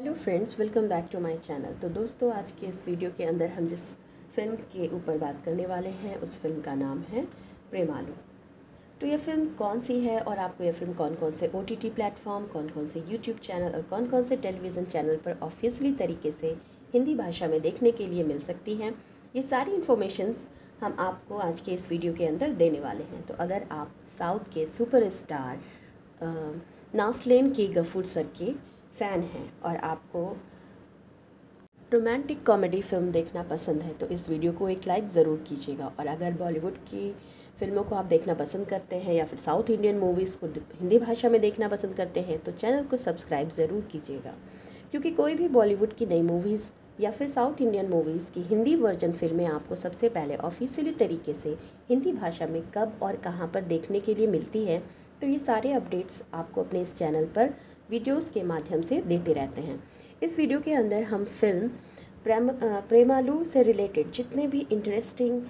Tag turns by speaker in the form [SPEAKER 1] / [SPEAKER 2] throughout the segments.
[SPEAKER 1] Hello friends welcome back to my channel तो दोस्तों, आज के इस वीडियो के अंदर हम जिस फ़िल्म के ऊपर बात करने वाले हैं, उस फ़िल्म का नाम है प्रेमालू। तो यह फ़िल्म कौन सी है और आपको यह फ़िल्म कौन कौन से ओ टी टी प्लेटफॉर्म कौन कौन से यूट्यूब चैनल और कौन कौन से टेलीविज़न चैनल पर ऑफिशियली तरीके से हिंदी भाषा में देखने के लिए मिल सकती हैं, ये सारी इन्फॉर्मेशंस हम आपको आज के इस वीडियो के अंदर देने वाले हैं। तो अगर आप साउथ के सुपर स्टार नासलेन के गफूर सर के फ़ैन हैं और आपको रोमांटिक कॉमेडी फ़िल्म देखना पसंद है तो इस वीडियो को एक लाइक ज़रूर कीजिएगा। और अगर बॉलीवुड की फ़िल्मों को आप देखना पसंद करते हैं या फिर साउथ इंडियन मूवीज़ को हिंदी भाषा में देखना पसंद करते हैं तो चैनल को सब्सक्राइब ज़रूर कीजिएगा। क्योंकि कोई भी बॉलीवुड की नई मूवीज़ या फिर साउथ इंडियन मूवीज़ की हिंदी वर्जन फ़िल्में आपको सबसे पहले ऑफिशियली तरीके से हिंदी भाषा में कब और कहाँ पर देखने के लिए मिलती है तो ये सारे अपडेट्स आपको अपने इस चैनल पर वीडियोस के माध्यम से देते रहते हैं। इस वीडियो के अंदर हम फ़िल्म प्रेम प्रेमालू से रिलेटेड जितने भी इंटरेस्टिंग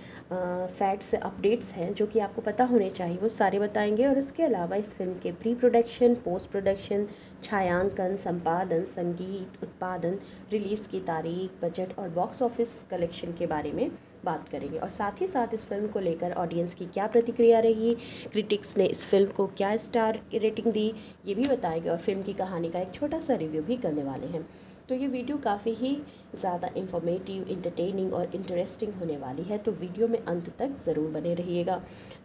[SPEAKER 1] फैक्ट्स अपडेट्स हैं, जो कि आपको पता होने चाहिए, वो सारे बताएँगे। और उसके अलावा इस फ़िल्म के प्री प्रोडक्शन पोस्ट प्रोडक्शन छायांकन, संपादन, संगीत, उत्पादन रिलीज़ की तारीख बजट और बॉक्स ऑफ़िस कलेक्शन के बारे में बात करेंगे। और साथ ही साथ इस फ़िल्म को लेकर ऑडियंस की क्या प्रतिक्रिया रही क्रिटिक्स ने इस फ़िल्म को क्या स्टार रेटिंग दी, ये भी बताएँगे। और फ़िल्म की कहानी का एक छोटा सा रिव्यू भी करने वाले हैं। तो ये वीडियो काफ़ी ही ज़्यादा इंफॉर्मेटिव इंटरटेनिंग और इंटरेस्टिंग होने वाली है तो वीडियो में अंत तक ज़रूर बने रहिएगा।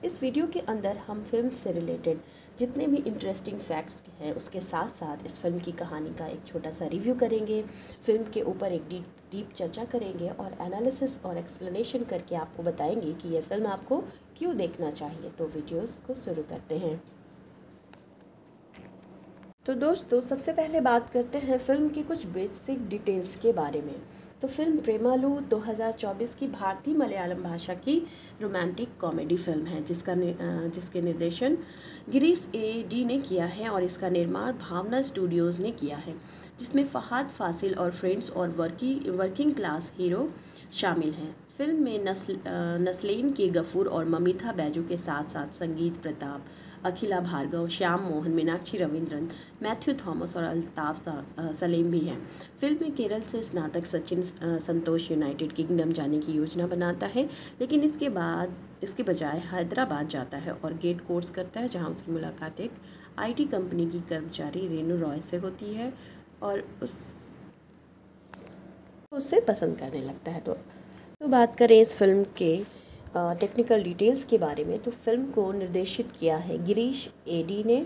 [SPEAKER 1] इस वीडियो के अंदर हम फ़िल्म से रिलेटेड जितने भी इंटरेस्टिंग फैक्ट्स हैं, उसके साथ साथ इस फ़िल्म की कहानी का एक छोटा सा रिव्यू करेंगे। फ़िल्म के ऊपर एक डीप डीप चर्चा करेंगे और एनालिसिस और एक्सप्लेनेशन करके आपको बताएँगे कि यह फ़िल्म आपको क्यों देखना चाहिए। तो वीडियोज़ को शुरू करते हैं। तो दोस्तों सबसे पहले बात करते हैं फ़िल्म की कुछ बेसिक डिटेल्स के बारे में। तो फ़िल्म प्रेमालू 2024 की भारतीय मलयालम भाषा की रोमांटिक कॉमेडी फ़िल्म है, जिसका जिसके निर्देशन गिरीश ए डी ने किया है और इसका निर्माण भावना स्टूडियोज़ ने किया है, जिसमें फ़हाद फासिल और फ्रेंड्स और वर्की, वर्किंग क्लास हीरो शामिल हैं। फ़िल्म में नस्ल नस्लेन के गफूर और ममिता बैजू के साथ साथ संगीत प्रताप अखिला भार्गव, श्याम मोहन, मीनाक्षी रविंद्रन, मैथ्यू थॉमस और अल्ताफ सलीम भी हैं। फ़िल्म में केरल से स्नातक सचिन संतोष यूनाइटेड किंगडम जाने की योजना बनाता है, लेकिन इसके बाद, इसके बजाय हैदराबाद जाता है और गेट कोर्स करता है, जहाँ उसकी मुलाकात एक आईटी कंपनी की कर्मचारी रेनू रॉय से होती है और उस उससे पसंद करने लगता है। तो तो बात करें इस फ़िल्म के टेक्निकल डिटेल्स के बारे में तो फ़िल्म को निर्देशित किया है। गिरीश एडी ने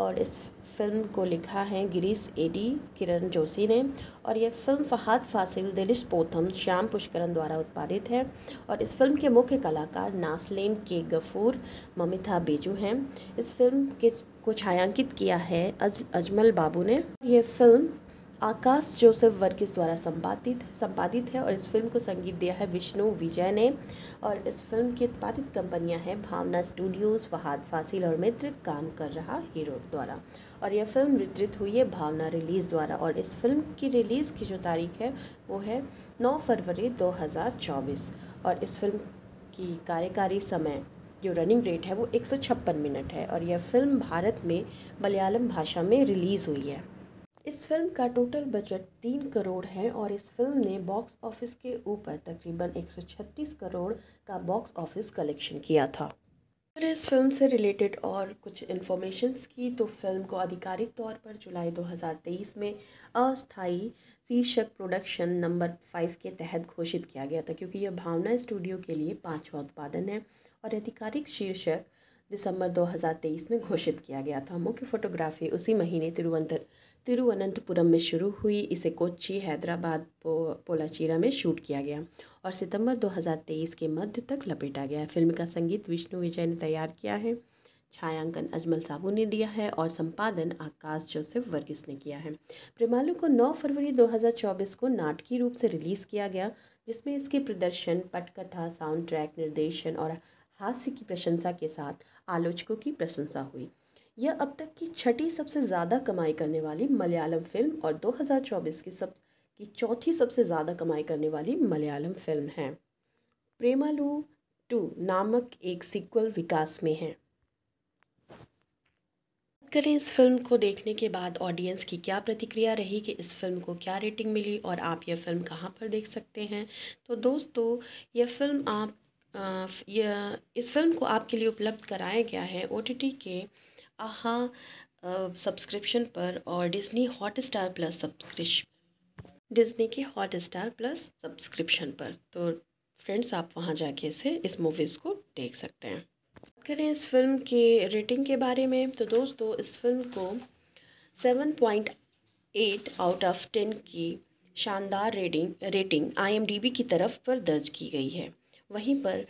[SPEAKER 1] और इस फ़िल्म को लिखा है गिरीश एडी किरण जोशी ने। और यह फ़िल्म फहाद फासिल दिलिश पोथम, श्याम पुष्करन द्वारा उत्पादित है। और इस फ़िल्म के मुख्य कलाकार नासलेन के गफूर, ममिता बेजू हैं। इस फ़िल्म के को छायांकित किया है अज, अजमल बाबू ने। यह फ़िल्म आकाश जोसेफ वर्गीस द्वारा संपादित संपादित है और इस फ़िल्म को संगीत दिया है विष्णु विजय ने। और इस फ़िल्म की उत्पादित कंपनियाँ हैं भावना स्टूडियोज़, फहाद फासिल और मित्र काम कर रहा हीरो द्वारा। और यह फ़िल्म वितरित हुई है भावना रिलीज़ द्वारा और इस फ़िल्म की रिलीज़ की जो तारीख है वो है नौ फरवरी 2024 और इस फ़िल्म की कार्यकारी समय जो रनिंग रेट है वो एक सौ छप्पन मिनट है और यह फ़िल्म भारत में मलयालम भाषा में रिलीज़ हुई है। इस फ़िल्म का टोटल बजट तीन करोड़ है और इस फ़िल्म ने बॉक्स ऑफ़िस के ऊपर तकरीबन 136 करोड़ का बॉक्स ऑफ़िस कलेक्शन किया था। अगर इस फ़िल्म से रिलेटेड और कुछ इन्फॉर्मेशंस की तो फ़िल्म को आधिकारिक तौर पर जुलाई 2023 में अस्थाई शीर्षक प्रोडक्शन नंबर फाइव के तहत घोषित किया गया था, क्योंकि यह भावना स्टूडियो के लिए पाँचवा उत्पादन है और आधिकारिक शीर्षक दिसंबर 2023 में घोषित किया गया था। मुख्य फोटोग्राफी उसी महीने तिरुवंत तिरुवनंतपुरम में शुरू हुई। इसे कोच्चि, हैदराबाद, पो, पोलाचीरा में शूट किया गया और सितंबर 2023 के मध्य तक लपेटा गया। फ़िल्म का संगीत विष्णु विजय ने तैयार किया है। छायांकन अजमल साबू ने दिया है और संपादन आकाश जोसेफ वर्गीस ने किया है। प्रेमालू को 9 फरवरी 2024 को नाटकीय रूप से रिलीज़ किया गया, जिसमें इसके प्रदर्शन, पटकथा साउंड ट्रैक निर्देशन और हास्य की प्रशंसा के साथ आलोचकों की प्रशंसा हुई। यह अब तक की छठी सबसे ज़्यादा कमाई करने वाली मलयालम फ़िल्म और 2024 की सब, की चौथी सबसे ज़्यादा कमाई करने वाली मलयालम फ़िल्म है। प्रेमालू टू नामक एक सीक्वल विकास में है। करें इस फ़िल्म को देखने के बाद ऑडियंस की क्या प्रतिक्रिया रही, कि इस फ़िल्म को क्या रेटिंग मिली और आप यह फ़िल्म कहाँ पर देख सकते हैं। तो दोस्तों, यह फ़िल्म आप यह, इस फ़िल्म को आपके लिए उपलब्ध कराया गया है। ओटीटी के आहा सब्सक्रिप्शन पर और Disney Hotstar plus subscription Disney के हॉट स्टार प्लस सब्सक्रिप्शन पर। तो फ्रेंड्स आप वहाँ जाके इसे, इस मूवीज़ को देख सकते हैं। बात करें इस फ़िल्म के रेटिंग के बारे में। तो दोस्तों, इस फ़िल्म को seven point eight out of ten की शानदार रेटिंग रेटिंग आईएमडीबी की तरफ़ पर दर्ज की गई है। वहीं पर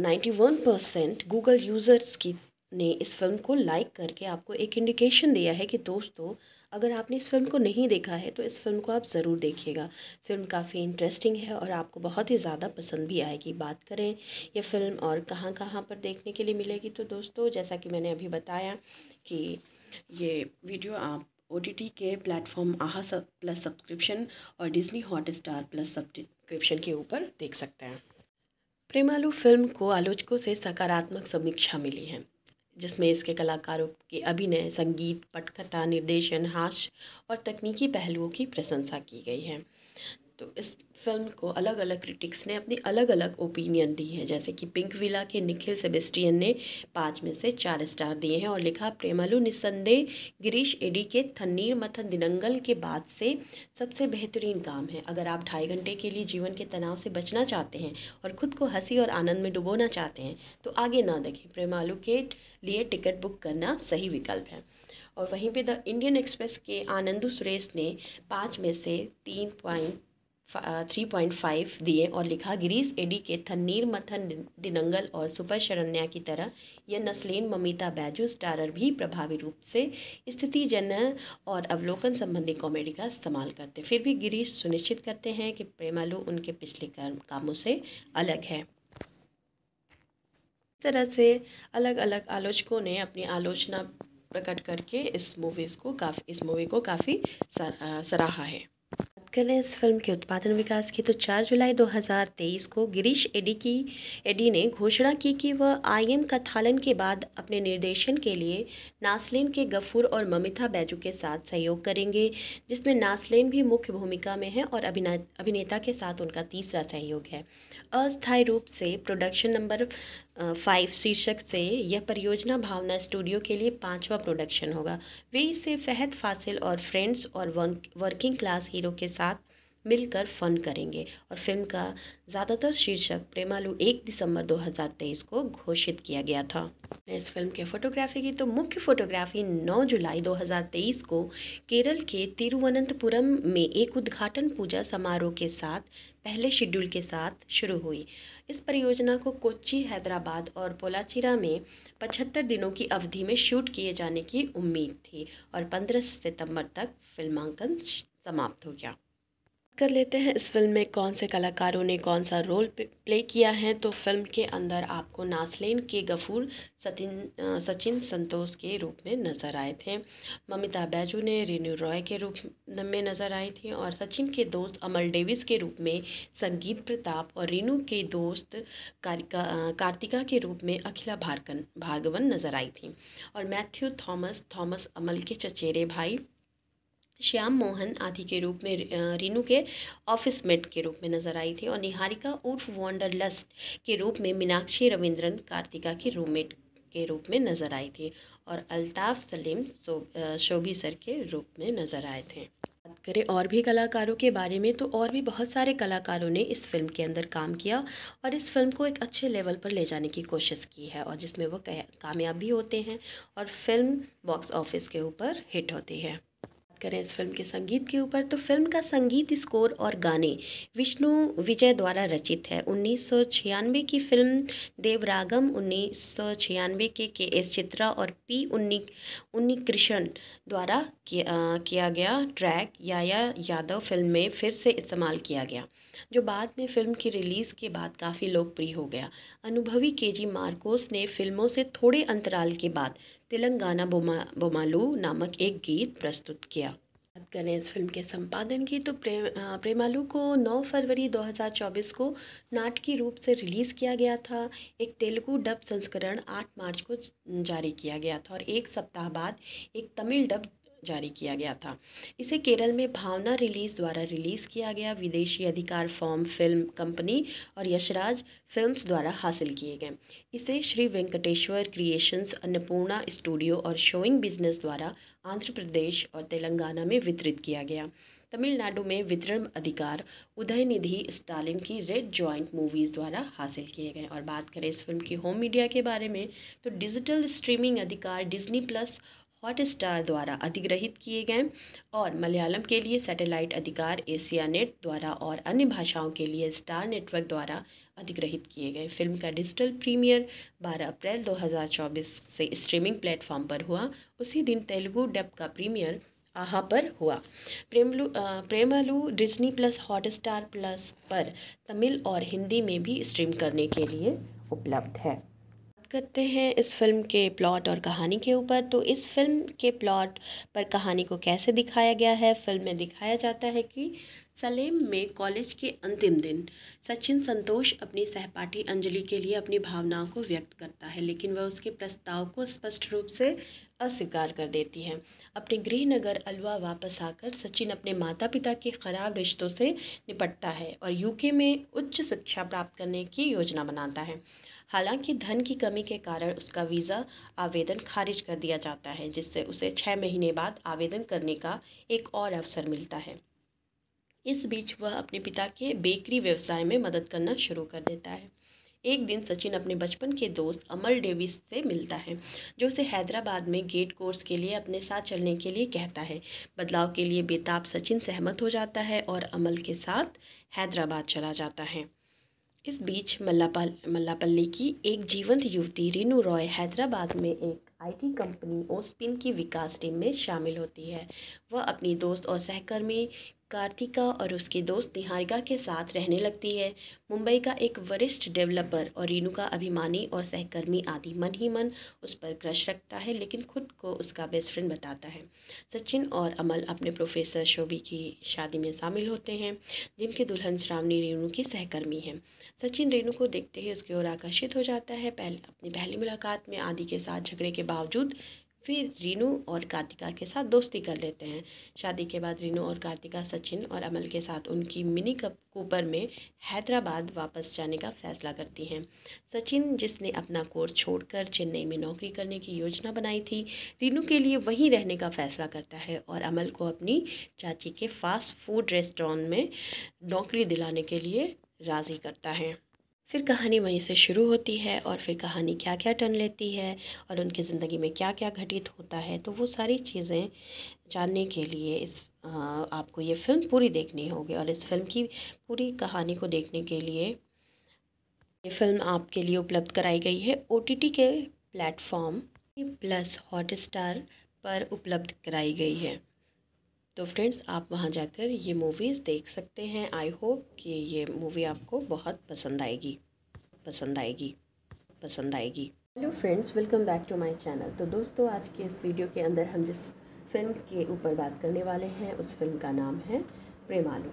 [SPEAKER 1] ninety one percent Google users की ने इस फ़िल्म को लाइक करके आपको एक इंडिकेशन दिया है कि दोस्तों, अगर आपने इस फ़िल्म को नहीं देखा है तो इस फ़िल्म को आप ज़रूर देखिएगा। फ़िल्म काफ़ी इंटरेस्टिंग है और आपको बहुत ही ज़्यादा पसंद भी आएगी। बात करें यह फ़िल्म और कहाँ कहाँ पर देखने के लिए मिलेगी तो दोस्तों, जैसा कि मैंने अभी बताया कि ये वीडियो आप ओटीटी के प्लेटफॉर्म आहा सब प्लस सब्सक्रिप्शन और Disney Hotstar plus subscription के ऊपर देख सकते हैं। प्रेमालू फ़िल्म को आलोचकों से सकारात्मक समीक्षा मिली है। जिसमें इसके कलाकारों के अभिनय, संगीत, पटकथा, निर्देशन, हास्य और तकनीकी पहलुओं की प्रशंसा की गई है। तो इस फ़िल्म को अलग अलग क्रिटिक्स ने अपनी अलग अलग ओपिनियन दी है। जैसे कि पिंक विला के निखिल सेबेस्ट्रियन ने पाँच में से चार स्टार दिए हैं और लिखा, प्रेमालू निसंदेह गिरीश एडी के थन्नीर मथन दिनंगल के बाद से सबसे बेहतरीन काम है। अगर आप ढाई घंटे के लिए जीवन के तनाव से बचना चाहते हैं और ख़ुद को हँसी और आनंद में डुबोना चाहते हैं तो आगे ना देखें। प्रेमालू के लिए टिकट बुक करना सही विकल्प है। और वहीं पे द इंडियन एक्सप्रेस के आनंदू सुरेश ने पाँच में से तीन पॉइंट थ्री पॉइंट फाइव दिए और लिखा, गिरीश एडी के थन्नीर मथन दिनंगल और सुपर शरण्या की तरह यह नस्लेन, ममिता बैजू, स्टारर भी प्रभावी रूप से स्थिति जन और अवलोकन संबंधी कॉमेडी का इस्तेमाल करते फिर भी गिरीश सुनिश्चित करते हैं कि प्रेमालू उनके पिछले कामों से अलग है। इस तरह से अलग अलग आलोचकों ने अपनी आलोचना प्रकट करके इस मूवीज़ को काफ़ी, इस मूवी को काफ़ी सराहा है। करें इस फ़िल्म के उत्पादन विकास की तो 4 जुलाई 2023 को गिरीश एडी की, एडी ने घोषणा की कि वह आईएम कथालन के बाद अपने निर्देशन के लिए नासलिन के गफूर और ममिता बैजू के साथ सहयोग करेंगे, जिसमें नासलिन भी मुख्य भूमिका में है और अभिनेता के साथ उनका तीसरा सहयोग है। अस्थायी रूप से प्रोडक्शन नंबर फाइव शीर्षक से, यह परियोजना भावना स्टूडियो के लिए पांचवा प्रोडक्शन होगा। वे इसे फहद, फासिल और फ्रेंड्स और वर्किंग क्लास हीरो के साथ मिलकर फन करेंगे। और फ़िल्म का ज़्यादातर शीर्षक प्रेमालू एक दिसंबर 2023 को घोषित किया गया था। इस फ़िल्म के फोटोग्राफी की तो मुख्य फोटोग्राफी 9 जुलाई 2023 को केरल के तिरुवनंतपुरम में एक उद्घाटन पूजा समारोह के साथ, पहले शेड्यूल के साथ शुरू हुई। इस परियोजना को कोच्चि, हैदराबाद और पोलाचिरा में पचहत्तर दिनों की अवधि में शूट किए जाने की उम्मीद थी और 15 सितंबर तक फिल्मांकन समाप्त हो गया। कर लेते हैं। इस फ़िल्म में कौन से कलाकारों ने कौन सा रोल प्ले किया है तो फ़िल्म के अंदर आपको नासलेन के गफूर सतिन सचिन संतोष के रूप में नज़र आए थे। ममिता बैजू ने रेनू रॉय के रूप में नज़र आई थी और सचिन के दोस्त अमल डेविस के रूप में संगीत प्रताप और रेनू के दोस्त कार्तिका के रूप में अखिला भारकन भार्गवन नज़र आई थी। और मैथ्यू थॉमस थॉमस अमल के चचेरे भाई श्याम मोहन आदि के रूप में रीनू के ऑफ़िस मेट के रूप में नज़र आई थी और निहारिका उर्फ़ वॉन्डर लस्ट के रूप में मीनाक्षी रविंद्रन कार्तिका के रूममेट के रूप में नज़र आई थी और अल्ताफ़ सलीम शोभी सर के रूप में नज़र आए थे। बात करें और भी कलाकारों के बारे में तो और भी बहुत सारे कलाकारों ने इस फ़िल्म के अंदर काम किया और इस फ़िल्म को एक अच्छे लेवल पर ले जाने की कोशिश की है और जिसमें वो कामयाब भी होते हैं और फ़िल्म बॉक्स ऑफ़िस के ऊपर हिट होती है। करें इस फ़िल्म के संगीत के ऊपर तो फ़िल्म का संगीत स्कोर और गाने विष्णु विजय द्वारा रचित है। उन्नीस सौ छियानवे की फ़िल्म देवरागम उन्नीस सौ छियानवे के के एस चित्रा और पी उन्नी उन्नी कृष्ण द्वारा किया, किया गया ट्रैक याया यादव फ़िल्म में फिर से इस्तेमाल किया गया। जो बाद में फ़िल्म की रिलीज़ के बाद काफ़ी लोकप्रिय हो गया। अनुभवी के जी मार्कोस ने फ़िल्मों से थोड़े अंतराल के बाद तेलंगाना बोमा, बोमालू नामक एक गीत प्रस्तुत किया। बात करें इस फ़िल्म के संपादन की तो प्रेम प्रेमालू को 9 फरवरी 2024 को नाटकीय रूप से रिलीज़ किया गया था। एक तेलुगु डब संस्करण 8 मार्च को जारी किया गया था और एक सप्ताह बाद एक तमिल डब जारी किया गया था। इसे केरल में भावना रिलीज़ द्वारा रिलीज़ किया गया। विदेशी अधिकार फॉर्म, फ़िल्म कंपनी और यशराज फिल्म्स द्वारा हासिल किए गए। इसे श्री वेंकटेश्वर क्रिएशंस, अन्नपूर्णा स्टूडियो और शोइंग बिज़नेस द्वारा आंध्र प्रदेश और तेलंगाना में वितरित किया गया। तमिलनाडु में वितरण अधिकार उदयनिधि स्टालिन की रेड जॉइंट मूवीज़ द्वारा हासिल किए गए। और बात करें इस फ़िल्म की होम मीडिया के बारे में तो डिजिटल स्ट्रीमिंग अधिकार डिज्नी प्लस हॉट स्टार द्वारा अधिग्रहित किए गए और मलयालम के लिए सैटेलाइट अधिकार एशिया नेट द्वारा और अन्य भाषाओं के लिए स्टार नेटवर्क द्वारा अधिग्रहित किए गए। फ़िल्म का डिजिटल प्रीमियर 12 अप्रैल 2024 से स्ट्रीमिंग प्लेटफॉर्म पर हुआ। उसी दिन तेलुगु डब का प्रीमियर आहा पर हुआ। Premalu Premalu Disney plus Hotstar plus पर तमिल और हिंदी में भी स्ट्रीम करने के लिए उपलब्ध है। करते हैं इस फ़िल्म के प्लॉट और कहानी के ऊपर। तो इस फ़िल्म के प्लॉट पर कहानी को कैसे दिखाया गया है? फ़िल्म में दिखाया जाता है कि सलेम में कॉलेज के अंतिम दिन सचिन संतोष अपनी सहपाठी अंजलि के लिए अपनी भावनाओं को व्यक्त करता है, लेकिन वह उसके प्रस्ताव को स्पष्ट रूप से अस्वीकार कर देती है। अपने गृहनगर अलवा वापस आकर सचिन अपने माता पिता के खराब रिश्तों से निपटता है और यूके में उच्च शिक्षा प्राप्त करने की योजना बनाता है। हालाँकि धन की कमी के कारण उसका वीज़ा आवेदन खारिज कर दिया जाता है, जिससे उसे छः महीने बाद आवेदन करने का एक और अवसर मिलता है। इस बीच वह अपने पिता के बेकरी व्यवसाय में मदद करना शुरू कर देता है। एक दिन सचिन अपने बचपन के दोस्त अमल डेविस से मिलता है, जो उसे हैदराबाद में गेट कोर्स के लिए अपने साथ चलने के लिए कहता है। बदलाव के लिए बेताब सचिन सहमत हो जाता है और अमल के साथ हैदराबाद चला जाता है। इस बीच मल्लापाल, मल्लापल्ली की एक जीवंत युवती रीनू रॉय हैदराबाद में एक आईटी कंपनी ओस्पिन की विकास टीम में शामिल होती है। वह अपनी दोस्त और सहकर्मी कार्तिका और उसकी दोस्त निहारिका के साथ रहने लगती है। मुंबई का एक वरिष्ठ डेवलपर और रीनू का अभिमानी और सहकर्मी आदि मन ही मन उस पर क्रश रखता है, लेकिन खुद को उसका बेस्ट फ्रेंड बताता है। सचिन और अमल अपने प्रोफेसर शोभी की शादी में शामिल होते हैं, जिनकी दुल्हन श्रावणी रेणु की सहकर्मी है। सचिन रेणु को देखते ही उसकी ओर आकर्षित हो जाता है। पहले, अपनी पहली मुलाकात में आदि के साथ झगड़े के बावजूद फिर रीनू और कार्तिका के साथ दोस्ती कर लेते हैं। शादी के बाद रीनू और कार्तिका सचिन और अमल के साथ उनकी मिनी कप कूपर में हैदराबाद वापस जाने का फैसला करती हैं। सचिन, जिसने अपना कोर्स छोड़कर चेन्नई में नौकरी करने की योजना बनाई थी, रीनू के लिए वहीं रहने का फैसला करता है और अमल को अपनी चाची के फास्ट फ़ूड रेस्टोरेंट में नौकरी दिलाने के लिए राज़ी करता है। फिर कहानी वहीं से शुरू होती है और फिर कहानी क्या क्या टर्न लेती है और उनकी ज़िंदगी में क्या क्या घटित होता है तो वो सारी चीज़ें जानने के लिए इस आपको ये फ़िल्म पूरी देखनी होगी और इस फ़िल्म की पूरी कहानी को देखने के लिए ये फ़िल्म आपके लिए उपलब्ध कराई गई है। ओटीटी के प्लेटफॉर्म, प्लस हॉट पर उपलब्ध कराई गई है। तो फ्रेंड्स, आप वहाँ जाकर ये मूवीज़ देख सकते हैं। आई होप कि ये मूवी आपको बहुत पसंद आएगी। पसंद आएगी। पसंद आएगी। Hello friends welcome back to my channel तो दोस्तों, आज के इस वीडियो के अंदर हम जिस फ़िल्म के ऊपर बात करने वाले हैं, उस फ़िल्म का नाम है प्रेमालू।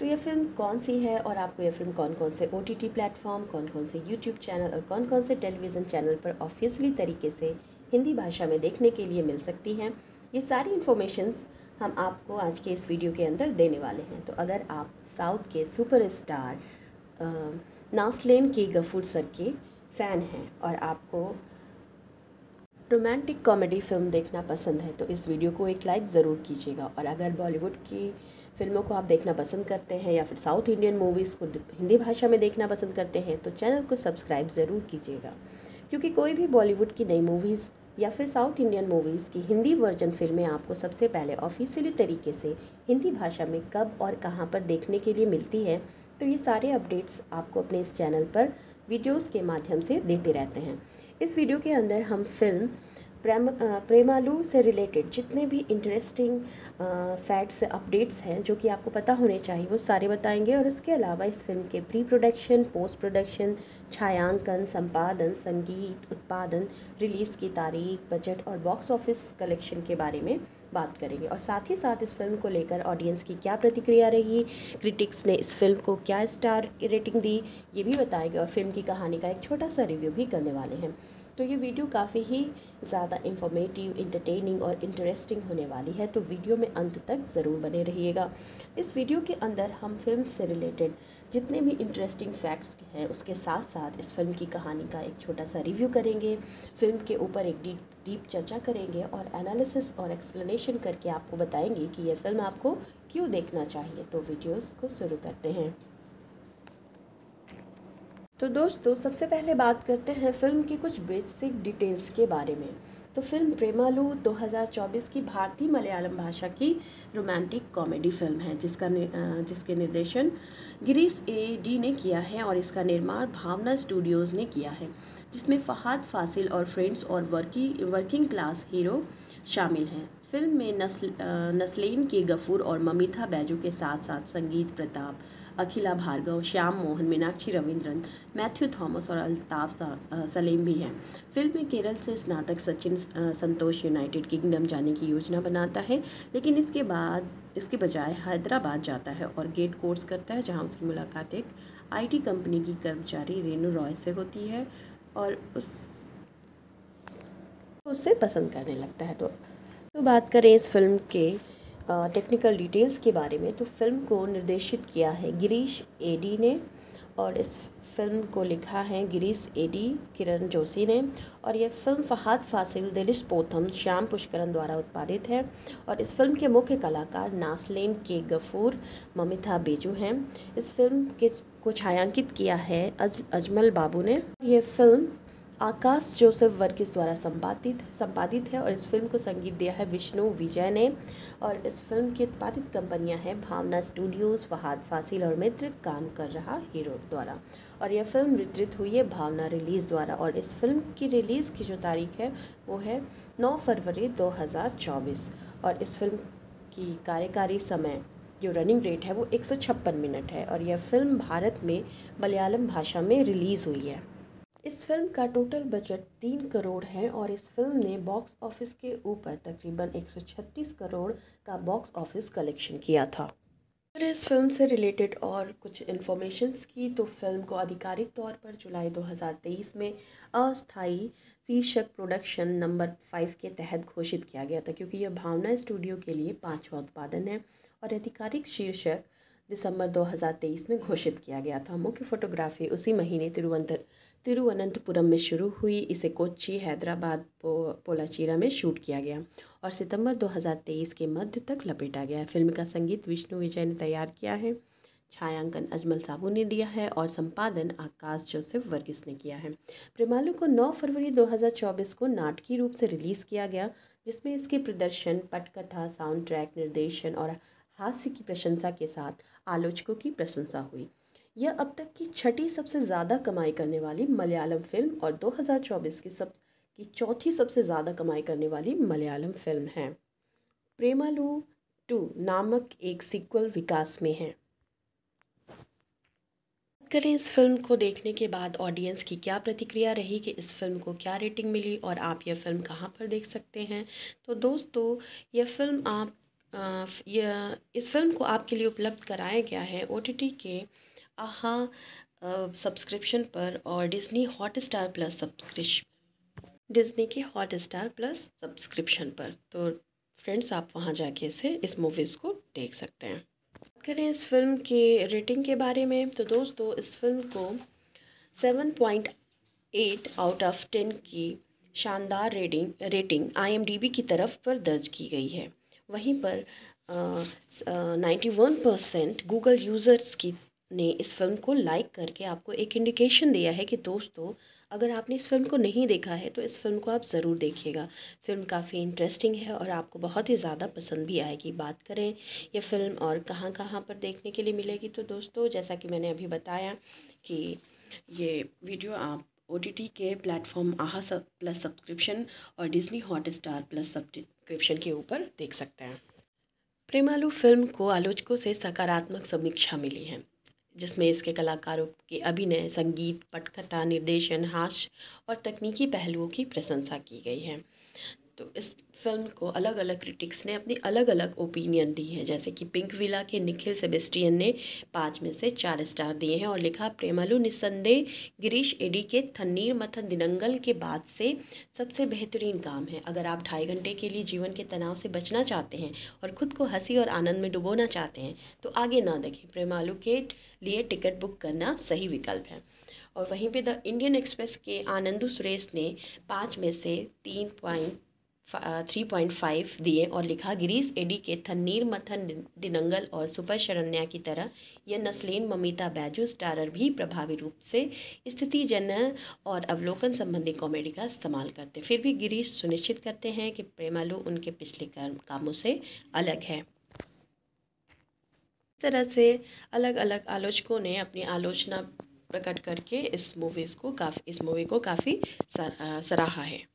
[SPEAKER 1] तो ये फ़िल्म कौन सी है और आपको ये फ़िल्म कौन कौन से ओ टी टी प्लेटफॉर्म कौन कौन से यूट्यूब चैनल और कौन कौन से टेलीविज़न चैनल पर ऑफिशियली तरीके से हिंदी भाषा में देखने के लिए मिल सकती हैं। ये सारी इन्फॉर्मेशंस हम आपको आज के इस वीडियो के अंदर देने वाले हैं। तो अगर आप साउथ के सुपर स्टार नासलेन के गफूर सर के फ़ैन हैं और आपको रोमांटिक कॉमेडी फ़िल्म देखना पसंद है तो इस वीडियो को एक लाइक ज़रूर कीजिएगा। और अगर बॉलीवुड की फ़िल्मों को आप देखना पसंद करते हैं या फिर साउथ इंडियन मूवीज़ को हिंदी भाषा में देखना पसंद करते हैं तो चैनल को सब्सक्राइब ज़रूर कीजिएगा। क्योंकि कोई भी बॉलीवुड की नई मूवीज़ या फिर साउथ इंडियन मूवीज़ की हिंदी वर्जन फ़िल्में आपको सबसे पहले ऑफिशियली तरीके से हिंदी भाषा में कब और कहाँ पर देखने के लिए मिलती है तो ये सारे अपडेट्स आपको अपने इस चैनल पर वीडियोस के माध्यम से देते रहते हैं। इस वीडियो के अंदर हम फ़िल्म प्रेम प्रेमालू से रिलेटेड जितने भी इंटरेस्टिंग फैक्ट्स अपडेट्स हैं, जो कि आपको पता होने चाहिए, वो सारे बताएँगे। और इसके अलावा इस फ़िल्म के प्री प्रोडक्शन पोस्ट प्रोडक्शन छायांकन, संपादन, संगीत, उत्पादन रिलीज़ की तारीख बजट और बॉक्स ऑफ़िस कलेक्शन के बारे में बात करेंगे। और साथ ही साथ इस फ़िल्म को लेकर ऑडियंस की क्या प्रतिक्रिया रही क्रिटिक्स ने इस फ़िल्म को क्या स्टार रेटिंग दी, ये भी बताएँगे। और फ़िल्म की कहानी का एक छोटा सा रिव्यू भी करने वाले हैं। तो ये वीडियो काफ़ी ही ज़्यादा इंफॉर्मेटिव इंटरटेनिंग और इंटरेस्टिंग होने वाली है तो वीडियो में अंत तक ज़रूर बने रहिएगा। इस वीडियो के अंदर हम फ़िल्म से रिलेटेड जितने भी इंटरेस्टिंग फैक्ट्स हैं, उसके साथ साथ इस फ़िल्म की कहानी का एक छोटा सा रिव्यू करेंगे। फ़िल्म के ऊपर एक डीप डीप चर्चा करेंगे और एनालिसिस और एक्सप्लेनेशन करके आपको बताएँगे कि यह फ़िल्म आपको क्यों देखना चाहिए। तो वीडियोज़ को शुरू करते हैं। तो दोस्तों, सबसे पहले बात करते हैं फ़िल्म की कुछ बेसिक डिटेल्स के बारे में। तो फ़िल्म प्रेमालू 2024 की भारतीय मलयालम भाषा की रोमांटिक कॉमेडी फ़िल्म है, जिसका जिसके निर्देशन गिरीश ए डी ने किया है और इसका निर्माण भावना स्टूडियोज़ ने किया है, जिसमें फ़हाद फासिल और फ्रेंड्स और वर्की, वर्किंग क्लास हीरो शामिल हैं। फ़िल्म में नस्ल नस्लेन के गफूर और ममिता बैजू के साथ साथ संगीत प्रताप अखिला भार्गव, श्याम मोहन, मीनाक्षी रविंद्रन, मैथ्यू थॉमस और अल्ताफ सलीम भी हैं। फ़िल्म में केरल से स्नातक सचिन संतोष यूनाइटेड किंगडम जाने की योजना बनाता है, लेकिन इसके बाद, इसके बजाय हैदराबाद जाता है और गेट कोर्स करता है, जहाँ उसकी मुलाकात एक आईटी कंपनी की कर्मचारी रेनू रॉय से होती है और उस, उसे पसंद करने लगता है। तो तो बात करें इस फ़िल्म के टेक्निकल डिटेल्स के बारे में तो फ़िल्म को निर्देशित किया है। गिरीश एडी ने और इस फ़िल्म को लिखा है गिरीश एडी किरण जोशी ने। और यह फ़िल्म फहाद फासिल दिलिश पोथम, श्याम पुष्करन द्वारा उत्पादित है। और इस फ़िल्म के मुख्य कलाकार नासलेन के गफूर, ममिता बेजू हैं। इस फ़िल्म के को छायांकित किया है अज, अजमल बाबू ने। यह फ़िल्म आकाश जोसेफ वर्गीस द्वारा संपादित संपादित है और इस फ़िल्म को संगीत दिया है विष्णु विजय ने। और इस फ़िल्म की उत्पादित कंपनियाँ हैं भावना स्टूडियोज़, फहाद फासिल और मित्र, काम कर रहा हीरो द्वारा। और यह फ़िल्म वितरित हुई है भावना रिलीज़ द्वारा और इस फ़िल्म की रिलीज़ की जो तारीख है वो है नौ फरवरी दो हज़ार चौबीस। और इस फ़िल्म की कार्यकारी समय जो रनिंग रेट है वो एक सौ छप्पन मिनट है और यह फ़िल्म भारत में मलयालम भाषा में रिलीज़ हुई है। इस फ़िल्म का टोटल बजट तीन करोड़ है और इस फ़िल्म ने बॉक्स ऑफ़िस के ऊपर तकरीबन 136 करोड़ का बॉक्स ऑफ़िस कलेक्शन किया था। अगर इस फ़िल्म से रिलेटेड और कुछ इन्फॉर्मेशंस की तो फ़िल्म को आधिकारिक तौर पर जुलाई 2023 में अस्थाई शीर्षक प्रोडक्शन नंबर फाइव के तहत घोषित किया गया था, क्योंकि यह भावना स्टूडियो के लिए पाँचवा उत्पादन है और आधिकारिक शीर्षक दिसंबर 2023 में घोषित किया गया था। मुख्य फोटोग्राफी उसी महीने तिरुवंत तिरुवनंतपुरम में शुरू हुई। इसे कोच्चि, हैदराबाद, पो, पोलाचीरा में शूट किया गया और सितंबर 2023 के मध्य तक लपेटा गया। फ़िल्म का संगीत विष्णु विजय ने तैयार किया है। छायांकन अजमल साबू ने दिया है और संपादन आकाश जोसेफ वर्गीस ने किया है। प्रेमालू को 9 फरवरी 2024 को नाटकीय रूप से रिलीज़ किया गया, जिसमें इसके प्रदर्शन, पटकथा साउंड ट्रैक निर्देशन और हास्य की प्रशंसा के साथ आलोचकों की प्रशंसा हुई। यह अब तक की छठी सबसे ज़्यादा कमाई करने वाली मलयालम फ़िल्म और 2024 की सब, की चौथी सबसे ज़्यादा कमाई करने वाली मलयालम फ़िल्म है। प्रेमालू टू नामक एक सीक्वल विकास में है। करें इस फ़िल्म को देखने के बाद ऑडियंस की क्या प्रतिक्रिया रही, कि इस फ़िल्म को क्या रेटिंग मिली और आप यह फ़िल्म कहाँ पर देख सकते हैं? तो दोस्तों, यह फ़िल्म आप यह, इस फ़िल्म को आपके लिए उपलब्ध कराया गया है ओटीटी के आहा सब्सक्रिप्शन पर और Disney Hotstar plus subscription Disney के हॉट स्टार प्लस सब्सक्रिप्शन पर। तो फ्रेंड्स आप वहाँ जाके इसे, इस मूवीज़ को देख सकते हैं। बात करें इस फ़िल्म के रेटिंग के बारे में तो दोस्तों, इस फ़िल्म को seven point eight out of ten की शानदार रेटिंग रेटिंग आईएमडीबी की तरफ़ पर दर्ज की गई है। वहीं पर ninety one percent Google users की ने इस फ़िल्म को लाइक करके आपको एक इंडिकेशन दिया है कि दोस्तों, अगर आपने इस फ़िल्म को नहीं देखा है तो इस फ़िल्म को आप ज़रूर देखिएगा। फ़िल्म काफ़ी इंटरेस्टिंग है और आपको बहुत ही ज़्यादा पसंद भी आएगी। बात करें ये फ़िल्म और कहाँ कहाँ पर देखने के लिए मिलेगी तो दोस्तों, जैसा कि मैंने अभी बताया कि ये वीडियो आप ओटीटी के प्लेटफॉर्म आहा सब प्लस सब्सक्रिप्शन और Disney Hotstar plus subscription के ऊपर देख सकते हैं। प्रेमालू फ़िल्म को आलोचकों से सकारात्मक समीक्षा मिली है। जिसमें इसके कलाकारों के अभिनय, संगीत, पटकथा, निर्देशन, हास्य और तकनीकी पहलुओं की प्रशंसा की गई है। तो इस फ़िल्म को अलग अलग क्रिटिक्स ने अपनी अलग अलग ओपिनियन दी है। जैसे कि पिंक विला के निखिल सेबेस्टियन ने पाँच में से चार स्टार दिए हैं और लिखा, प्रेमालू निस्संदेह गिरीश एडी के थन्नीर मथन दिनंगल के बाद से सबसे बेहतरीन काम है। अगर आप ढाई घंटे के लिए जीवन के तनाव से बचना चाहते हैं और ख़ुद को हँसी और आनंद में डुबोना चाहते हैं तो आगे ना देखें। प्रेमालू के लिए टिकट बुक करना सही विकल्प है। और वहीं पे द इंडियन एक्सप्रेस के आनंदू सुरेश ने पाँच में से तीन पॉइंट थ्री पॉइंट फाइव दिए और लिखा, गिरीश एडी के थन्नीर मथन दिनंगल और सुपर शरण्या की तरह यह नस्लेन ममिता बैजू, स्टारर भी प्रभावी रूप से स्थिति जन और अवलोकन संबंधी कॉमेडी का इस्तेमाल करते फिर भी गिरीश सुनिश्चित करते हैं कि प्रेमालू उनके पिछले कामों से अलग है। इस तरह से अलग अलग आलोचकों ने अपनी आलोचना प्रकट करके इस मूवीज़ को काफ़ी, इस मूवी को काफ़ी सराहा है।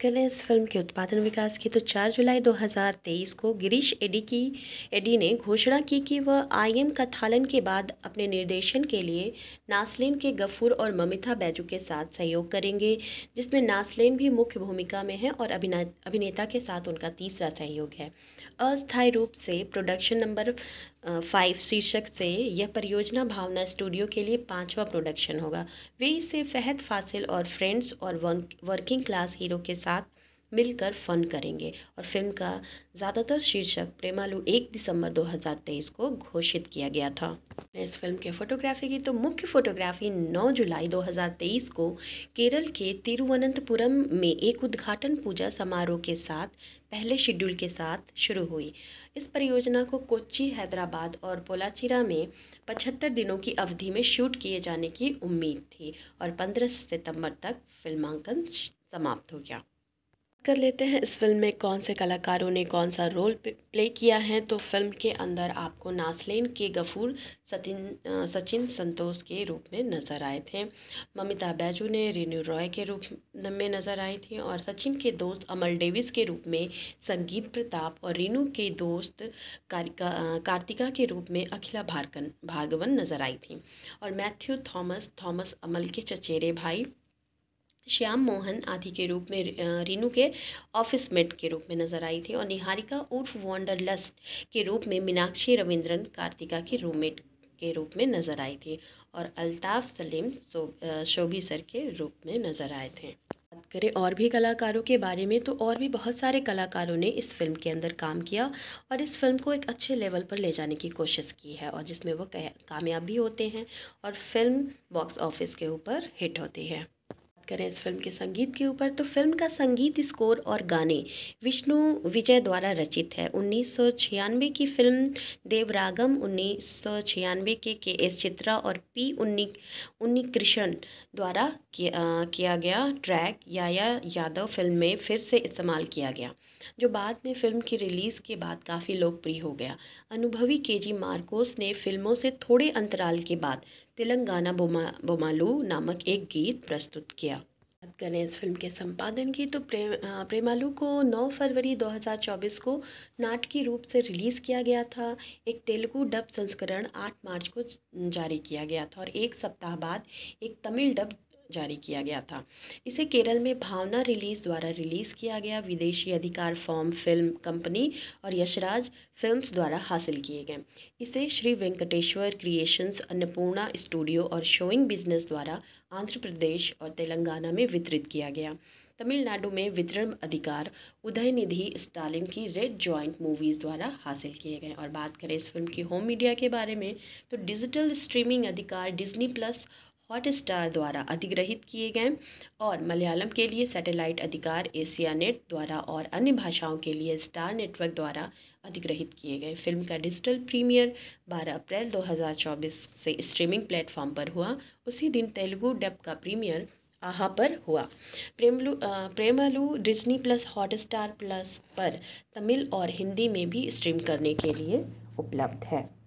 [SPEAKER 1] करें इस फ़िल्म के उत्पादन विकास की। तो 4 जुलाई 2023 को गिरीश एडी की, एडी ने घोषणा की कि वह आईएम कथालन के बाद अपने निर्देशन के लिए नासलिन के गफूर और ममिता बैजू के साथ सहयोग करेंगे, जिसमें नासलिन भी मुख्य भूमिका में है और अभिनेता के साथ उनका तीसरा सहयोग है। अस्थायी रूप से प्रोडक्शन नंबर फाइव शीर्षक से, यह परियोजना भावना स्टूडियो के लिए पांचवा प्रोडक्शन होगा। वे इसे फहद, फासिल और फ्रेंड्स और वर्किंग क्लास हीरो के साथ मिलकर फन करेंगे। और फ़िल्म का ज़्यादातर शीर्षक प्रेमालू एक दिसंबर 2023 को घोषित किया गया था। इस फ़िल्म के फोटोग्राफी की तो मुख्य फोटोग्राफी 9 जुलाई 2023 को केरल के तिरुवनंतपुरम में एक उद्घाटन पूजा समारोह के साथ, पहले शेड्यूल के साथ शुरू हुई। इस परियोजना को कोच्चि, हैदराबाद और पोलाचिरा में पचहत्तर दिनों की अवधि में शूट किए जाने की उम्मीद थी और 15 सितंबर तक फिल्मांकन समाप्त हो गया। कर लेते हैं। इस फ़िल्म में कौन से कलाकारों ने कौन सा रोल प्ले किया है तो फ़िल्म के अंदर आपको नासलेन के गफूर सतिन सचिन संतोष के रूप में नज़र आए थे। ममिता बैजू ने रेनू रॉय के रूप में नज़र आई थी और सचिन के दोस्त अमल डेविस के रूप में संगीत प्रताप और रीनू के दोस्त कारिका कार्तिका के रूप में अखिला भारकन भार्गवन नज़र आई थी। और मैथ्यू थॉमस थॉमस अमल के चचेरे भाई श्याम मोहन आदि के रूप में रीनू के ऑफ़िस मेट के रूप में नज़र आई थी और निहारिका उर्फ़ वॉन्डरलस्ट के रूप में मीनाक्षी रविंद्रन कार्तिका की रूममेट के रूप में नज़र आई थी और अल्ताफ़ सलीम शोभी सर के रूप में नज़र आए थे। बात करें और भी कलाकारों के बारे में तो और भी बहुत सारे कलाकारों ने इस फ़िल्म के अंदर काम किया और इस फ़िल्म को एक अच्छे लेवल पर ले जाने की कोशिश की है और जिसमें वो कामयाब भी होते हैं और फ़िल्म बॉक्स ऑफ़िस के ऊपर हिट होती है। करें इस फ़िल्म के संगीत के ऊपर तो फ़िल्म का संगीत स्कोर और गाने विष्णु विजय द्वारा रचित है। उन्नीस सौ छियानवे की फ़िल्म देवरागम उन्नीस सौ छियानवे के के एस चित्रा और पी उन्नी उन्नी कृष्ण द्वारा किया, किया गया ट्रैक याया यादव फ़िल्म में फिर से इस्तेमाल किया गया। जो बाद में फ़िल्म की रिलीज़ के बाद काफ़ी लोकप्रिय हो गया। अनुभवी के जी मार्कोस ने फ़िल्मों से थोड़े अंतराल के बाद तेलंगाना बोमा, बोमालू नामक एक गीत प्रस्तुत किया। बात करें इस फ़िल्म के संपादन की तो प्रेम प्रेमालू को 9 फरवरी 2024 को नाटकीय रूप से रिलीज़ किया गया था। एक तेलुगु डब संस्करण 8 मार्च को जारी किया गया था और एक सप्ताह बाद एक तमिल डब जारी किया गया था। इसे केरल में भावना रिलीज़ द्वारा रिलीज़ किया गया। विदेशी अधिकार फॉर्म, फ़िल्म कंपनी और यशराज फिल्म्स द्वारा हासिल किए गए। इसे श्री वेंकटेश्वर क्रिएशंस, अन्नपूर्णा स्टूडियो और शोइंग बिज़नेस द्वारा आंध्र प्रदेश और तेलंगाना में वितरित किया गया। तमिलनाडु में वितरण अधिकार, उदयनिधि स्टालिन की रेड जॉइंट मूवीज़ द्वारा हासिल किए गए। और बात करें इस फ़िल्म की होम मीडिया के बारे में तो डिजिटल स्ट्रीमिंग अधिकार डिज्नी प्लस हॉट स्टार द्वारा अधिग्रहित किए गए और मलयालम के लिए सैटेलाइट अधिकार एशिया नेट द्वारा और अन्य भाषाओं के लिए स्टार नेटवर्क द्वारा अधिग्रहित किए गए फ़िल्म का डिजिटल प्रीमियर 12 अप्रैल 2024 से स्ट्रीमिंग प्लेटफॉर्म पर हुआ। उसी दिन तेलुगु डब का प्रीमियर आहा पर हुआ। Premalu Premalu Disney plus Hotstar plus पर तमिल और हिंदी में भी स्ट्रीम करने के लिए उपलब्ध है।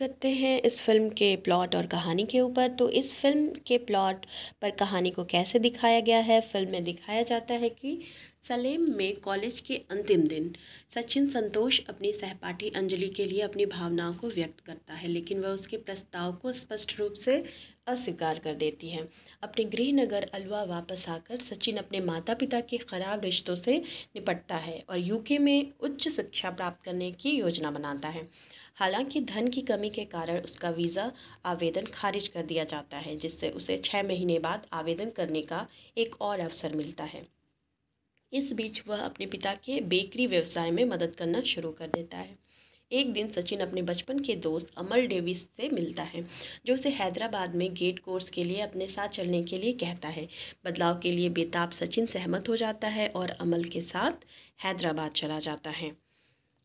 [SPEAKER 1] करते हैं इस फ़िल्म के प्लॉट और कहानी के ऊपर। तो इस फ़िल्म के प्लॉट पर कहानी को कैसे दिखाया गया है? फ़िल्म में दिखाया जाता है कि सलेम में कॉलेज के अंतिम दिन सचिन संतोष अपनी सहपाठी अंजलि के लिए अपनी भावनाओं को व्यक्त करता है, लेकिन वह उसके प्रस्ताव को स्पष्ट रूप से अस्वीकार कर देती है। अपने गृहनगर अलवा वापस आकर सचिन अपने माता पिता के ख़राब रिश्तों से निपटता है और यूके में उच्च शिक्षा प्राप्त करने की योजना बनाता है। हालाँकि धन की कमी के कारण उसका वीज़ा आवेदन खारिज कर दिया जाता है, जिससे उसे छः महीने बाद आवेदन करने का एक और अवसर मिलता है। इस बीच वह अपने पिता के बेकरी व्यवसाय में मदद करना शुरू कर देता है। एक दिन सचिन अपने बचपन के दोस्त अमल डेविस से मिलता है, जो उसे हैदराबाद में गेट कोर्स के लिए अपने साथ चलने के लिए कहता है। बदलाव के लिए बेताब सचिन सहमत हो जाता है और अमल के साथ हैदराबाद चला जाता है।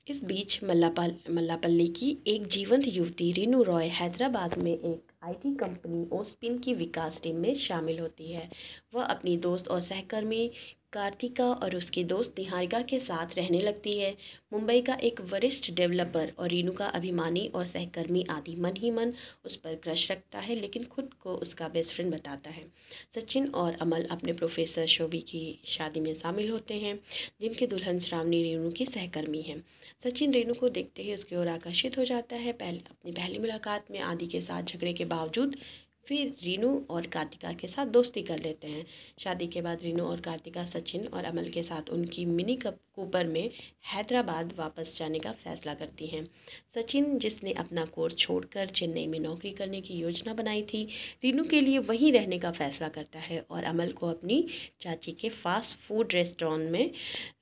[SPEAKER 1] इस बीच मल्लापल, मल्लापल्ली की एक जीवंत युवती रीनू रॉय हैदराबाद में एक आईटी कंपनी ओस्पिन की विकास टीम में शामिल होती है। वह अपनी दोस्त और सहकर्मी कार्तिका और उसकी दोस्त निहारिका के साथ रहने लगती है। मुंबई का एक वरिष्ठ डेवलपर और रीनू का अभिमानी और सहकर्मी आदि मन ही मन उस पर क्रश रखता है, लेकिन खुद को उसका बेस्ट फ्रेंड बताता है। सचिन और अमल अपने प्रोफेसर शोभी की शादी में शामिल होते हैं, जिनकी दुल्हन श्रावणी रीनू की सहकर्मी है। सचिन रेणु को देखते ही उसकी ओर आकर्षित हो जाता है। पहले, अपनी पहली मुलाकात में आदि के साथ झगड़े के बावजूद फिर रीनू और कार्तिका के साथ दोस्ती कर लेते हैं। शादी के बाद रीनू और कार्तिका सचिन और अमल के साथ उनकी मिनी कप कूपर में हैदराबाद वापस जाने का फैसला करती हैं। सचिन, जिसने अपना कोर्स छोड़कर चेन्नई में नौकरी करने की योजना बनाई थी, रीनू के लिए वहीं रहने का फैसला करता है और अमल को अपनी चाची के फास्ट फ़ूड रेस्टोरेंट में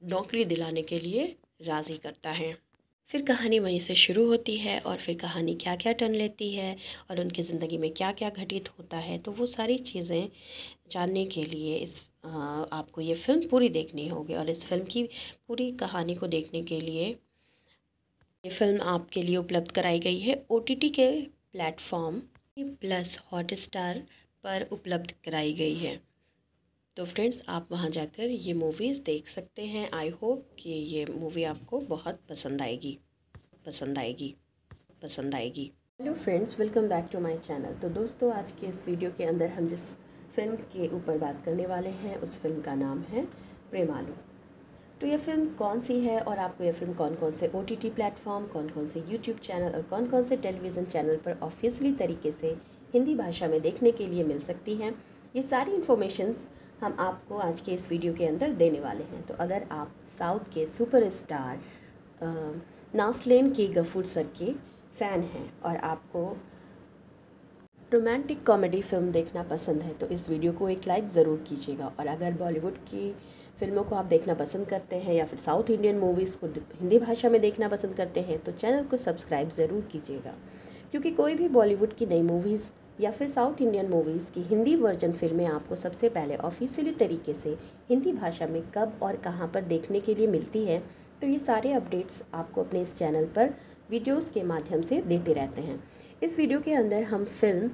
[SPEAKER 1] नौकरी दिलाने के लिए राज़ी करता है। फिर कहानी वहीं से शुरू होती है और फिर कहानी क्या क्या टर्न लेती है और उनकी ज़िंदगी में क्या क्या घटित होता है तो वो सारी चीज़ें जानने के लिए इस आपको ये फ़िल्म पूरी देखनी होगी और इस फ़िल्म की पूरी कहानी को देखने के लिए ये फ़िल्म आपके लिए उपलब्ध कराई गई है। ओटीटी के प्लेटफॉर्म प्लस हॉटस्टार पर उपलब्ध कराई गई है। तो फ्रेंड्स, आप वहाँ जाकर ये मूवीज़ देख सकते हैं। आई होप कि ये मूवी आपको बहुत पसंद आएगी। पसंद आएगी। पसंद आएगी। Hello friends welcome back to my channel तो दोस्तों, आज के इस वीडियो के अंदर हम जिस फ़िल्म के ऊपर बात करने वाले हैं, उस फ़िल्म का नाम है प्रेमालू। तो ये फ़िल्म कौन सी है और आपको ये फ़िल्म कौन कौन से ओ टी टी प्लेटफॉर्म कौन कौन से यूट्यूब चैनल और कौन कौन से टेलीविज़न चैनल पर ऑफिशियली तरीके से हिंदी भाषा में देखने के लिए मिल सकती हैं। ये सारी इन्फॉर्मेशंस हम आपको आज के इस वीडियो के अंदर देने वाले हैं। तो अगर आप साउथ के सुपर स्टार नासलेन के गफूर सर के फ़ैन हैं और आपको रोमांटिक कॉमेडी फ़िल्म देखना पसंद है तो इस वीडियो को एक लाइक ज़रूर कीजिएगा। और अगर बॉलीवुड की फ़िल्मों को आप देखना पसंद करते हैं या फिर साउथ इंडियन मूवीज़ को हिंदी भाषा में देखना पसंद करते हैं तो चैनल को सब्सक्राइब ज़रूर कीजिएगा। क्योंकि कोई भी बॉलीवुड की नई मूवीज़ या फिर साउथ इंडियन मूवीज़ की हिंदी वर्जन फ़िल्में आपको सबसे पहले ऑफिशियली तरीके से हिंदी भाषा में कब और कहाँ पर देखने के लिए मिलती है तो ये सारे अपडेट्स आपको अपने इस चैनल पर वीडियोस के माध्यम से देते रहते हैं। इस वीडियो के अंदर हम फ़िल्म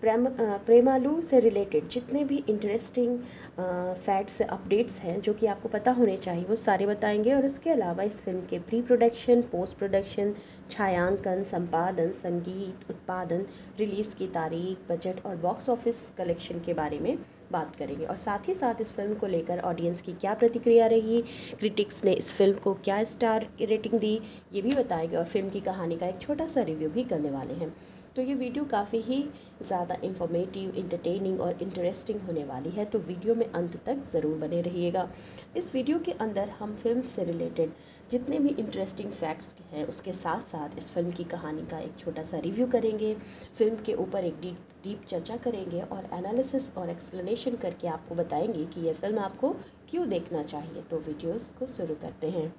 [SPEAKER 1] प्रेम प्रेमालू से रिलेटेड जितने भी इंटरेस्टिंग फैक्ट्स अपडेट्स हैं जो कि आपको पता होने चाहिए, वो सारे बताएँगे और उसके अलावा इस फ़िल्म के प्री प्रोडक्शन पोस्ट प्रोडक्शन छायांकन, संपादन, संगीत, उत्पादन रिलीज़ की तारीख बजट और बॉक्स ऑफ़िस कलेक्शन के बारे में बात करेंगे। और साथ ही साथ इस फ़िल्म को लेकर ऑडियंस की क्या प्रतिक्रिया रही क्रिटिक्स ने इस फ़िल्म को क्या स्टार रेटिंग दी, ये भी बताएँगे और फ़िल्म की कहानी का एक छोटा सा रिव्यू भी करने वाले हैं। तो ये वीडियो काफ़ी ही ज़्यादा इंफॉर्मेटिव इंटरटेनिंग और इंटरेस्टिंग होने वाली है तो वीडियो में अंत तक ज़रूर बने रहिएगा। इस वीडियो के अंदर हम फ़िल्म से रिलेटेड जितने भी इंटरेस्टिंग फैक्ट्स हैं, उसके साथ साथ इस फ़िल्म की कहानी का एक छोटा सा रिव्यू करेंगे। फ़िल्म के ऊपर एक डीप डीप चर्चा करेंगे और एनालिसिस और एक्सप्लेनेशन करके आपको बताएँगे कि यह फ़िल्म आपको क्यों देखना चाहिए। तो वीडियोज़ को शुरू करते हैं।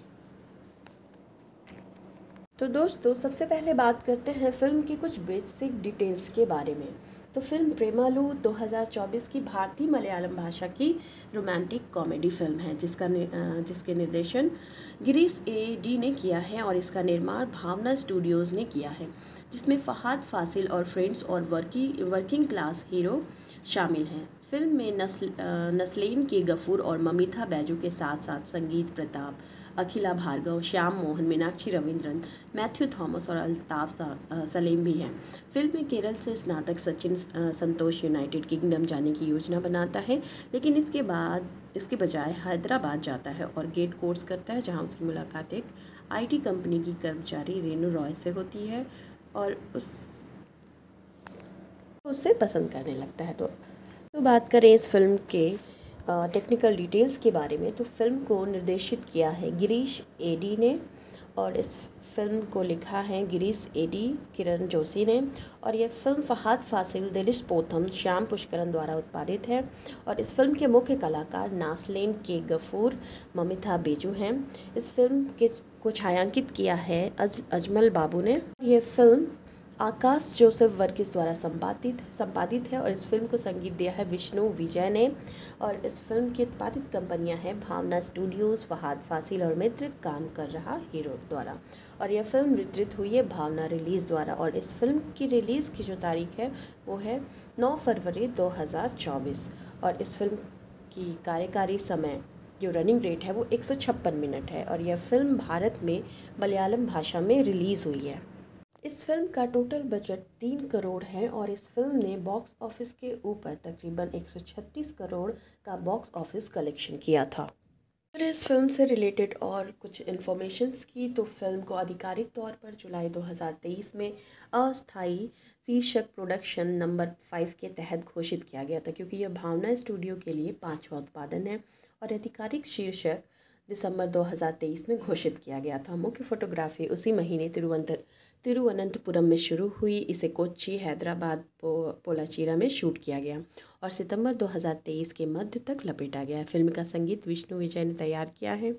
[SPEAKER 1] तो दोस्तों, सबसे पहले बात करते हैं फ़िल्म की कुछ बेसिक डिटेल्स के बारे में। तो फ़िल्म प्रेमालू 2024 की भारतीय मलयालम भाषा की रोमांटिक कॉमेडी फ़िल्म है, जिसका जिसके निर्देशन गिरीश ए डी ने किया है और इसका निर्माण भावना स्टूडियोज़ ने किया है, जिसमें फहाद फासिल और फ्रेंड्स और वर्की, वर्किंग क्लास हीरो शामिल हैं। फ़िल्म में नस्ल नस्लेन के गफूर और ममिता बैजू के साथ साथ संगीत प्रताप अखिला भार्गव, श्याम मोहन, मीनाक्षी रविंद्रन, मैथ्यू थॉमस और अल्ताफ सलीम भी हैं। फ़िल्म में केरल से स्नातक सचिन संतोष यूनाइटेड किंगडम जाने की योजना बनाता है, लेकिन इसके बाद, इसके बजाय हैदराबाद जाता है और गेट कोर्स करता है, जहाँ उसकी मुलाकात एक आईटी कंपनी की कर्मचारी रेनू रॉय से होती है और उस उससे पसंद करने लगता है। तो तो बात करें इस फ़िल्म के टेक्निकल डिटेल्स के बारे में तो फ़िल्म को निर्देशित किया है। गिरीश एडी ने और इस फ़िल्म को लिखा है गिरीश एडी किरण जोशी ने। और यह फ़िल्म फहाद फासिल दिलिश पोथम, श्याम पुष्करन द्वारा उत्पादित है। और इस फ़िल्म के मुख्य कलाकार नासलेन के गफूर, ममिता बेजू हैं। इस फ़िल्म के को छायांकित किया है अज, अजमल बाबू ने। यह फ़िल्म आकाश जोसेफ वर्गीस द्वारा संपादित संपादित है और इस फ़िल्म को संगीत दिया है विष्णु विजय ने। और इस फ़िल्म की उत्पादित कंपनियाँ हैं भावना स्टूडियोज़, फहाद फासिल और मित्र, काम कर रहा हीरो द्वारा। और यह फ़िल्म वितरित हुई है भावना रिलीज़ द्वारा और इस फ़िल्म की रिलीज़ की जो तारीख है, वो है नौ फरवरी दो हज़ार चौबीस। और इस फ़िल्म की कार्यकारी समय, जो रनिंग रेट है वो एक सौ छप्पन मिनट है। और यह फ़िल्म भारत में मलयालम भाषा में रिलीज़ हुई है। इस फ़िल्म का टोटल बजट तीन करोड़ है और इस फ़िल्म ने बॉक्स ऑफ़िस के ऊपर तकरीबन 136 करोड़ का बॉक्स ऑफ़िस कलेक्शन किया था। अगर इस फ़िल्म से रिलेटेड और कुछ इन्फॉर्मेशंस की तो फ़िल्म को आधिकारिक तौर पर जुलाई 2023 में अस्थाई शीर्षक प्रोडक्शन नंबर फाइव के तहत घोषित किया गया था, क्योंकि यह भावना स्टूडियो के लिए पाँचवा उत्पादन है और आधिकारिक शीर्षक दिसंबर 2023 में घोषित किया गया था। मुख्य फोटोग्राफी उसी महीने तिरुवंत तिरुवनंतपुरम में शुरू हुई। इसे कोच्चि, हैदराबाद, पो, पोलाचीरा में शूट किया गया और सितंबर 2023 के मध्य तक लपेटा गया। फ़िल्म का संगीत विष्णु विजय ने तैयार किया है।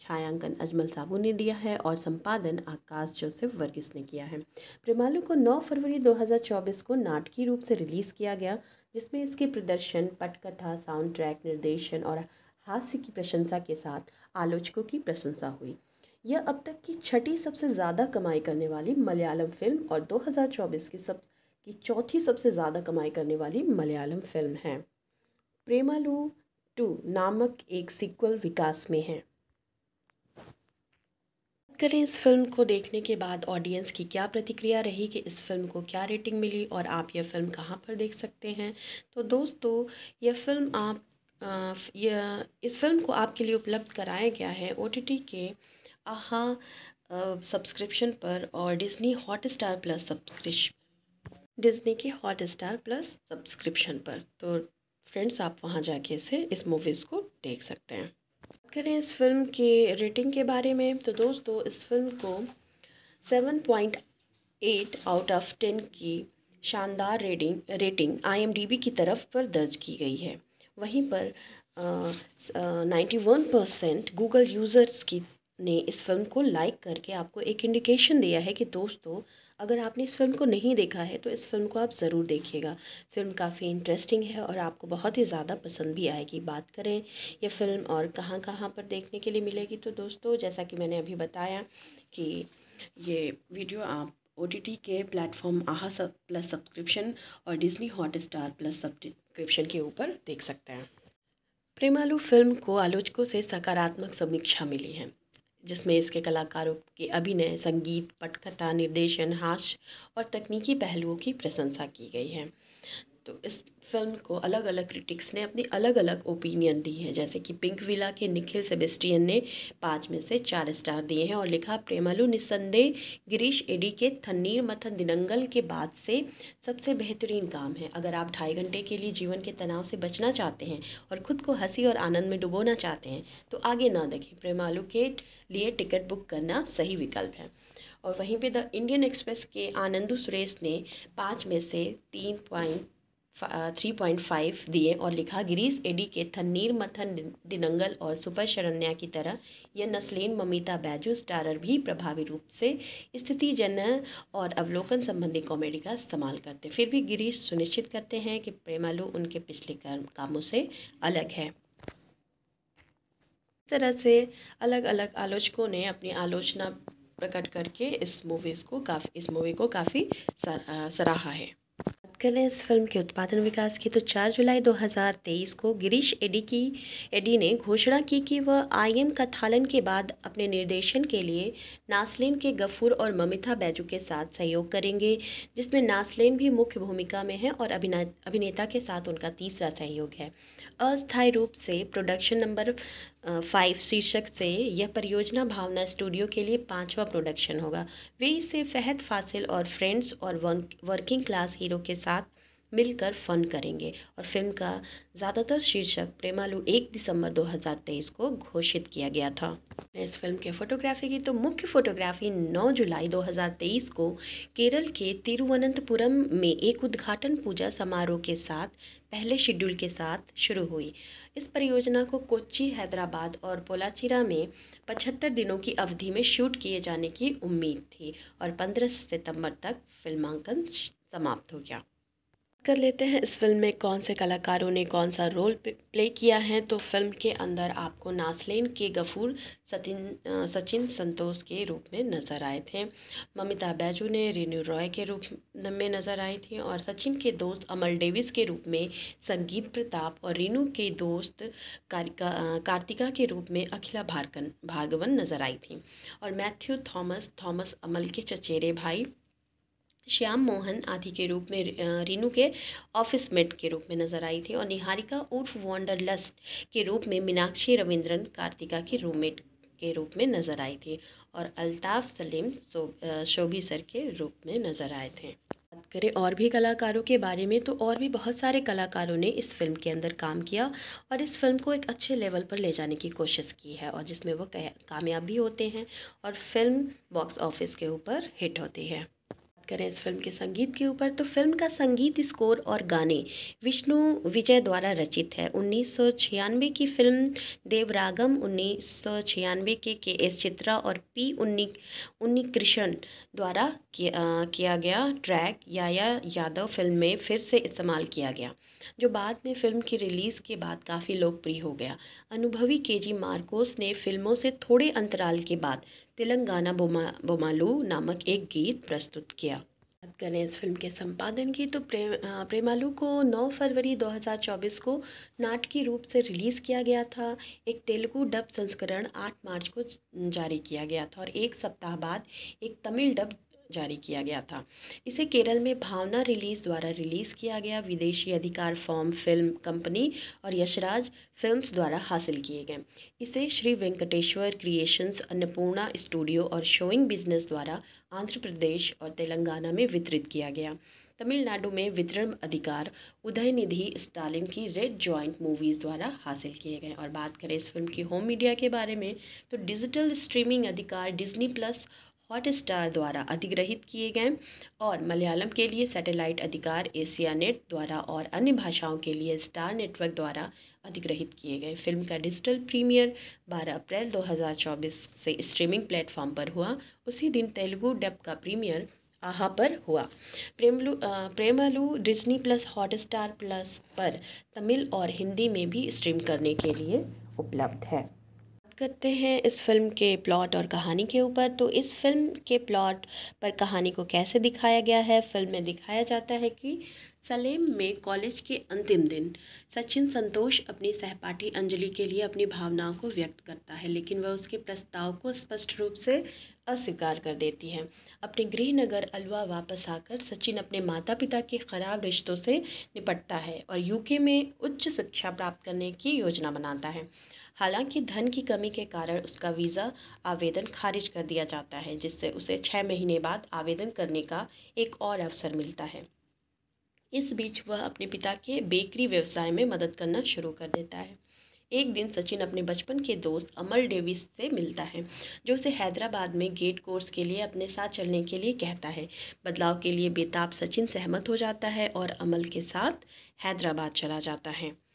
[SPEAKER 1] छायांकन अजमल साबू ने दिया है और संपादन आकाश जोसेफ वर्गीस ने किया है। प्रेमालू को 9 फरवरी 2024 को नाटकीय रूप से रिलीज़ किया गया, जिसमें इसके प्रदर्शन, पटकथा साउंड ट्रैक निर्देशन और हास्य की प्रशंसा के साथ आलोचकों की प्रशंसा हुई। यह अब तक की छठी सबसे ज़्यादा कमाई करने वाली मलयालम फ़िल्म और 2024 की सब, की चौथी सबसे ज़्यादा कमाई करने वाली मलयालम फ़िल्म है। प्रेमालू टू नामक एक सीक्वल विकास में है। करें इस फ़िल्म को देखने के बाद ऑडियंस की क्या प्रतिक्रिया रही, कि इस फ़िल्म को क्या रेटिंग मिली और आप यह फ़िल्म कहाँ पर देख सकते हैं? तो दोस्तों, यह फ़िल्म आप यह, इस फ़िल्म को आपके लिए उपलब्ध कराया गया है ओटीटी के आहा सब्सक्रिप्शन पर और Disney Hotstar plus subscription Disney के हॉट स्टार प्लस सब्सक्रिप्शन पर। तो फ्रेंड्स आप वहाँ जाके इसे, इस मूवीज़ को देख सकते हैं। करें इस फ़िल्म के रेटिंग के बारे में तो दोस्तों, इस फ़िल्म को seven point eight out of ten की शानदार रेटिंग रेटिंग आईएमडीबी की तरफ़ पर दर्ज की गई है। वहीं पर ninety one percent Google users की ने इस फ़िल्म को लाइक करके आपको एक इंडिकेशन दिया है कि दोस्तों, अगर आपने इस फ़िल्म को नहीं देखा है तो इस फ़िल्म को आप ज़रूर देखिएगा। फ़िल्म काफ़ी इंटरेस्टिंग है और आपको बहुत ही ज़्यादा पसंद भी आएगी। बात करें, ये फ़िल्म और कहाँ कहाँ पर देखने के लिए मिलेगी? तो दोस्तों, जैसा कि मैंने अभी बताया कि ये वीडियो आप ओटीटी के प्लेटफॉर्म आहा सब प्लस सब्सक्रिप्शन और Disney Hotstar plus subscription के ऊपर देख सकते हैं। प्रेमालू फ़िल्म को आलोचकों से सकारात्मक समीक्षा मिली है। जिसमें इसके कलाकारों के अभिनय, संगीत, पटकथा, निर्देशन, हास्य और तकनीकी पहलुओं की प्रशंसा की गई है। तो इस फ़िल्म को अलग अलग क्रिटिक्स ने अपनी अलग अलग ओपिनियन दी है। जैसे कि पिंक विला के निखिल सेबेस्टियन ने पाँच में से चार स्टार दिए हैं और लिखा, प्रेमालू निसंदेह गिरीश एडी के थन्नीर मथन दिनंगल के बाद से सबसे बेहतरीन काम है। अगर आप ढाई घंटे के लिए जीवन के तनाव से बचना चाहते हैं और ख़ुद को हँसी और आनंद में डुबोना चाहते हैं तो आगे ना देखें। प्रेमालू के लिए टिकट बुक करना सही विकल्प है। और वहीं पे द इंडियन एक्सप्रेस के आनंदू सुरेश ने पाँच में से तीन पॉइंट थ्री पॉइंट फाइव दिए और लिखा, गिरीश एडी के थन्नीर मथन दिनंगल और सुपर शरण्या की तरह यह नस्लेन ममिता बैजू, स्टारर भी प्रभावी रूप से स्थिति जन और अवलोकन संबंधी कॉमेडी का इस्तेमाल करते फिर भी गिरीश सुनिश्चित करते हैं कि प्रेमालू उनके पिछले कामों से अलग है। इस तरह से अलग अलग आलोचकों ने अपनी आलोचना प्रकट करके इस मूवीज़ को काफ़ी, इस मूवी को काफ़ी सराहा है। करें इस फ़िल्म के उत्पादन विकास की। तो 4 जुलाई 2023 को गिरीश एडी की, एडी ने घोषणा की कि वह आई एम कथालन के बाद अपने निर्देशन के लिए नासलिन के गफूर और ममिता बैजू के साथ सहयोग करेंगे, जिसमें नासलिन भी मुख्य भूमिका में है और अभिना, अभिनेता के साथ उनका तीसरा सहयोग है। अस्थायी रूप से प्रोडक्शन नंबर फाइव शीर्षक से यह परियोजना भावना स्टूडियो के लिए पांचवा प्रोडक्शन होगा। वे इसे फहद फासिल और फ्रेंड्स और वर्किंग क्लास हीरो के साथ मिलकर फन करेंगे। और फ़िल्म का ज़्यादातर शीर्षक प्रेमालू एक दिसंबर 2023 को घोषित किया गया था। इस फ़िल्म के फोटोग्राफी की तो मुख्य फोटोग्राफी 9 जुलाई 2023 को केरल के तिरुवनंतपुरम में एक उद्घाटन पूजा समारोह के साथ, पहले शेड्यूल के साथ शुरू हुई। इस परियोजना को कोच्चि, हैदराबाद और पोलाचिरा में पचहत्तर दिनों की अवधि में शूट किए जाने की उम्मीद थी और 15 सितंबर तक फिल्मांकन समाप्त हो गया। कर लेते हैं। इस फ़िल्म में कौन से कलाकारों ने कौन सा रोल प्ले किया है तो फ़िल्म के अंदर आपको नासलेन के गफूर सचिन सचिन संतोष के रूप में नज़र आए थे। ममिता बैजू ने रेनू रॉय के रूप में नज़र आई थी और सचिन के दोस्त अमल डेविस के रूप में संगीत प्रताप और रीनू के दोस्त कार्तिका के रूप में अखिला भारकन भार्गवन नज़र आई थी। और मैथ्यू थॉमस थॉमस अमल के चचेरे भाई श्याम मोहन आदि के रूप में रीनू के ऑफ़िस मेट के रूप में नज़र आई थी और निहारिका उर्फ़ वॉन्डरलस्ट के रूप में मीनाक्षी रविंद्रन कार्तिका की रूममेट के रूप में नज़र आई थी और अल्ताफ़ सलीम शोभी सर के रूप में नज़र आए थे। बात करें और भी कलाकारों के बारे में तो और भी बहुत सारे कलाकारों ने इस फ़िल्म के अंदर काम किया और इस फ़िल्म को एक अच्छे लेवल पर ले जाने की कोशिश की है और जिसमें वो कामयाब भी होते हैं और फ़िल्म बॉक्स ऑफ़िस के ऊपर हिट होती है। करें इस फ़िल्म के संगीत के ऊपर तो फ़िल्म का संगीत स्कोर और गाने विष्णु विजय द्वारा रचित है। उन्नीस सौ छियानवे की फ़िल्म देवरागम उन्नीस सौ छियानवे के के एस चित्रा और पी उन्नी उन्नी कृष्ण द्वारा किया, किया गया ट्रैक याया यादव फ़िल्म में फिर से इस्तेमाल किया गया। जो बाद में फ़िल्म की रिलीज़ के बाद काफ़ी लोकप्रिय हो गया। अनुभवी के जी मार्कोस ने फ़िल्मों से थोड़े अंतराल के बाद तेलंगाना बोमा, बोमालू नामक एक गीत प्रस्तुत किया। बात करें इस फ़िल्म के संपादन की तो प्रेम प्रेमालू को 9 फरवरी 2024 को नाटकीय रूप से रिलीज़ किया गया था। एक तेलुगु डब संस्करण 8 मार्च को जारी किया गया था और एक सप्ताह बाद एक तमिल डब जारी किया गया था। इसे केरल में भावना रिलीज़ द्वारा रिलीज़ किया गया। विदेशी अधिकार फॉर्म, फ़िल्म कंपनी और यशराज फिल्म्स द्वारा हासिल किए गए। इसे श्री वेंकटेश्वर क्रिएशंस, अन्नपूर्णा स्टूडियो और शोइंग बिज़नेस द्वारा आंध्र प्रदेश और तेलंगाना में वितरित किया गया। तमिलनाडु में वितरण अधिकार, उदयनिधि स्टालिन की रेड जॉइंट मूवीज़ द्वारा हासिल किए गए। और बात करें इस फ़िल्म की होम मीडिया के बारे में तो डिजिटल स्ट्रीमिंग अधिकार डिज्नी प्लस हॉट स्टार द्वारा अधिग्रहित किए गए और मलयालम के लिए सैटेलाइट अधिकार एशिया नेट द्वारा और अन्य भाषाओं के लिए स्टार नेटवर्क द्वारा अधिग्रहित किए गए फ़िल्म का डिजिटल प्रीमियर 12 अप्रैल 2024 से स्ट्रीमिंग प्लेटफॉर्म पर हुआ। उसी दिन तेलुगु डब का प्रीमियर आहा पर हुआ। Premalu Premalu Disney plus Hotstar plus पर तमिल और हिंदी में भी स्ट्रीम करने के लिए उपलब्ध है। करते हैं इस फ़िल्म के प्लॉट और कहानी के ऊपर। तो इस फ़िल्म के प्लॉट पर कहानी को कैसे दिखाया गया है? फ़िल्म में दिखाया जाता है कि सलेम में कॉलेज के अंतिम दिन सचिन संतोष अपनी सहपाठी अंजलि के लिए अपनी भावनाओं को व्यक्त करता है, लेकिन वह उसके प्रस्ताव को स्पष्ट रूप से अस्वीकार कर देती है। अपने गृहनगर अलवा वापस आकर सचिन अपने माता पिता के खराब रिश्तों से निपटता है और यूके में उच्च शिक्षा प्राप्त करने की योजना बनाता है। हालाँकि धन की कमी के कारण उसका वीज़ा आवेदन खारिज कर दिया जाता है, जिससे उसे छः महीने बाद आवेदन करने का एक और अवसर मिलता है। इस बीच वह अपने पिता के बेकरी व्यवसाय में मदद करना शुरू कर देता है। एक दिन सचिन अपने बचपन के दोस्त अमल डेविस से मिलता है, जो उसे हैदराबाद में गेट कोर्स के लिए अपने साथ चलने के लिए कहता है। बदलाव के लिए बेताब सचिन सहमत हो जाता है और अमल के साथ हैदराबाद चला जाता है।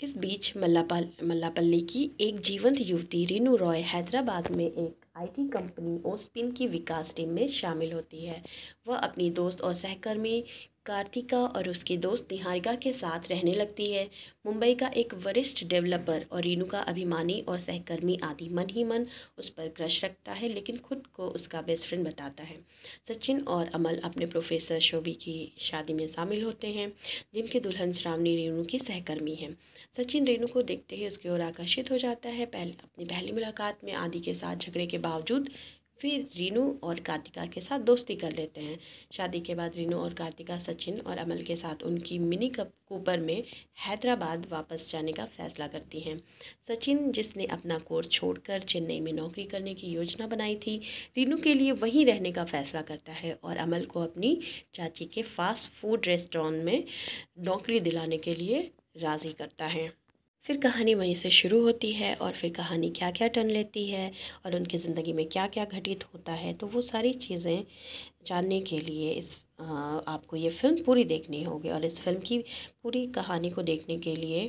[SPEAKER 1] इस बीच मल्लापल, मल्लापल्ली की एक जीवंत युवती रीनू रॉय हैदराबाद में एक आईटी कंपनी ओस्पिन की विकास टीम में शामिल होती है। वह अपनी दोस्त और सहकर्मी कार्तिका और उसकी दोस्त निहारिका के साथ रहने लगती है। मुंबई का एक वरिष्ठ डेवलपर और रीनू का अभिमानी और सहकर्मी आदि मन ही मन उस पर क्रश रखता है, लेकिन खुद को उसका बेस्ट फ्रेंड बताता है। सचिन और अमल अपने प्रोफेसर शोभी की शादी में शामिल होते हैं, जिनकी दुल्हन श्रावणी रेणु की सहकर्मी है। सचिन रेणु को देखते ही उसकी ओर आकर्षित हो जाता है। पहले, अपनी पहली मुलाकात में आदि के साथ झगड़े के बावजूद फिर रीनू और कार्तिका के साथ दोस्ती कर लेते हैं। शादी के बाद रीनू और कार्तिका सचिन और अमल के साथ उनकी मिनी कप कूपर में हैदराबाद वापस जाने का फैसला करती हैं। सचिन, जिसने अपना कोर्स छोड़कर चेन्नई में नौकरी करने की योजना बनाई थी, रीनू के लिए वहीं रहने का फैसला करता है और अमल को अपनी चाची के फास्ट फ़ूड रेस्टोरेंट में नौकरी दिलाने के लिए राज़ी करता है। फिर कहानी वहीं से शुरू होती है और फिर कहानी क्या क्या टर्न लेती है और उनकी ज़िंदगी में क्या क्या घटित होता है तो वो सारी चीज़ें जानने के लिए इस आपको ये फ़िल्म पूरी देखनी होगी और इस फ़िल्म की पूरी कहानी को देखने के लिए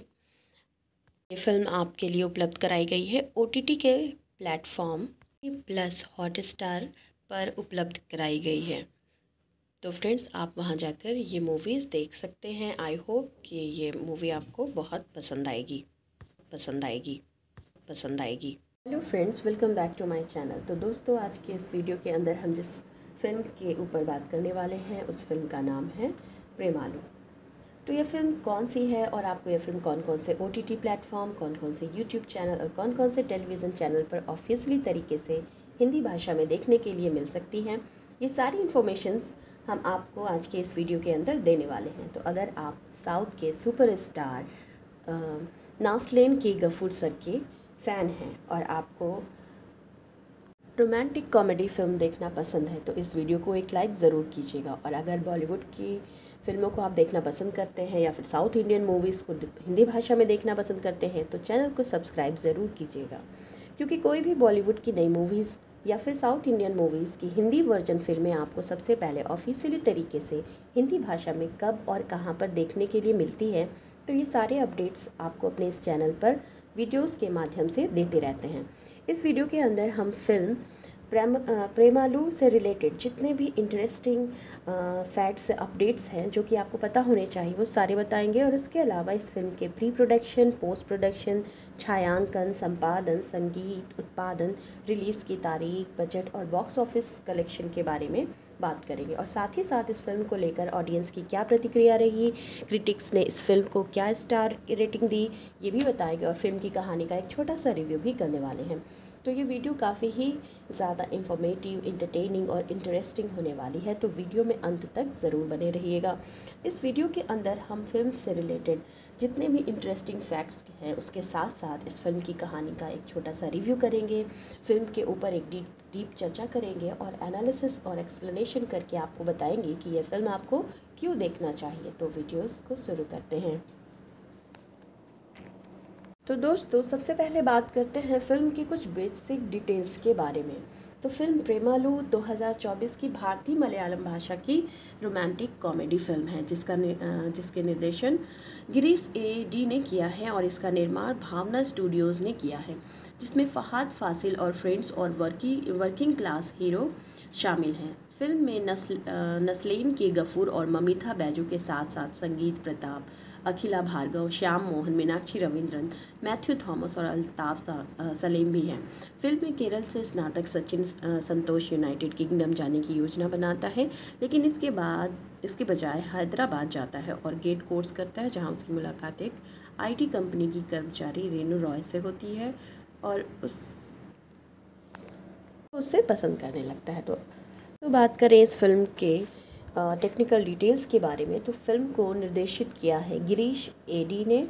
[SPEAKER 1] ये फ़िल्म आपके लिए उपलब्ध कराई गई है। ओटीटी के प्लेटफॉर्म, प्लस हॉटस्टार पर उपलब्ध कराई गई है। तो फ्रेंड्स, आप वहाँ जाकर ये मूवीज़ देख सकते हैं। आई होप कि ये मूवी आपको बहुत पसंद आएगी। पसंद आएगी। पसंद आएगी। Hello friends welcome back to my channel तो दोस्तों, आज के इस वीडियो के अंदर हम जिस फ़िल्म के ऊपर बात करने वाले हैं, उस फ़िल्म का नाम है प्रेमालू। तो ये फ़िल्म कौन सी है और आपको ये फ़िल्म कौन कौन से ओ टी प्लेटफॉर्म कौन कौन से यूट्यूब चैनल और कौन कौन से टेलीविज़न चैनल पर ऑफिशियली तरीके से हिंदी भाषा में देखने के लिए मिल सकती हैं। ये सारी इन्फॉर्मेशंस हम आपको आज के इस वीडियो के अंदर देने वाले हैं। तो अगर आप साउथ के सुपर स्टार नासलेन के गफूर सर के फ़ैन हैं और आपको रोमांटिक कॉमेडी फ़िल्म देखना पसंद है तो इस वीडियो को एक लाइक ज़रूर कीजिएगा। और अगर बॉलीवुड की फ़िल्मों को आप देखना पसंद करते हैं या फिर साउथ इंडियन मूवीज़ को हिंदी भाषा में देखना पसंद करते हैं तो चैनल को सब्सक्राइब ज़रूर कीजिएगा। क्योंकि कोई भी बॉलीवुड की नई मूवीज़ या फिर साउथ इंडियन मूवीज़ की हिंदी वर्जन फ़िल्में आपको सबसे पहले ऑफिशियली तरीके से हिंदी भाषा में कब और कहाँ पर देखने के लिए मिलती है तो ये सारे अपडेट्स आपको अपने इस चैनल पर वीडियोस के माध्यम से देते रहते हैं। इस वीडियो के अंदर हम फ़िल्म प्रेम प्रेमालू से रिलेटेड जितने भी इंटरेस्टिंग फैक्ट्स अपडेट्स हैं जो कि आपको पता होने चाहिए, वो सारे बताएँगे और उसके अलावा इस फ़िल्म के प्री प्रोडक्शन पोस्ट प्रोडक्शन छायांकन, संपादन, संगीत, उत्पादन रिलीज़ की तारीख बजट और बॉक्स ऑफ़िस कलेक्शन के बारे में बात करेंगे। और साथ ही साथ इस फ़िल्म को लेकर ऑडियंस की क्या प्रतिक्रिया रही क्रिटिक्स ने इस फ़िल्म को क्या स्टार रेटिंग दी, ये भी बताएँगे और फ़िल्म की कहानी का एक छोटा सा रिव्यू भी करने वाले हैं। तो ये वीडियो काफ़ी ही ज़्यादा इंफॉर्मेटिव इंटरटेनिंग और इंटरेस्टिंग होने वाली है तो वीडियो में अंत तक ज़रूर बने रहिएगा। इस वीडियो के अंदर हम फ़िल्म से रिलेटेड जितने भी इंटरेस्टिंग फैक्ट्स हैं, उसके साथ साथ इस फ़िल्म की कहानी का एक छोटा सा रिव्यू करेंगे। फ़िल्म के ऊपर एक डीप डीप चर्चा करेंगे और एनालिसिस और एक्सप्लेनेशन करके आपको बताएँगे कि यह फ़िल्म आपको क्यों देखना चाहिए। तो वीडियोज़ को शुरू करते हैं। तो दोस्तों सबसे पहले बात करते हैं फ़िल्म की कुछ बेसिक डिटेल्स के बारे में। तो फ़िल्म प्रेमालू 2024 की भारतीय मलयालम भाषा की रोमांटिक कॉमेडी फ़िल्म है जिसका नि, जिसके निर्देशन गिरीश ए डी ने किया है और इसका निर्माण भावना स्टूडियोज़ ने किया है जिसमें फहाद फासिल और फ्रेंड्स और वर्की वर्किंग क्लास हीरो शामिल हैं। फ़िल्म में नस्ल नस्लेन के गफूर और ममिता बैजू के साथ साथ संगीत प्रताप अखिला भार्गव, श्याम मोहन, मीनाक्षी रविंद्रन, मैथ्यू थॉमस और अल्ताफ सलीम भी हैं। फ़िल्म में केरल से स्नातक सचिन संतोष यूनाइटेड किंगडम जाने की योजना बनाता है, लेकिन इसके बाद, इसके बजाय हैदराबाद जाता है और गेट कोर्स करता है, जहाँ उसकी मुलाकात एक आईटी कंपनी की कर्मचारी रेनू रॉय से होती है और उस उससे पसंद करने लगता है। तो तो बात करें इस फ़िल्म के टेक्निकल डिटेल्स के बारे में तो फ़िल्म को निर्देशित किया है। गिरीश एडी ने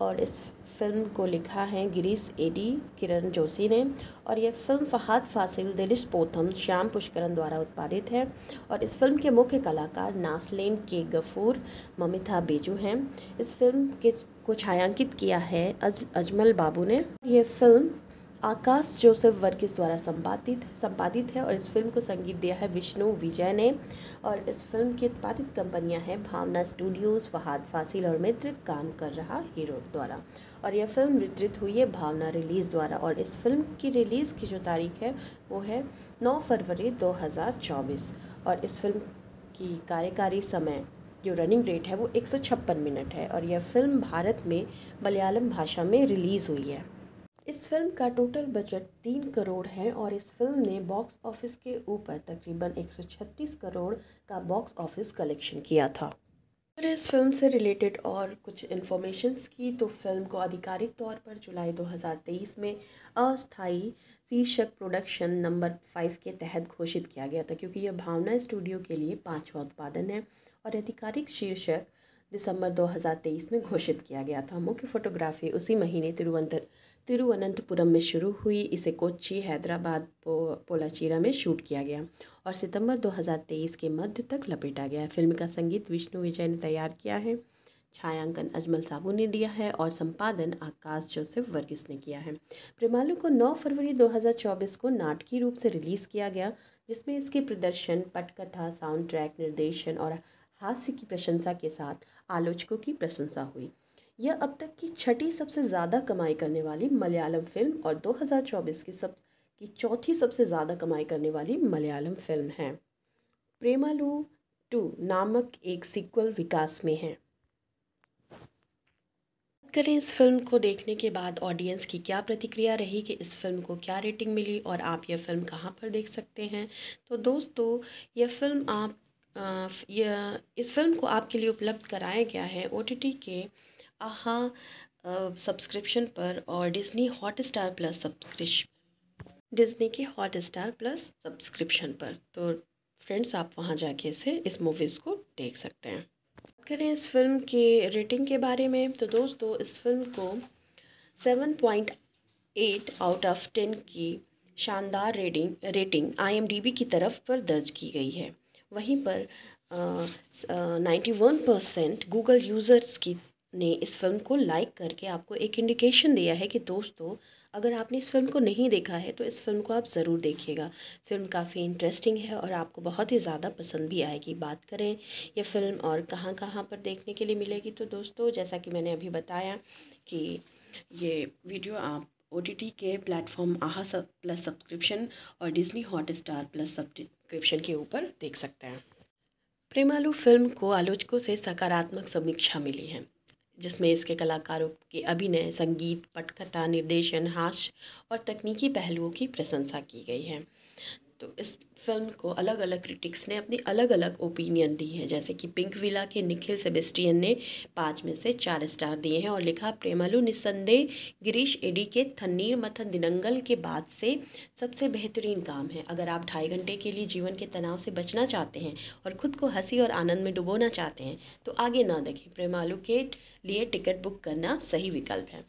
[SPEAKER 1] और इस फ़िल्म को लिखा है गिरीश एडी किरण जोशी ने। और यह फ़िल्म फहाद फासिल दिलिश पोथम, श्याम पुष्करन द्वारा उत्पादित है। और इस फ़िल्म के मुख्य कलाकार नासलेन के गफूर ममिता बेजू हैं। इस फ़िल्म के को छायांकित किया है अज, अजमल बाबू ने। यह फ़िल्म आकाश जोसेफ वर्गीस द्वारा संपादित संपादित है और इस फ़िल्म को संगीत दिया है विष्णु विजय ने। और इस फ़िल्म की उत्पादित कंपनियाँ हैं भावना स्टूडियोज़, फहाद फासिल और मित्र काम कर रहा हीरो द्वारा। और यह फ़िल्म वितरित हुई है भावना रिलीज़ द्वारा और इस फ़िल्म की रिलीज़ की जो तारीख है वो है नौ फरवरी 2024 और इस फ़िल्म की कार्यकारी समय जो रनिंग रेट है वो एक सौ छप्पन मिनट है और यह फ़िल्म भारत में मलयालम भाषा में रिलीज़ हुई है। इस फ़िल्म का टोटल बजट तीन करोड़ है और इस फ़िल्म ने बॉक्स ऑफ़िस के ऊपर तकरीबन 136 करोड़ का बॉक्स ऑफ़िस कलेक्शन किया था। अगर इस फ़िल्म से रिलेटेड और कुछ इन्फॉर्मेशंस की तो फ़िल्म को आधिकारिक तौर पर जुलाई 2023 में अस्थाई शीर्षक प्रोडक्शन नंबर फाइव के तहत घोषित किया गया था, क्योंकि यह भावना स्टूडियो के लिए पाँचवा उत्पादन है और आधिकारिक शीर्षक दिसंबर 2023 में घोषित किया गया था। मुख्य फोटोग्राफी उसी महीने तिरुवंत तिरुवनंतपुरम में शुरू हुई। इसे कोच्चि, हैदराबाद, पो, पोलाचीरा में शूट किया गया और सितंबर 2023 के मध्य तक लपेटा गया। फ़िल्म का संगीत विष्णु विजय ने तैयार किया है। छायांकन अजमल साबू ने दिया है और संपादन आकाश जोसेफ वर्गीस ने किया है। प्रेमालू को 9 फरवरी 2024 को नाटकीय रूप से रिलीज़ किया गया, जिसमें इसके प्रदर्शन, पटकथा साउंड ट्रैक निर्देशन और हास्य की प्रशंसा के साथ आलोचकों की प्रशंसा हुई। यह अब तक की छठी सबसे ज़्यादा कमाई करने वाली मलयालम फ़िल्म और 2024 की सब, की चौथी सबसे ज़्यादा कमाई करने वाली मलयालम फ़िल्म है। प्रेमालू टू नामक एक सीक्वल विकास में है। करें इस फ़िल्म को देखने के बाद ऑडियंस की क्या प्रतिक्रिया रही, कि इस फ़िल्म को क्या रेटिंग मिली और आप यह फ़िल्म कहाँ पर देख सकते हैं? तो दोस्तों, यह फ़िल्म आप यह, इस फ़िल्म को आपके लिए उपलब्ध कराया गया है ओटीटी के आहा सब्सक्रिप्शन पर और Disney Hotstar plus subscription Disney के हॉट स्टार प्लस सब्सक्रिप्शन पर। तो फ्रेंड्स आप वहाँ जाके इसे, इस मूवीज़ को देख सकते हैं। करें इस फ़िल्म के रेटिंग के बारे में तो दोस्तों, इस फ़िल्म को seven point eight out of ten की शानदार रेटिंग रेटिंग आईएमडीबी की तरफ़ पर दर्ज की गई है। वहीं पर ninety one percent Google users की ने इस फ़िल्म को लाइक करके आपको एक इंडिकेशन दिया है कि दोस्तों, अगर आपने इस फ़िल्म को नहीं देखा है तो इस फ़िल्म को आप ज़रूर देखिएगा। फ़िल्म काफ़ी इंटरेस्टिंग है और आपको बहुत ही ज़्यादा पसंद भी आएगी। बात करें ये फ़िल्म और कहाँ कहाँ पर देखने के लिए मिलेगी तो दोस्तों, जैसा कि मैंने अभी बताया कि ये वीडियो आप ओटीटी के प्लेटफॉर्म आहा सब प्लस सब्सक्रिप्शन और Disney Hotstar plus subscription के ऊपर देख सकते हैं। प्रेमालू फ़िल्म को आलोचकों से सकारात्मक समीक्षा मिली है। जिसमें इसके कलाकारों के अभिनय, संगीत, पटकथा, निर्देशन, हास्य और तकनीकी पहलुओं की प्रशंसा की गई है। तो इस फ़िल्म को अलग अलग क्रिटिक्स ने अपनी अलग अलग ओपिनियन दी है। जैसे कि पिंक विला के निखिल सेबेस्टियन ने पाँच में से चार स्टार दिए हैं और लिखा, प्रेमालू निस्संदेह गिरीश एडी के थन्नीर मथन दिनंगल के बाद से सबसे बेहतरीन काम है। अगर आप ढाई घंटे के लिए जीवन के तनाव से बचना चाहते हैं और ख़ुद को हँसी और आनंद में डुबोना चाहते हैं तो आगे ना देखें। प्रेमालू के लिए टिकट बुक करना सही विकल्प है।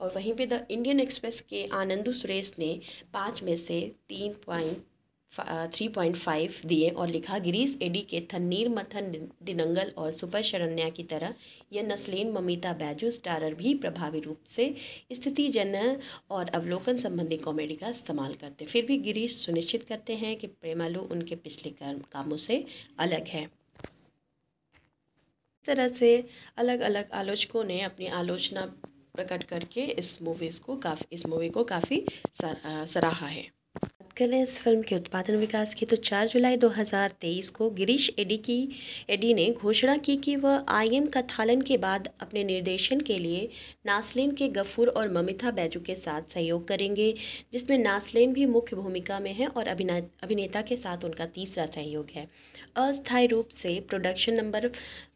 [SPEAKER 1] और वहीं पे द इंडियन एक्सप्रेस के आनंदू सुरेश ने पाँच में से तीन पॉइंट थ्री पॉइंट फाइव दिए और लिखा, गिरीश एडी के थन्नीर मथन दिनंगल और सुपर शरण्या की तरह, यह नस्लीन ममिता बैजू, स्टारर भी प्रभावी रूप से स्थिति जन और अवलोकन संबंधी कॉमेडी का इस्तेमाल करते फिर भी गिरीश सुनिश्चित करते हैं कि प्रेमालू उनके पिछले कामों से अलग है। इस तरह से अलग अलग आलोचकों ने अपनी आलोचना प्रकट करके इस मूवीज़ को काफ़ी, इस मूवी को काफ़ी सराहा है। करें इस फ़िल्म के उत्पादन विकास की। तो 4 जुलाई 2023 को गिरीश एडी की, एडी ने घोषणा की कि वह आईएम कथालन के बाद अपने निर्देशन के लिए नासलिन के गफूर और ममिता बैजू के साथ सहयोग करेंगे, जिसमें नासलिन भी मुख्य भूमिका में है और अभिनेता के साथ उनका तीसरा सहयोग है। अस्थायी रूप से प्रोडक्शन नंबर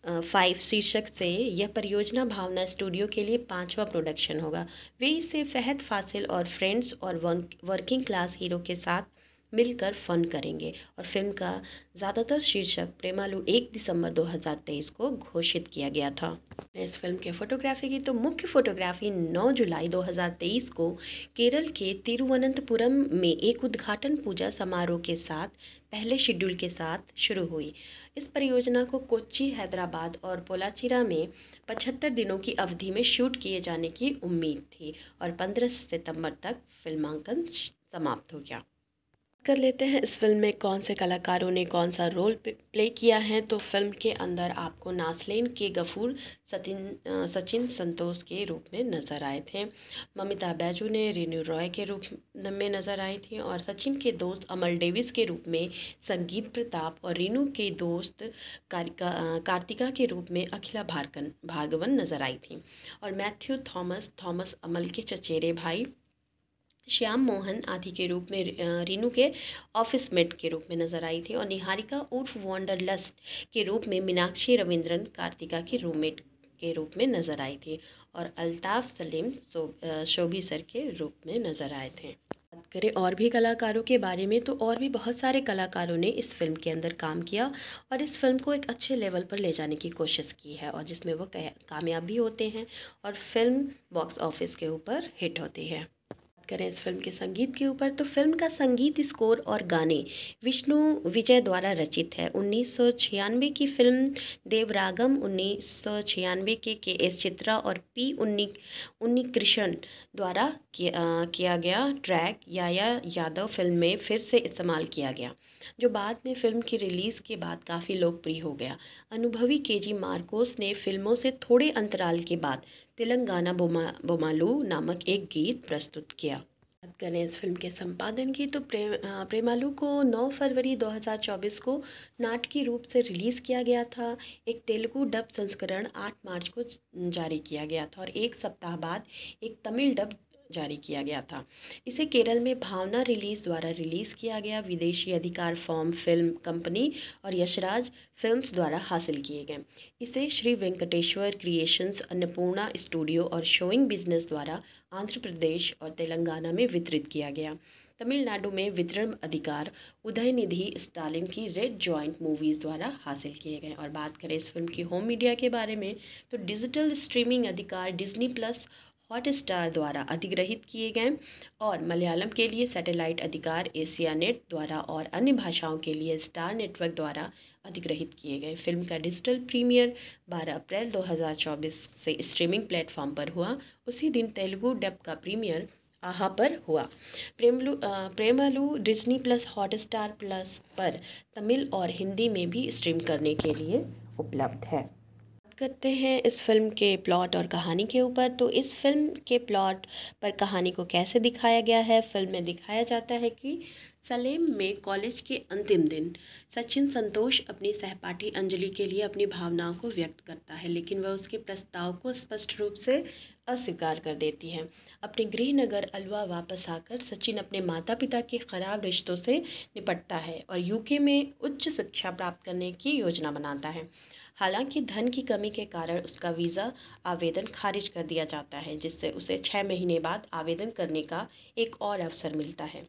[SPEAKER 1] फाइव शीर्षक से, यह परियोजना भावना स्टूडियो के लिए पांचवा प्रोडक्शन होगा। वे इसे फहद फासिल और फ्रेंड्स और वर्किंग क्लास हीरो के साथ मिलकर फन करेंगे। और फ़िल्म का ज़्यादातर शीर्षक प्रेमालू एक दिसंबर 2023 को घोषित किया गया था। इस फ़िल्म के फोटोग्राफी की तो मुख्य फोटोग्राफी 9 जुलाई 2023 को केरल के तिरुवनंतपुरम में एक उद्घाटन पूजा समारोह के साथ, पहले शेड्यूल के साथ शुरू हुई। इस परियोजना को कोच्चि, हैदराबाद और पोलाचिरा में पचहत्तर दिनों की अवधि में शूट किए जाने की उम्मीद थी और 15 सितंबर तक फिल्मांकन समाप्त हो गया। कर लेते हैं। इस फ़िल्म में कौन से कलाकारों ने कौन सा रोल प्ले किया है तो फ़िल्म के अंदर आपको नासलेन के गफूर सतिन सचिन संतोष के रूप में नज़र आए थे। ममिता बैजू ने रेनू रॉय के रूप में नज़र आई थी और सचिन के दोस्त अमल डेविस के रूप में संगीत प्रताप और रेनू के दोस्त कार्तिका के रूप में अखिला भारकन भार्गवन नज़र आई थी। और मैथ्यू थॉमस थॉमस अमल के चचेरे भाई श्याम मोहन आदि के रूप में रीनू के ऑफ़िस मेट के रूप में नज़र आई थी और निहारिका उर्फ़ वॉन्डरलस्ट के रूप में मीनाक्षी रविंद्रन कार्तिका की रूममेट के रूप में नज़र आई थी और अल्ताफ़ सलीम शोभी सर के रूप में नज़र आए थे। बात करें और भी कलाकारों के बारे में तो और भी बहुत सारे कलाकारों ने इस फ़िल्म के अंदर काम किया और इस फ़िल्म को एक अच्छे लेवल पर ले जाने की कोशिश की है और जिसमें वो कामयाब भी होते हैं और फ़िल्म बॉक्स ऑफ़िस के ऊपर हिट होती है। करें इस फ़िल्म के संगीत के ऊपर तो फ़िल्म का संगीत स्कोर और गाने विष्णु विजय द्वारा रचित है। उन्नीस सौ छियानवे की फ़िल्म देवरागम उन्नीस सौ छियानवे के के एस चित्रा और पी उन्नी उन्नी कृष्ण द्वारा किया, किया गया ट्रैक याया यादव फ़िल्म में फिर से इस्तेमाल किया गया जो बाद में फ़िल्म की रिलीज़ के बाद काफ़ी लोकप्रिय हो गया। अनुभवी के जी मार्कोस ने फ़िल्मों से थोड़े अंतराल के बाद तेलंगाना बोमा, बोमालू नामक एक गीत प्रस्तुत किया। बात करें इस फ़िल्म के संपादन की तो प्रेम प्रेमालू को 9 फरवरी 2024 को नाटकीय रूप से रिलीज़ किया गया था। एक तेलुगु डब संस्करण 8 मार्च को जारी किया गया था और एक सप्ताह बाद एक तमिल डब जारी किया गया था। इसे केरल में भावना रिलीज़ द्वारा रिलीज़ किया गया। विदेशी अधिकार फॉर्म, फ़िल्म कंपनी और यशराज फिल्म्स द्वारा हासिल किए गए। इसे श्री वेंकटेश्वर क्रिएशंस, अन्नपूर्णा स्टूडियो और शोइंग बिज़नेस द्वारा आंध्र प्रदेश और तेलंगाना में वितरित किया गया। तमिलनाडु में वितरण अधिकार, उदयनिधि स्टालिन की रेड जॉइंट मूवीज़ द्वारा हासिल किए गए। और बात करें इस फ़िल्म की होम मीडिया के बारे में तो डिजिटल स्ट्रीमिंग अधिकार डिज्नी प्लस हॉट स्टार द्वारा अधिग्रहित किए गए और मलयालम के लिए सैटेलाइट अधिकार एशिया नेट द्वारा और अन्य भाषाओं के लिए स्टार नेटवर्क द्वारा अधिग्रहित किए गए फ़िल्म का डिजिटल प्रीमियर 12 अप्रैल 2024 से स्ट्रीमिंग प्लेटफॉर्म पर हुआ। उसी दिन तेलुगु डब का प्रीमियर आहा पर हुआ। Premalu Premalu Disney plus Hotstar plus पर तमिल और हिंदी में भी स्ट्रीम करने के लिए उपलब्ध है। करते हैं इस फ़िल्म के प्लॉट और कहानी के ऊपर। तो इस फ़िल्म के प्लॉट पर कहानी को कैसे दिखाया गया है? फ़िल्म में दिखाया जाता है कि सलेम में कॉलेज के अंतिम दिन सचिन संतोष अपनी सहपाठी अंजलि के लिए अपनी भावनाओं को व्यक्त करता है, लेकिन वह उसके प्रस्ताव को स्पष्ट रूप से अस्वीकार कर देती है। अपने गृहनगर अलवा वापस आकर सचिन अपने माता पिता के खराब रिश्तों से निपटता है और यूके में उच्च शिक्षा प्राप्त करने की योजना बनाता है। हालाँकि धन की कमी के कारण उसका वीज़ा आवेदन खारिज कर दिया जाता है, जिससे उसे छः महीने बाद आवेदन करने का एक और अवसर मिलता है।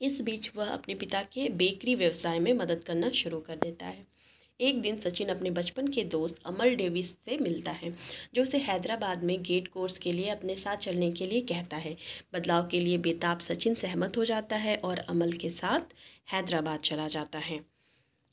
[SPEAKER 1] इस बीच वह अपने पिता के बेकरी व्यवसाय में मदद करना शुरू कर देता है। एक दिन सचिन अपने बचपन के दोस्त अमल डेविस से मिलता है, जो उसे हैदराबाद में गेट कोर्स के लिए अपने साथ चलने के लिए कहता है। बदलाव के लिए बेताब सचिन सहमत हो जाता है और अमल के साथ हैदराबाद चला जाता है।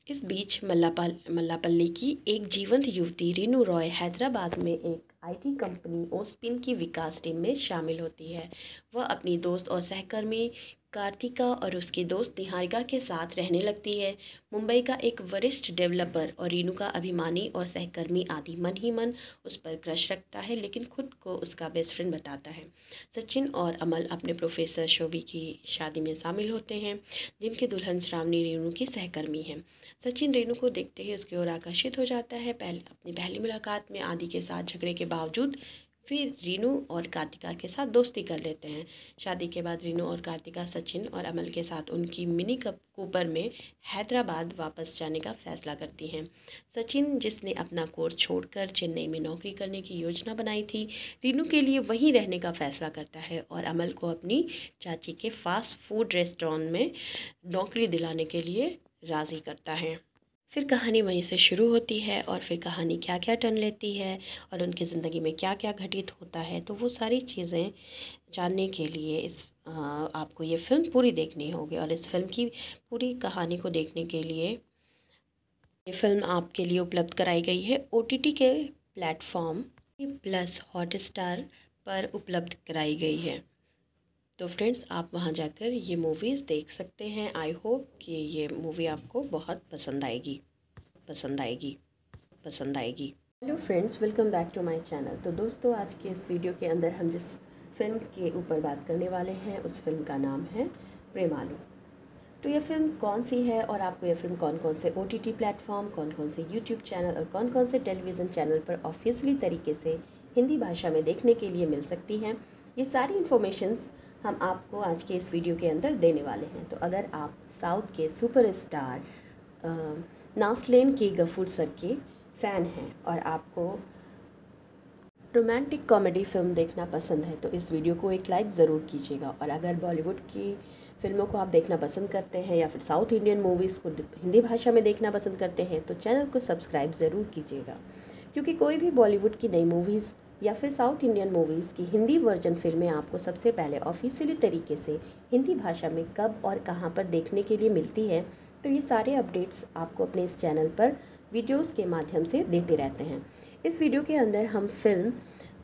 [SPEAKER 1] इस बीच मल्लापल, मल्लापल्ली की एक जीवंत युवती रीनू रॉय हैदराबाद में एक आईटी कंपनी ओस्पिन की विकास टीम में शामिल होती है। वह अपनी दोस्त और सहकर्मी कार्तिका और उसके दोस्त निहारिका के साथ रहने लगती है। मुंबई का एक वरिष्ठ डेवलपर और रीनू का अभिमानी और सहकर्मी आदि मन ही मन उस पर क्रश रखता है, लेकिन खुद को उसका बेस्ट फ्रेंड बताता है। सचिन और अमल अपने प्रोफेसर शोभी की शादी में शामिल होते हैं, जिनकी दुल्हन श्रावणी रेणु की सहकर्मी है। सचिन रेणु को देखते ही उसकी ओर आकर्षित हो जाता है। पहले, अपनी पहली मुलाकात में आदि के साथ झगड़े के बावजूद फिर रीनू और कार्तिका के साथ दोस्ती कर लेते हैं। शादी के बाद रीनू और कार्तिका सचिन और अमल के साथ उनकी मिनी कप कूपर में हैदराबाद वापस जाने का फैसला करती हैं। सचिन, जिसने अपना कोर्स छोड़कर चेन्नई में नौकरी करने की योजना बनाई थी, रीनू के लिए वहीं रहने का फैसला करता है और अमल को अपनी चाची के फास्ट फ़ूड रेस्टोरेंट में नौकरी दिलाने के लिए राज़ी करता है। फिर कहानी वहीं से शुरू होती है और फिर कहानी क्या क्या टर्न लेती है और उनकी ज़िंदगी में क्या क्या घटित होता है तो वो सारी चीज़ें जानने के लिए इस आपको ये फ़िल्म पूरी देखनी होगी और इस फ़िल्म की पूरी कहानी को देखने के लिए ये फ़िल्म आपके लिए उपलब्ध कराई गई है। ओटीटी के प्लेटफॉर्म प्लस हॉटस्टार पर उपलब्ध कराई गई है। तो फ्रेंड्स, आप वहाँ जाकर ये मूवीज़ देख सकते हैं। आई होप कि ये मूवी आपको बहुत पसंद आएगी। पसंद आएगी। पसंद आएगी। Hello friends welcome back to my channel तो दोस्तों, आज के इस वीडियो के अंदर हम जिस फ़िल्म के ऊपर बात करने वाले हैं, उस फ़िल्म का नाम है प्रेमालू। तो ये फ़िल्म कौन सी है और आपको ये फ़िल्म कौन कौन से ओ टी प्लेटफॉर्म कौन कौन से यूट्यूब चैनल और कौन कौन से टेलीविज़न चैनल पर ऑफिशियली तरीके से हिंदी भाषा में देखने के लिए मिल सकती हैं। ये सारी इन्फॉर्मेशंस हम आपको आज के इस वीडियो के अंदर देने वाले हैं। तो अगर आप साउथ के सुपर स्टार नासलेन के गफूर सर के फ़ैन हैं और आपको रोमांटिक कॉमेडी फ़िल्म देखना पसंद है तो इस वीडियो को एक लाइक ज़रूर कीजिएगा। और अगर बॉलीवुड की फ़िल्मों को आप देखना पसंद करते हैं या फिर साउथ इंडियन मूवीज़ को हिंदी भाषा में देखना पसंद करते हैं तो चैनल को सब्सक्राइब ज़रूर कीजिएगा। क्योंकि कोई भी बॉलीवुड की नई मूवीज़ या फिर साउथ इंडियन मूवीज़ की हिंदी वर्जन फ़िल्में आपको सबसे पहले ऑफिशियली तरीके से हिंदी भाषा में कब और कहाँ पर देखने के लिए मिलती है तो ये सारे अपडेट्स आपको अपने इस चैनल पर वीडियोस के माध्यम से देते रहते हैं। इस वीडियो के अंदर हम फ़िल्म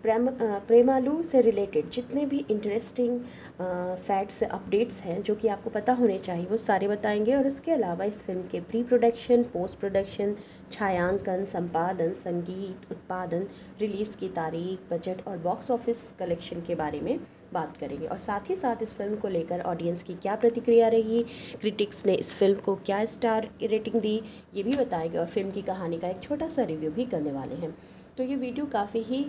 [SPEAKER 1] प्रेम प्रेमालू से रिलेटेड जितने भी इंटरेस्टिंग फैक्ट्स अपडेट्स हैं जो कि आपको पता होने चाहिए, वो सारे बताएँगे और उसके अलावा इस फ़िल्म के प्री प्रोडक्शन पोस्ट प्रोडक्शन छायांकन, संपादन, संगीत, उत्पादन रिलीज़ की तारीख बजट और बॉक्स ऑफ़िस कलेक्शन के बारे में बात करेंगे। और साथ ही साथ इस फ़िल्म को लेकर ऑडियंस की क्या प्रतिक्रिया रही क्रिटिक्स ने इस फ़िल्म को क्या स्टार रेटिंग दी, ये भी बताएँगे और फ़िल्म की कहानी का एक छोटा सा रिव्यू भी करने वाले हैं। तो ये वीडियो काफ़ी ही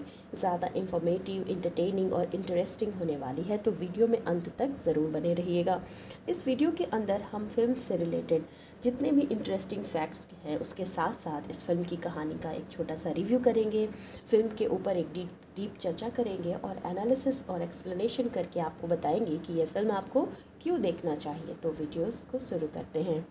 [SPEAKER 1] ज़्यादा इंफॉर्मेटिव इंटरटेनिंग और इंटरेस्टिंग होने वाली है तो वीडियो में अंत तक ज़रूर बने रहिएगा। इस वीडियो के अंदर हम फ़िल्म से रिलेटेड जितने भी इंटरेस्टिंग फैक्ट्स हैं, उसके साथ साथ इस फ़िल्म की कहानी का एक छोटा सा रिव्यू करेंगे। फ़िल्म के ऊपर एक डीप डीप चर्चा करेंगे और एनालिसिस और एक्सप्लेनेशन करके आपको बताएँगे कि यह फ़िल्म आपको क्यों देखना चाहिए। तो वीडियोज़ को शुरू करते हैं।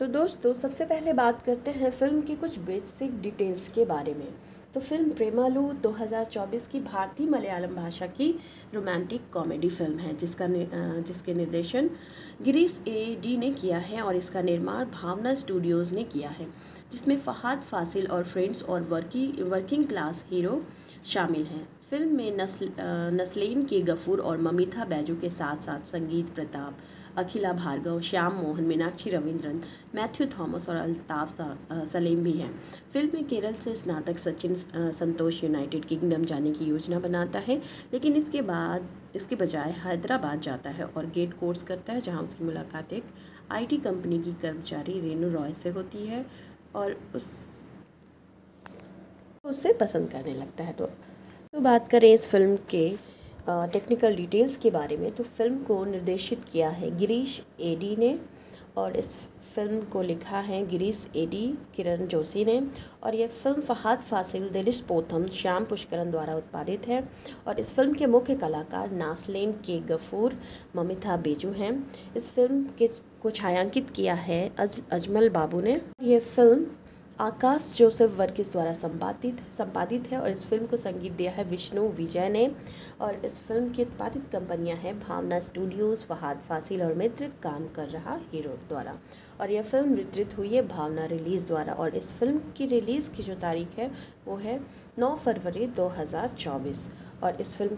[SPEAKER 1] तो दोस्तों, सबसे पहले बात करते हैं फ़िल्म की कुछ बेसिक डिटेल्स के बारे में। तो फ़िल्म प्रेमालू 2024 की भारतीय मलयालम भाषा की रोमांटिक कॉमेडी फ़िल्म है, जिसका जिसके निर्देशन गिरीश ए डी ने किया है और इसका निर्माण भावना स्टूडियोज़ ने किया है, जिसमें फ़हाद फासिल और फ्रेंड्स और वर्की, वर्किंग क्लास हीरो शामिल हैं। फ़िल्म में नस्ल नस्लेन के गफूर और ममिता बैजू के साथ साथ संगीत प्रताप अखिला भार्गव, श्याम मोहन, मीनाक्षी रविंद्रन, मैथ्यू थॉमस और अल्ताफ सलीम भी हैं। फ़िल्म में केरल से स्नातक सचिन संतोष यूनाइटेड किंगडम जाने की योजना बनाता है, लेकिन इसके बाद, इसके बजाय हैदराबाद जाता है और गेट कोर्स करता है, जहाँ उसकी मुलाकात एक आईटी कंपनी की कर्मचारी रेनू रॉय से होती है और उस उससे पसंद करने लगता है। तो तो बात करें इस फ़िल्म के टेक्निकल डिटेल्स के बारे में तो फ़िल्म को निर्देशित किया है। गिरीश एडी ने और इस फ़िल्म को लिखा है गिरीश एडी किरण जोशी ने। और यह फ़िल्म फहाद फासिल दिलिश पोथम, श्याम पुष्करन द्वारा उत्पादित है। और इस फ़िल्म के मुख्य कलाकार नासलेन के गफूर ममिता बेजू हैं। इस फ़िल्म के को छायांकित किया है अज, अजमल बाबू ने। यह फ़िल्म आकाश जोसेफ वर्गीस द्वारा संपादित संपादित है और इस फ़िल्म को संगीत दिया है विष्णु विजय ने। और इस फ़िल्म की उत्पादित कंपनियाँ हैं भावना स्टूडियोज़, फहाद फासिल और मित्र काम कर रहा हीरो द्वारा। और यह फ़िल्म वितरित हुई है भावना रिलीज़ द्वारा और इस फ़िल्म की रिलीज़ की जो तारीख है वो है नौ फरवरी दो हज़ार चौबीस। और इस फ़िल्म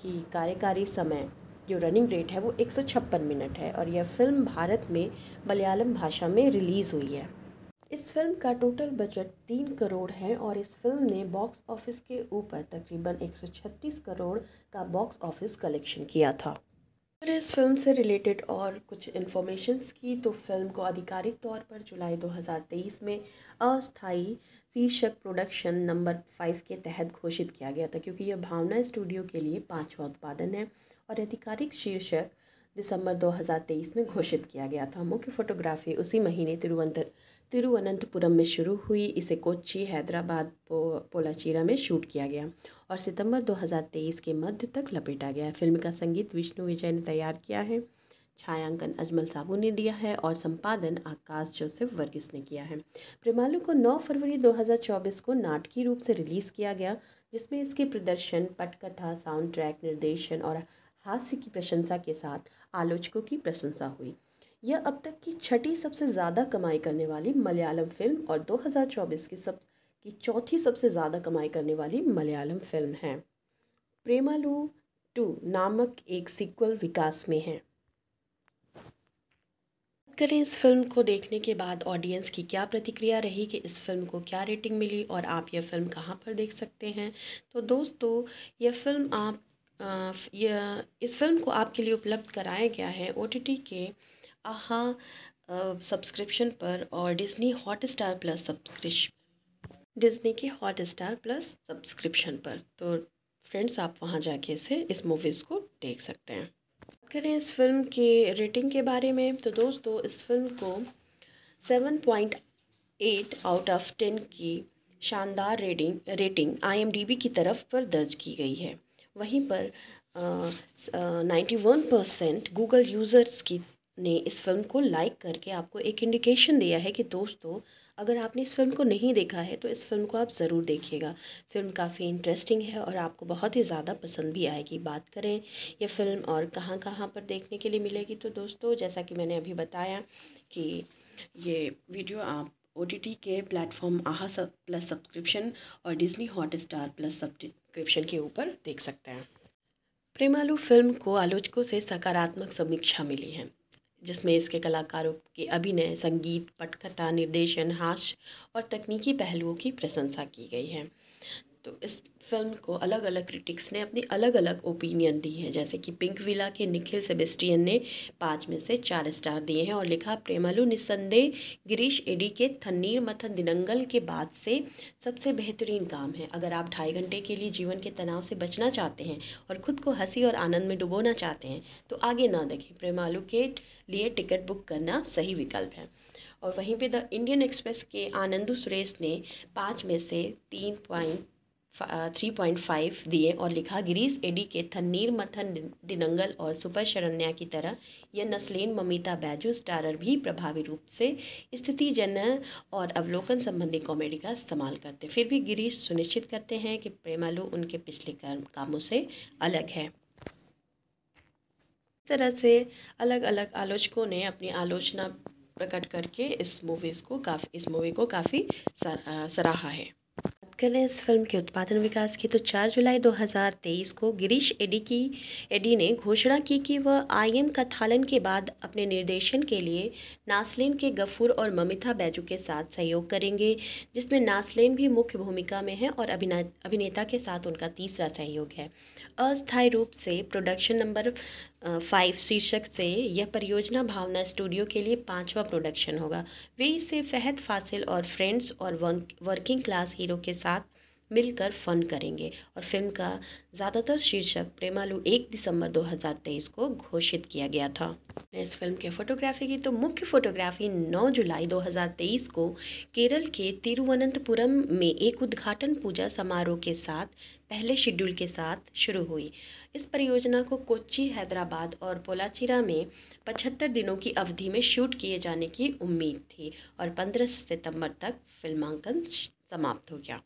[SPEAKER 1] की कार्यकारी समय जो रनिंग रेट है वो एक सौ छप्पन मिनट है और यह फ़िल्म भारत में मलयालम भाषा में रिलीज़ हुई है। इस फ़िल्म का टोटल बजट तीन करोड़ है और इस फ़िल्म ने बॉक्स ऑफ़िस के ऊपर तकरीबन 136 करोड़ का बॉक्स ऑफ़िस कलेक्शन किया था। अगर इस फ़िल्म से रिलेटेड और कुछ इन्फॉर्मेशंस की तो फ़िल्म को आधिकारिक तौर पर जुलाई 2023 में अस्थाई शीर्षक प्रोडक्शन नंबर फाइव के तहत घोषित किया गया था, क्योंकि यह भावना स्टूडियो के लिए पाँचवा उत्पादन है और आधिकारिक शीर्षक दिसंबर 2023 में घोषित किया गया था। मुख्य फोटोग्राफी उसी महीने तिरुवंत तिरुवनंतपुरम में शुरू हुई। इसे कोच्चि, हैदराबाद, पो, पोलाचीरा में शूट किया गया और सितंबर 2023 के मध्य तक लपेटा गया। फ़िल्म का संगीत विष्णु विजय ने तैयार किया है। छायांकन अजमल साबू ने दिया है और संपादन आकाश जोसेफ वर्गीस ने किया है। प्रेमालू को 9 फरवरी 2024 को नाटकीय रूप से रिलीज़ किया गया, जिसमें इसके प्रदर्शन, पटकथा साउंड ट्रैक निर्देशन और हास्य की प्रशंसा के साथ आलोचकों की प्रशंसा हुई। यह अब तक की छठी सबसे ज़्यादा कमाई करने वाली मलयालम फ़िल्म और 2024 की सब, की चौथी सबसे ज़्यादा कमाई करने वाली मलयालम फ़िल्म है। प्रेमालू टू नामक एक सीक्वल विकास में है। करें इस फ़िल्म को देखने के बाद ऑडियंस की क्या प्रतिक्रिया रही, कि इस फ़िल्म को क्या रेटिंग मिली और आप यह फ़िल्म कहाँ पर देख सकते हैं? तो दोस्तों, यह फ़िल्म आप यह, इस फ़िल्म को आपके लिए उपलब्ध कराया गया है ओटीटी के आहा सब्सक्रिप्शन पर और Disney Hotstar plus subscription Disney के हॉट स्टार प्लस सब्सक्रिप्शन पर। तो फ्रेंड्स आप वहाँ जाके इसे, इस मूवीज़ को देख सकते हैं। बात करें इस फ़िल्म के रेटिंग के बारे में तो दोस्तों, इस फ़िल्म को seven point eight out of ten की शानदार रेटिंग रेटिंग आईएमडीबी की तरफ़ पर दर्ज की गई है। वहीं पर ninety one percent Google users की ने इस फ़िल्म को लाइक करके आपको एक इंडिकेशन दिया है कि दोस्तों, अगर आपने इस फ़िल्म को नहीं देखा है तो इस फ़िल्म को आप ज़रूर देखिएगा। फ़िल्म काफ़ी इंटरेस्टिंग है और आपको बहुत ही ज़्यादा पसंद भी आएगी। बात करें ये फ़िल्म और कहाँ कहाँ पर देखने के लिए मिलेगी तो दोस्तों, जैसा कि मैंने अभी बताया कि ये वीडियो आप ओटीटी के प्लेटफॉर्म आहा सब प्लस सब्सक्रिप्शन और Disney Hotstar plus subscription के ऊपर देख सकते हैं। प्रेमालू फ़िल्म को आलोचकों से सकारात्मक समीक्षा मिली है। जिसमें इसके कलाकारों के अभिनय, संगीत, पटकथा, निर्देशन, हास्य और तकनीकी पहलुओं की प्रशंसा की गई है। तो इस फ़िल्म को अलग अलग क्रिटिक्स ने अपनी अलग अलग ओपिनियन दी है। जैसे कि पिंक विला के निखिल सेबेस्टियन ने पाँच में से चार स्टार दिए हैं और लिखा, प्रेमालू निस्संदेह गिरीश एडी के थन्नीर मथन दिनंगल के बाद से सबसे बेहतरीन काम है। अगर आप ढाई घंटे के लिए जीवन के तनाव से बचना चाहते हैं और ख़ुद को हँसी और आनंद में डुबोना चाहते हैं तो आगे ना देखें। प्रेमालू के लिए टिकट बुक करना सही विकल्प है। और वहीं पे द इंडियन एक्सप्रेस के आनंदू सुरेश ने पाँच में से तीन पॉइंट थ्री पॉइंट फाइव दिए और लिखा, गिरीश एडी के थन्नीर मथन दिनंगल और सुपर शरण्या की तरह, यह नस्लेन, ममिता बैजू, स्टारर भी प्रभावी रूप से स्थिति जन और अवलोकन संबंधी कॉमेडी का इस्तेमाल करते फिर भी गिरीश सुनिश्चित करते हैं कि प्रेमालू उनके पिछले कामों से अलग है। इस तरह से अलग अलग आलोचकों ने अपनी आलोचना प्रकट करके इस मूवीज़ को काफ़ी, इस मूवी को काफ़ी सराहा है। करें इस फ़िल्म के उत्पादन विकास की तो 4 जुलाई 2023 को गिरीश एडी की, एडी ने घोषणा की कि वह आईएम कथालन के बाद अपने निर्देशन के लिए नासलिन के गफूर और ममिता बैजू के साथ सहयोग करेंगे, जिसमें नासलिन भी मुख्य भूमिका में है और अभिनेता के साथ उनका तीसरा सहयोग है। अस्थायी रूप से प्रोडक्शन नंबर फाइव शीर्षक से, यह परियोजना भावना स्टूडियो के लिए पांचवा प्रोडक्शन होगा। वे इसे फहद, फासिल और फ्रेंड्स और वर्किंग क्लास हीरो के साथ मिलकर फन करेंगे। और फ़िल्म का ज़्यादातर शीर्षक प्रेमालू एक दिसंबर 2023 को घोषित किया गया था। इस फ़िल्म के फोटोग्राफी की तो मुख्य फोटोग्राफी 9 जुलाई 2023 को केरल के तिरुवनंतपुरम में एक उद्घाटन पूजा समारोह के साथ, पहले शेड्यूल के साथ शुरू हुई। इस परियोजना को कोच्चि, हैदराबाद और पोलाचिरा में पचहत्तर दिनों की अवधि में शूट किए जाने की उम्मीद थी और 15 सितंबर तक फिल्मांकन समाप्त हो गया।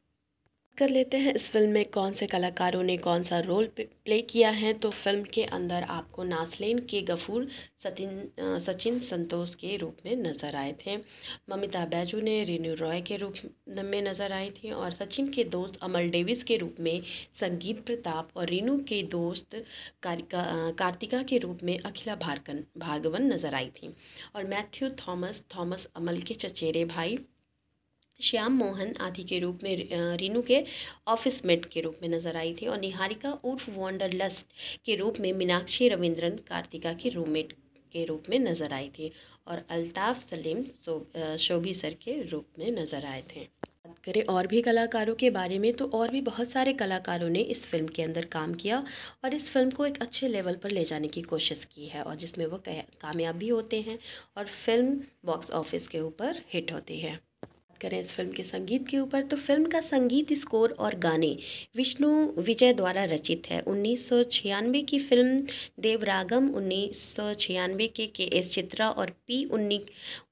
[SPEAKER 1] कर लेते हैं। इस फ़िल्म में कौन से कलाकारों ने कौन सा रोल प्ले किया है तो फ़िल्म के अंदर आपको नासलेन के गफूर सतिन सचिन संतोष के रूप में नज़र आए थे। ममिता बैजू ने रेनू रॉय के रूप में नज़र आई थी और सचिन के दोस्त अमल डेविस के रूप में संगीत प्रताप और रेनू के दोस्त कारिका कार्तिका के रूप में अखिला भारकन भार्गवन नज़र आई थी। और मैथ्यू थॉमस थॉमस अमल के चचेरे भाई श्याम मोहन आदि के रूप में रीनू के ऑफ़िस मेट के रूप में नज़र आई थी और निहारिका उर्फ़ वॉन्डरलस्ट के रूप में मीनाक्षी रविंद्रन कार्तिका की रूममेट के रूप में नज़र आई थी और अल्ताफ़ सलीम शोभी सर के रूप में नज़र आए थे। बात करें और भी कलाकारों के बारे में तो और भी बहुत सारे कलाकारों ने इस फ़िल्म के अंदर काम किया और इस फ़िल्म को एक अच्छे लेवल पर ले जाने की कोशिश की है और जिसमें वो कामयाब भी होते हैं और फ़िल्म बॉक्स ऑफ़िस के ऊपर हिट होती है। करें इस फ़िल्म के संगीत के ऊपर तो फ़िल्म का संगीत स्कोर और गाने विष्णु विजय द्वारा रचित है। उन्नीस सौ छियानवे की फ़िल्म देवरागम उन्नीस सौ छियानवे के के एस चित्रा और पी उन्नी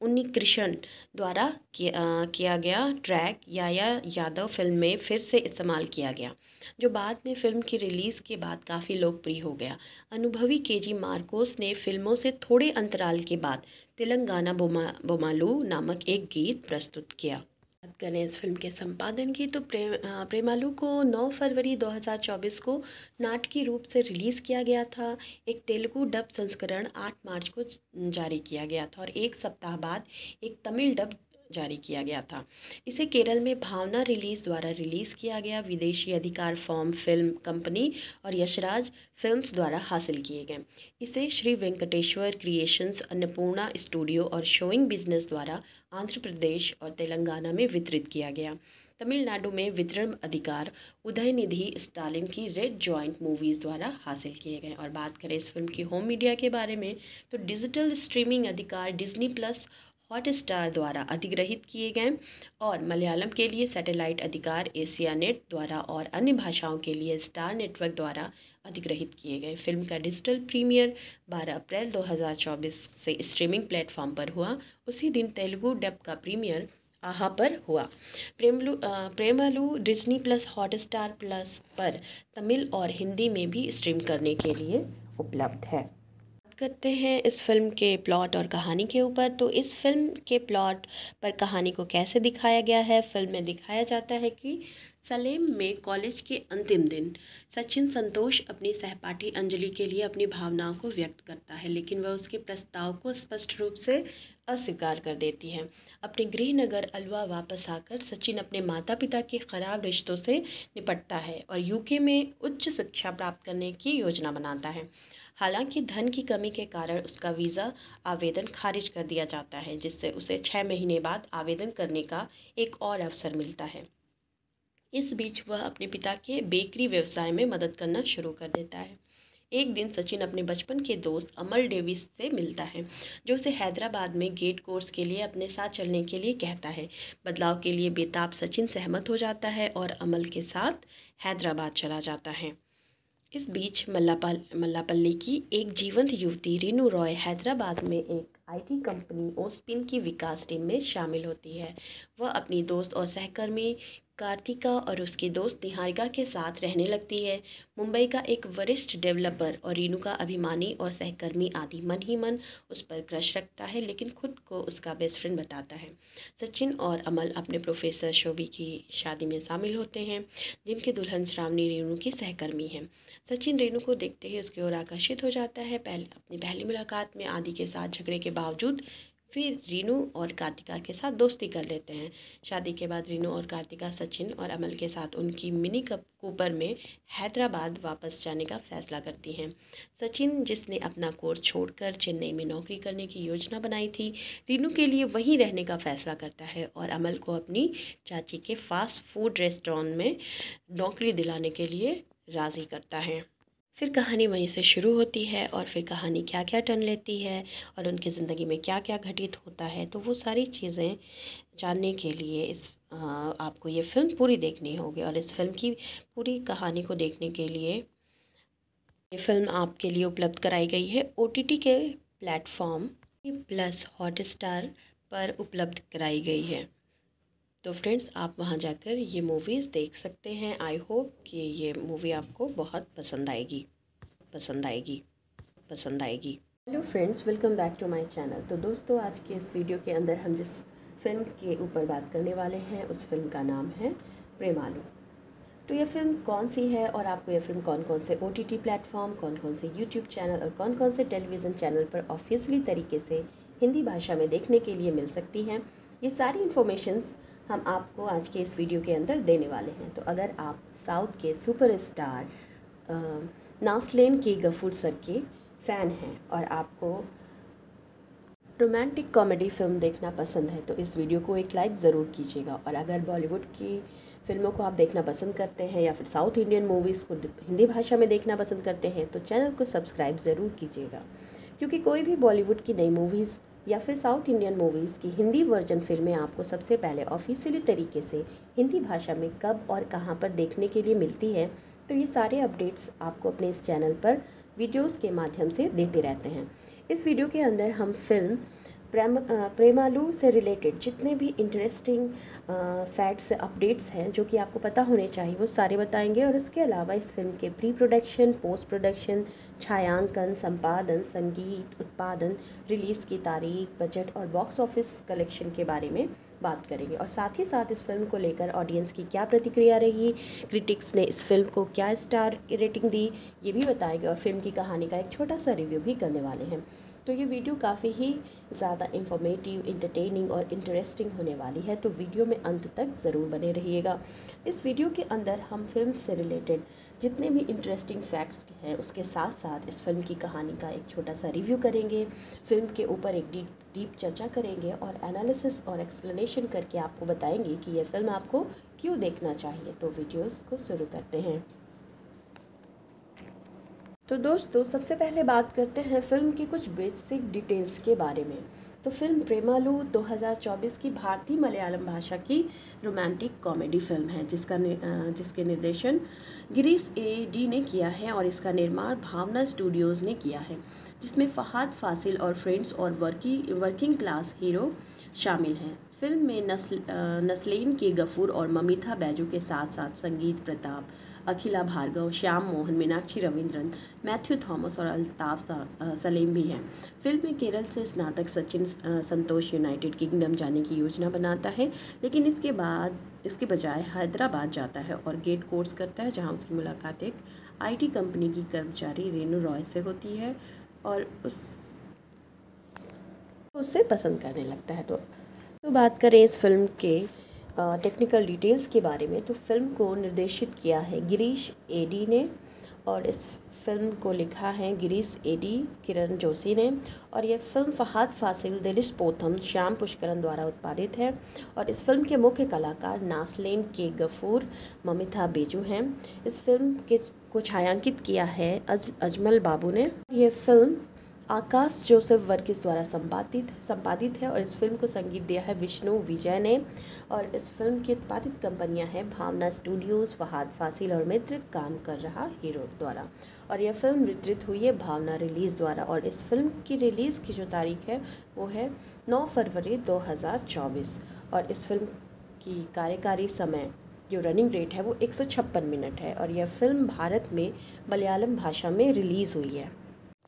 [SPEAKER 1] उन्नी कृष्ण द्वारा किया, किया गया ट्रैक याया यादव फ़िल्म में फिर से इस्तेमाल किया गया जो बाद में फ़िल्म की रिलीज़ के बाद काफ़ी लोकप्रिय हो गया। अनुभवी के जी मार्कोस ने फ़िल्मों से थोड़े अंतराल के बाद तेलंगाना बोमा, बोमालू नामक एक गीत प्रस्तुत किया। बात करें इस फ़िल्म के संपादन की तो प्रेम प्रेमालू को 9 फरवरी 2024 को नाटकीय रूप से रिलीज़ किया गया था। एक तेलुगु डब संस्करण 8 मार्च को जारी किया गया था और एक सप्ताह बाद एक तमिल डब जारी किया गया था। इसे केरल में भावना रिलीज़ द्वारा रिलीज़ किया गया। विदेशी अधिकार फॉर्म, फ़िल्म कंपनी और यशराज फिल्म्स द्वारा हासिल किए गए। इसे श्री वेंकटेश्वर क्रिएशंस, अन्नपूर्णा स्टूडियो और शोइंग बिज़नेस द्वारा आंध्र प्रदेश और तेलंगाना में वितरित किया गया। तमिलनाडु में वितरण अधिकार, उदयनिधि स्टालिन की रेड जॉइंट मूवीज़ द्वारा हासिल किए गए। और बात करें इस फ़िल्म की होम मीडिया के बारे में तो डिजिटल स्ट्रीमिंग अधिकार डिज्नी प्लस हॉट स्टार द्वारा अधिग्रहित किए गए और मलयालम के लिए सैटेलाइट अधिकार एशिया नेट द्वारा और अन्य भाषाओं के लिए स्टार नेटवर्क द्वारा अधिग्रहित किए गए फ़िल्म का डिजिटल प्रीमियर 12 अप्रैल 2024 से स्ट्रीमिंग प्लेटफॉर्म पर हुआ। उसी दिन तेलुगु डब का प्रीमियर आहा पर हुआ। Premalu Premalu Disney plus Hotstar plus पर तमिल और हिंदी में भी स्ट्रीम करने के लिए उपलब्ध है। करते हैं इस फ़िल्म के प्लॉट और कहानी के ऊपर। तो इस फ़िल्म के प्लॉट पर कहानी को कैसे दिखाया गया है? फ़िल्म में दिखाया जाता है कि सलेम में कॉलेज के अंतिम दिन सचिन संतोष अपनी सहपाठी अंजलि के लिए अपनी भावनाओं को व्यक्त करता है, लेकिन वह उसके प्रस्ताव को स्पष्ट रूप से अस्वीकार कर देती है। अपने गृहनगर अलवा वापस आकर सचिन अपने माता पिता के खराब रिश्तों से निपटता है और यूके में उच्च शिक्षा प्राप्त करने की योजना बनाता है। हालाँकि धन की कमी के कारण उसका वीज़ा आवेदन खारिज कर दिया जाता है, जिससे उसे छः महीने बाद आवेदन करने का एक और अवसर मिलता है। इस बीच वह अपने पिता के बेकरी व्यवसाय में मदद करना शुरू कर देता है। एक दिन सचिन अपने बचपन के दोस्त अमल डेविस से मिलता है, जो उसे हैदराबाद में गेट कोर्स के लिए अपने साथ चलने के लिए कहता है। बदलाव के लिए बेताब सचिन सहमत हो जाता है और अमल के साथ हैदराबाद चला जाता है। इस बीच मल्लापल, मल्लापल्ली की एक जीवंत युवती रीनू रॉय हैदराबाद में एक आईटी कंपनी ओस्पिन की विकास टीम में शामिल होती है। वह अपनी दोस्त और सहकर्मी कार्तिका और उसकी दोस्त निहारिका के साथ रहने लगती है। मुंबई का एक वरिष्ठ डेवलपर और रीनू का अभिमानी और सहकर्मी आदि मन ही मन उस पर क्रश रखता है, लेकिन खुद को उसका बेस्ट फ्रेंड बताता है। सचिन और अमल अपने प्रोफेसर शोभी की शादी में शामिल होते हैं, जिनकी दुल्हन श्रावणी रेणु की सहकर्मी है। सचिन रेणु को देखते ही उसकी ओर आकर्षित हो जाता है। पहले, अपनी पहली मुलाकात में आदि के साथ झगड़े के बावजूद फिर रीनू और कार्तिका के साथ दोस्ती कर लेते हैं। शादी के बाद रीनू और कार्तिका सचिन और अमल के साथ उनकी मिनी कप कूपर में हैदराबाद वापस जाने का फैसला करती हैं। सचिन, जिसने अपना कोर्स छोड़कर चेन्नई में नौकरी करने की योजना बनाई थी, रीनू के लिए वहीं रहने का फैसला करता है और अमल को अपनी चाची के फास्ट फ़ूड रेस्टोरेंट में नौकरी दिलाने के लिए राज़ी करता है। फिर कहानी वहीं से शुरू होती है और फिर कहानी क्या क्या टर्न लेती है और उनकी ज़िंदगी में क्या क्या घटित होता है तो वो सारी चीज़ें जानने के लिए इस आपको ये फ़िल्म पूरी देखनी होगी और इस फ़िल्म की पूरी कहानी को देखने के लिए ये फ़िल्म आपके लिए उपलब्ध कराई गई है। ओटीटी के प्लेटफॉर्म प्लस हॉट स्टार पर उपलब्ध कराई गई है। तो फ्रेंड्स, आप वहाँ जाकर ये मूवीज़ देख सकते हैं। आई होप कि ये मूवी आपको बहुत पसंद आएगी। पसंद आएगी। पसंद आएगी। Hello friends welcome back to my channel तो दोस्तों, आज के इस वीडियो के अंदर हम जिस फ़िल्म के ऊपर बात करने वाले हैं, उस फ़िल्म का नाम है प्रेमालू। तो ये फ़िल्म कौन सी है और आपको ये फ़िल्म कौन कौन से ओ टी प्लेटफॉर्म कौन कौन से यूट्यूब चैनल और कौन कौन से टेलीविज़न चैनल पर ऑफिशियली तरीके से हिंदी भाषा में देखने के लिए मिल सकती हैं। ये सारी इन्फॉर्मेशंस हम आपको आज के इस वीडियो के अंदर देने वाले हैं। तो अगर आप साउथ के सुपर स्टार नासलेन के गफूर सर के फ़ैन हैं और आपको रोमांटिक कॉमेडी फ़िल्म देखना पसंद है तो इस वीडियो को एक लाइक ज़रूर कीजिएगा। और अगर बॉलीवुड की फ़िल्मों को आप देखना पसंद करते हैं या फिर साउथ इंडियन मूवीज़ को हिंदी भाषा में देखना पसंद करते हैं तो चैनल को सब्सक्राइब ज़रूर कीजिएगा। क्योंकि कोई भी बॉलीवुड की नई मूवीज़ या फिर साउथ इंडियन मूवीज़ की हिंदी वर्जन फ़िल्में आपको सबसे पहले ऑफिशियली तरीके से हिंदी भाषा में कब और कहाँ पर देखने के लिए मिलती है तो ये सारे अपडेट्स आपको अपने इस चैनल पर वीडियोस के माध्यम से देते रहते हैं। इस वीडियो के अंदर हम फ़िल्म प्रेम प्रेमालू से रिलेटेड जितने भी इंटरेस्टिंग फैक्ट्स अपडेट्स हैं जो कि आपको पता होने चाहिए, वो सारे बताएँगे और इसके अलावा इस फ़िल्म के प्री प्रोडक्शन पोस्ट प्रोडक्शन छायांकन, संपादन, संगीत, उत्पादन रिलीज़ की तारीख बजट और बॉक्स ऑफ़िस कलेक्शन के बारे में बात करेंगे। और साथ ही साथ इस फ़िल्म को लेकर ऑडियंस की क्या प्रतिक्रिया रही क्रिटिक्स ने इस फ़िल्म को क्या स्टार रेटिंग दी, ये भी बताएँगे और फ़िल्म की कहानी का एक छोटा सा रिव्यू भी करने वाले हैं। तो ये वीडियो काफ़ी ही ज़्यादा इंफॉर्मेटिव इंटरटेनिंग और इंटरेस्टिंग होने वाली है तो वीडियो में अंत तक ज़रूर बने रहिएगा। इस वीडियो के अंदर हम फ़िल्म से रिलेटेड जितने भी इंटरेस्टिंग फैक्ट्स हैं, उसके साथ साथ इस फ़िल्म की कहानी का एक छोटा सा रिव्यू करेंगे। फ़िल्म के ऊपर एक डीप डीप चर्चा करेंगे और एनालिसिस और एक्सप्लेनेशन करके आपको बताएँगे कि यह फ़िल्म आपको क्यों देखना चाहिए। तो वीडियोज़ को शुरू करते हैं। तो दोस्तों, सबसे पहले बात करते हैं फ़िल्म की कुछ बेसिक डिटेल्स के बारे में। तो फ़िल्म प्रेमालू 2024 की भारतीय मलयालम भाषा की रोमांटिक कॉमेडी फ़िल्म है, जिसका जिसके निर्देशन गिरीश ए डी ने किया है और इसका निर्माण भावना स्टूडियोज़ ने किया है, जिसमें फ़हाद फासिल और फ्रेंड्स और वर्की, वर्किंग क्लास हीरो शामिल हैं। फ़िल्म में नस्ल नस्लेन के गफूर और ममिता बैजू के साथ साथ संगीत प्रताप अखिला भार्गव, श्याम मोहन, मीनाक्षी रविंद्रन, मैथ्यू थॉमस और अल्ताफ सलीम भी हैं। फ़िल्म में केरल से स्नातक सचिन संतोष यूनाइटेड किंगडम जाने की योजना बनाता है, लेकिन इसके बाद, इसके बजाय हैदराबाद जाता है और गेट कोर्स करता है, जहाँ उसकी मुलाकात एक आईटी कंपनी की कर्मचारी रेनू रॉय से होती है और उस उससे पसंद करने लगता है। तो तो बात करें इस फ़िल्म के टेक्निकल डिटेल्स के बारे में तो फ़िल्म को निर्देशित किया है। गिरीश एडी ने और इस फ़िल्म को लिखा है गिरीश एडी किरण जोशी ने। और यह फ़िल्म फहाद फासिल दिलिश पोथम, श्याम पुष्करन द्वारा उत्पादित है। और इस फ़िल्म के मुख्य कलाकार नासलेन के गफूर ममिता बेजू हैं। इस फ़िल्म के को छायांकित किया है अज, अजमल बाबू ने। यह फ़िल्म आकाश जोसेफ वर्गीस द्वारा संपादित संपादित है और इस फ़िल्म को संगीत दिया है विष्णु विजय ने। और इस फ़िल्म की उत्पादित कंपनियाँ हैं भावना स्टूडियोज़, फहाद फासिल और मित्र, काम कर रहा हीरो द्वारा। और यह फ़िल्म वितरित हुई है भावना रिलीज़ द्वारा और इस फ़िल्म की रिलीज़ की जो तारीख है, वो है नौ फरवरी दो हज़ार चौबीस। और इस फ़िल्म की कार्यकारी समय, जो रनिंग रेट है वो एक सौ छप्पन मिनट है और यह फ़िल्म भारत में मलयालम भाषा में रिलीज़ हुई है।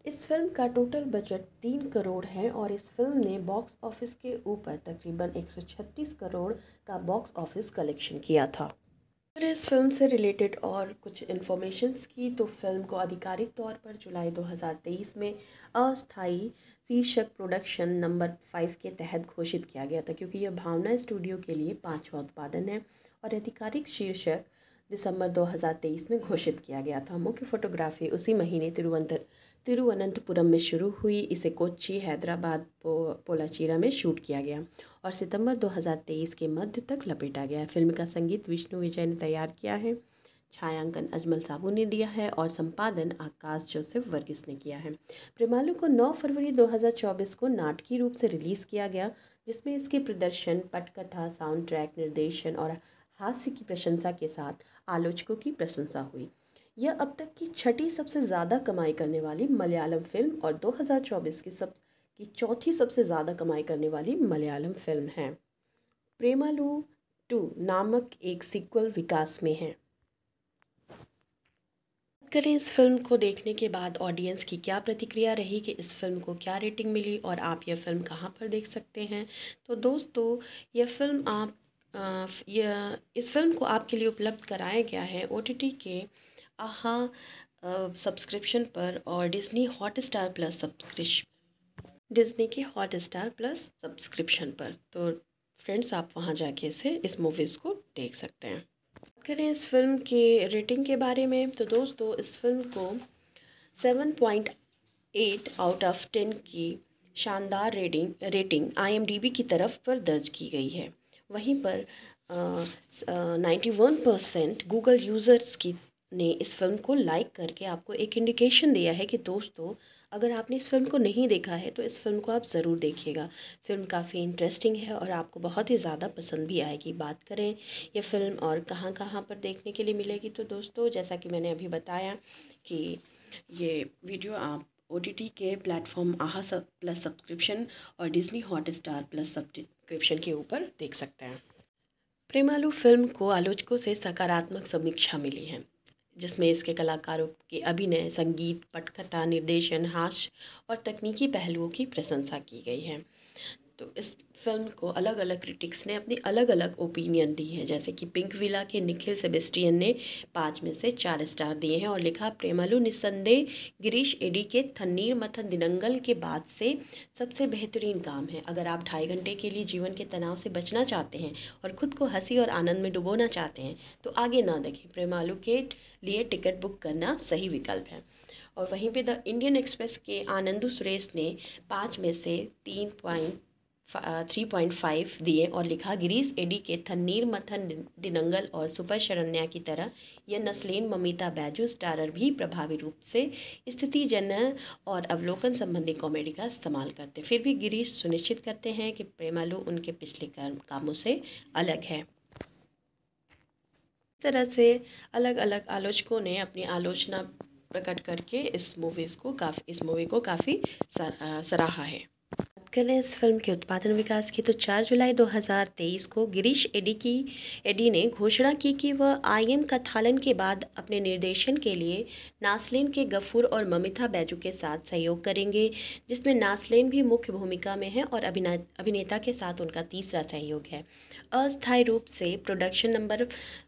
[SPEAKER 1] इस फ़िल्म का टोटल बजट तीन करोड़ है और इस फ़िल्म ने बॉक्स ऑफ़िस के ऊपर तकरीबन 136 करोड़ का बॉक्स ऑफ़िस कलेक्शन किया था। अगर इस फ़िल्म से रिलेटेड और कुछ इन्फॉर्मेशंस की तो फ़िल्म को आधिकारिक तौर पर जुलाई 2023 में अस्थाई शीर्षक प्रोडक्शन नंबर फाइव के तहत घोषित किया गया था, क्योंकि यह भावना स्टूडियो के लिए पाँचवा उत्पादन है और आधिकारिक शीर्षक दिसंबर 2023 में घोषित किया गया था। मुख्य फोटोग्राफी उसी महीने तिरुवंत तिरुवनंतपुरम में शुरू हुई। इसे कोच्चि, हैदराबाद, पो, पोलाचीरा में शूट किया गया और सितंबर 2023 के मध्य तक लपेटा गया। फ़िल्म का संगीत विष्णु विजय ने तैयार किया है। छायांकन अजमल साबू ने दिया है और संपादन आकाश जोसेफ वर्गीस ने किया है। प्रेमालू को 9 फरवरी 2024 को नाटकीय रूप से रिलीज़ किया गया, जिसमें इसके प्रदर्शन, पटकथा साउंड ट्रैक निर्देशन और हास्य की प्रशंसा के साथ आलोचकों की प्रशंसा हुई। यह अब तक की छठी सबसे ज़्यादा कमाई करने वाली मलयालम फ़िल्म और 2024 की सब, की चौथी सबसे ज़्यादा कमाई करने वाली मलयालम फ़िल्म है। प्रेमालू टू नामक एक सीक्वल विकास में है। करें इस फ़िल्म को देखने के बाद ऑडियंस की क्या प्रतिक्रिया रही, कि इस फ़िल्म को क्या रेटिंग मिली और आप यह फ़िल्म कहाँ पर देख सकते हैं? तो दोस्तों, यह फ़िल्म आप यह, इस फ़िल्म को आपके लिए उपलब्ध कराया गया है ओटीटी के आहा सब्सक्रिप्शन पर और Disney Hotstar plus subscription Disney के हॉट स्टार प्लस सब्सक्रिप्शन पर। तो फ्रेंड्स आप वहाँ जाके इसे, इस मूवीज़ को देख सकते हैं। बात करें इस फ़िल्म के रेटिंग के बारे में तो दोस्तों, इस फ़िल्म को seven point eight out of ten की शानदार रेटिंग रेटिंग आईएमडीबी की तरफ़ पर दर्ज की गई है। वहीं पर ninety one percent Google users की ने इस फ़िल्म को लाइक करके आपको एक इंडिकेशन दिया है कि दोस्तों, अगर आपने इस फ़िल्म को नहीं देखा है तो इस फ़िल्म को आप ज़रूर देखिएगा। फ़िल्म काफ़ी इंटरेस्टिंग है और आपको बहुत ही ज़्यादा पसंद भी आएगी। बात करें ये फ़िल्म और कहाँ कहाँ पर देखने के लिए मिलेगी तो दोस्तों, जैसा कि मैंने अभी बताया कि ये वीडियो आप ओटीटी के प्लेटफॉर्म आहा सब प्लस सब्सक्रिप्शन और Disney Hotstar plus subscription के ऊपर देख सकते हैं। प्रेमालू फ़िल्म को आलोचकों से सकारात्मक समीक्षा मिली है। जिसमें इसके कलाकारों के अभिनय, संगीत, पटकथा, निर्देशन, हास्य और तकनीकी पहलुओं की प्रशंसा की गई है। तो इस फ़िल्म को अलग अलग क्रिटिक्स ने अपनी अलग अलग ओपिनियन दी है। जैसे कि पिंक विला के निखिल सेबेस्टियन ने पाँच में से चार स्टार दिए हैं और लिखा, प्रेमालू निस्संदेह गिरीश एडी के थन्नीर मथन दिनंगल के बाद से सबसे बेहतरीन काम है। अगर आप ढाई घंटे के लिए जीवन के तनाव से बचना चाहते हैं और ख़ुद को हँसी और आनंद में डुबोना चाहते हैं तो आगे ना देखें। प्रेमालू के लिए टिकट बुक करना सही विकल्प है। और वहीं पे द इंडियन एक्सप्रेस के आनंदू सुरेश ने पाँच में से तीन पॉइंट थ्री पॉइंट फाइव दिए और लिखा, गिरीश, एडी के थन्नीर मथन दिनंगल और सुपर शरण्या की तरह यह नस्लेन, ममिता, बैजू, स्टारर भी प्रभावी रूप से स्थिति जन और अवलोकन संबंधी कॉमेडी का इस्तेमाल करते फिर भी गिरीश सुनिश्चित करते हैं कि प्रेमालू उनके पिछले कामों से अलग है। इस तरह से अलग अलग आलोचकों ने अपनी आलोचना प्रकट करके इस मूवीज़ को काफ़ी, इस मूवी को काफ़ी सराहा है। करें इस फ़िल्म के उत्पादन विकास की तो 4 जुलाई 2023 को गिरीश एडी की, एडी ने घोषणा की कि वह आईएम कथालन के बाद अपने निर्देशन के लिए नासलिन के गफूर और ममिता बैजू के साथ सहयोग करेंगे, जिसमें नासलिन भी मुख्य भूमिका में है और अभिनेता के साथ उनका तीसरा सहयोग है। अस्थायी रूप से प्रोडक्शन नंबर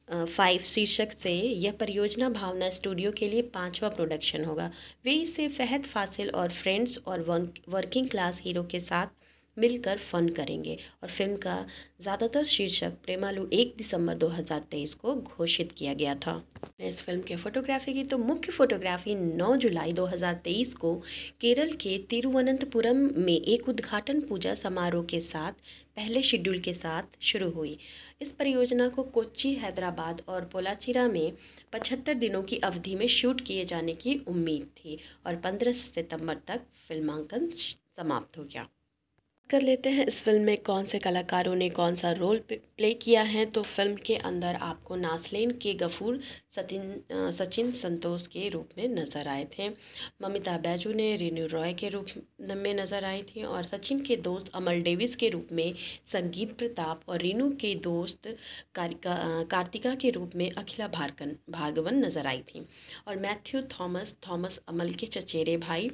[SPEAKER 1] फाइव शीर्षक से, यह परियोजना भावना स्टूडियो के लिए पांचवा प्रोडक्शन होगा। वे इसे फहद, फासिल और फ्रेंड्स और वर्किंग क्लास हीरो के साथ मिलकर फन करेंगे। और फ़िल्म का ज़्यादातर शीर्षक प्रेमालू एक दिसंबर 2023 को घोषित किया गया था। इस फ़िल्म के फोटोग्राफी की तो मुख्य फोटोग्राफी 9 जुलाई 2023 को केरल के तिरुवनंतपुरम में एक उद्घाटन पूजा समारोह के साथ, पहले शेड्यूल के साथ शुरू हुई। इस परियोजना को कोच्चि, हैदराबाद और पोलाचिरा में पचहत्तर दिनों की अवधि में शूट किए जाने की उम्मीद थी और 15 सितंबर तक फिल्मांकन समाप्त हो गया। कर लेते हैं। इस फ़िल्म में कौन से कलाकारों ने कौन सा रोल प्ले किया है तो फ़िल्म के अंदर आपको नासलेन के गफूर सतिन सचिन संतोष के रूप में नज़र आए थे। ममिता बैजू ने रेनू रॉय के रूप में नज़र आई थी और सचिन के दोस्त अमल डेविस के रूप में संगीत प्रताप और रेनू के दोस्त कारिका कार्तिका के रूप में अखिला भारकन भार्गवन नज़र आई थी। और मैथ्यू थॉमस थॉमस अमल के चचेरे भाई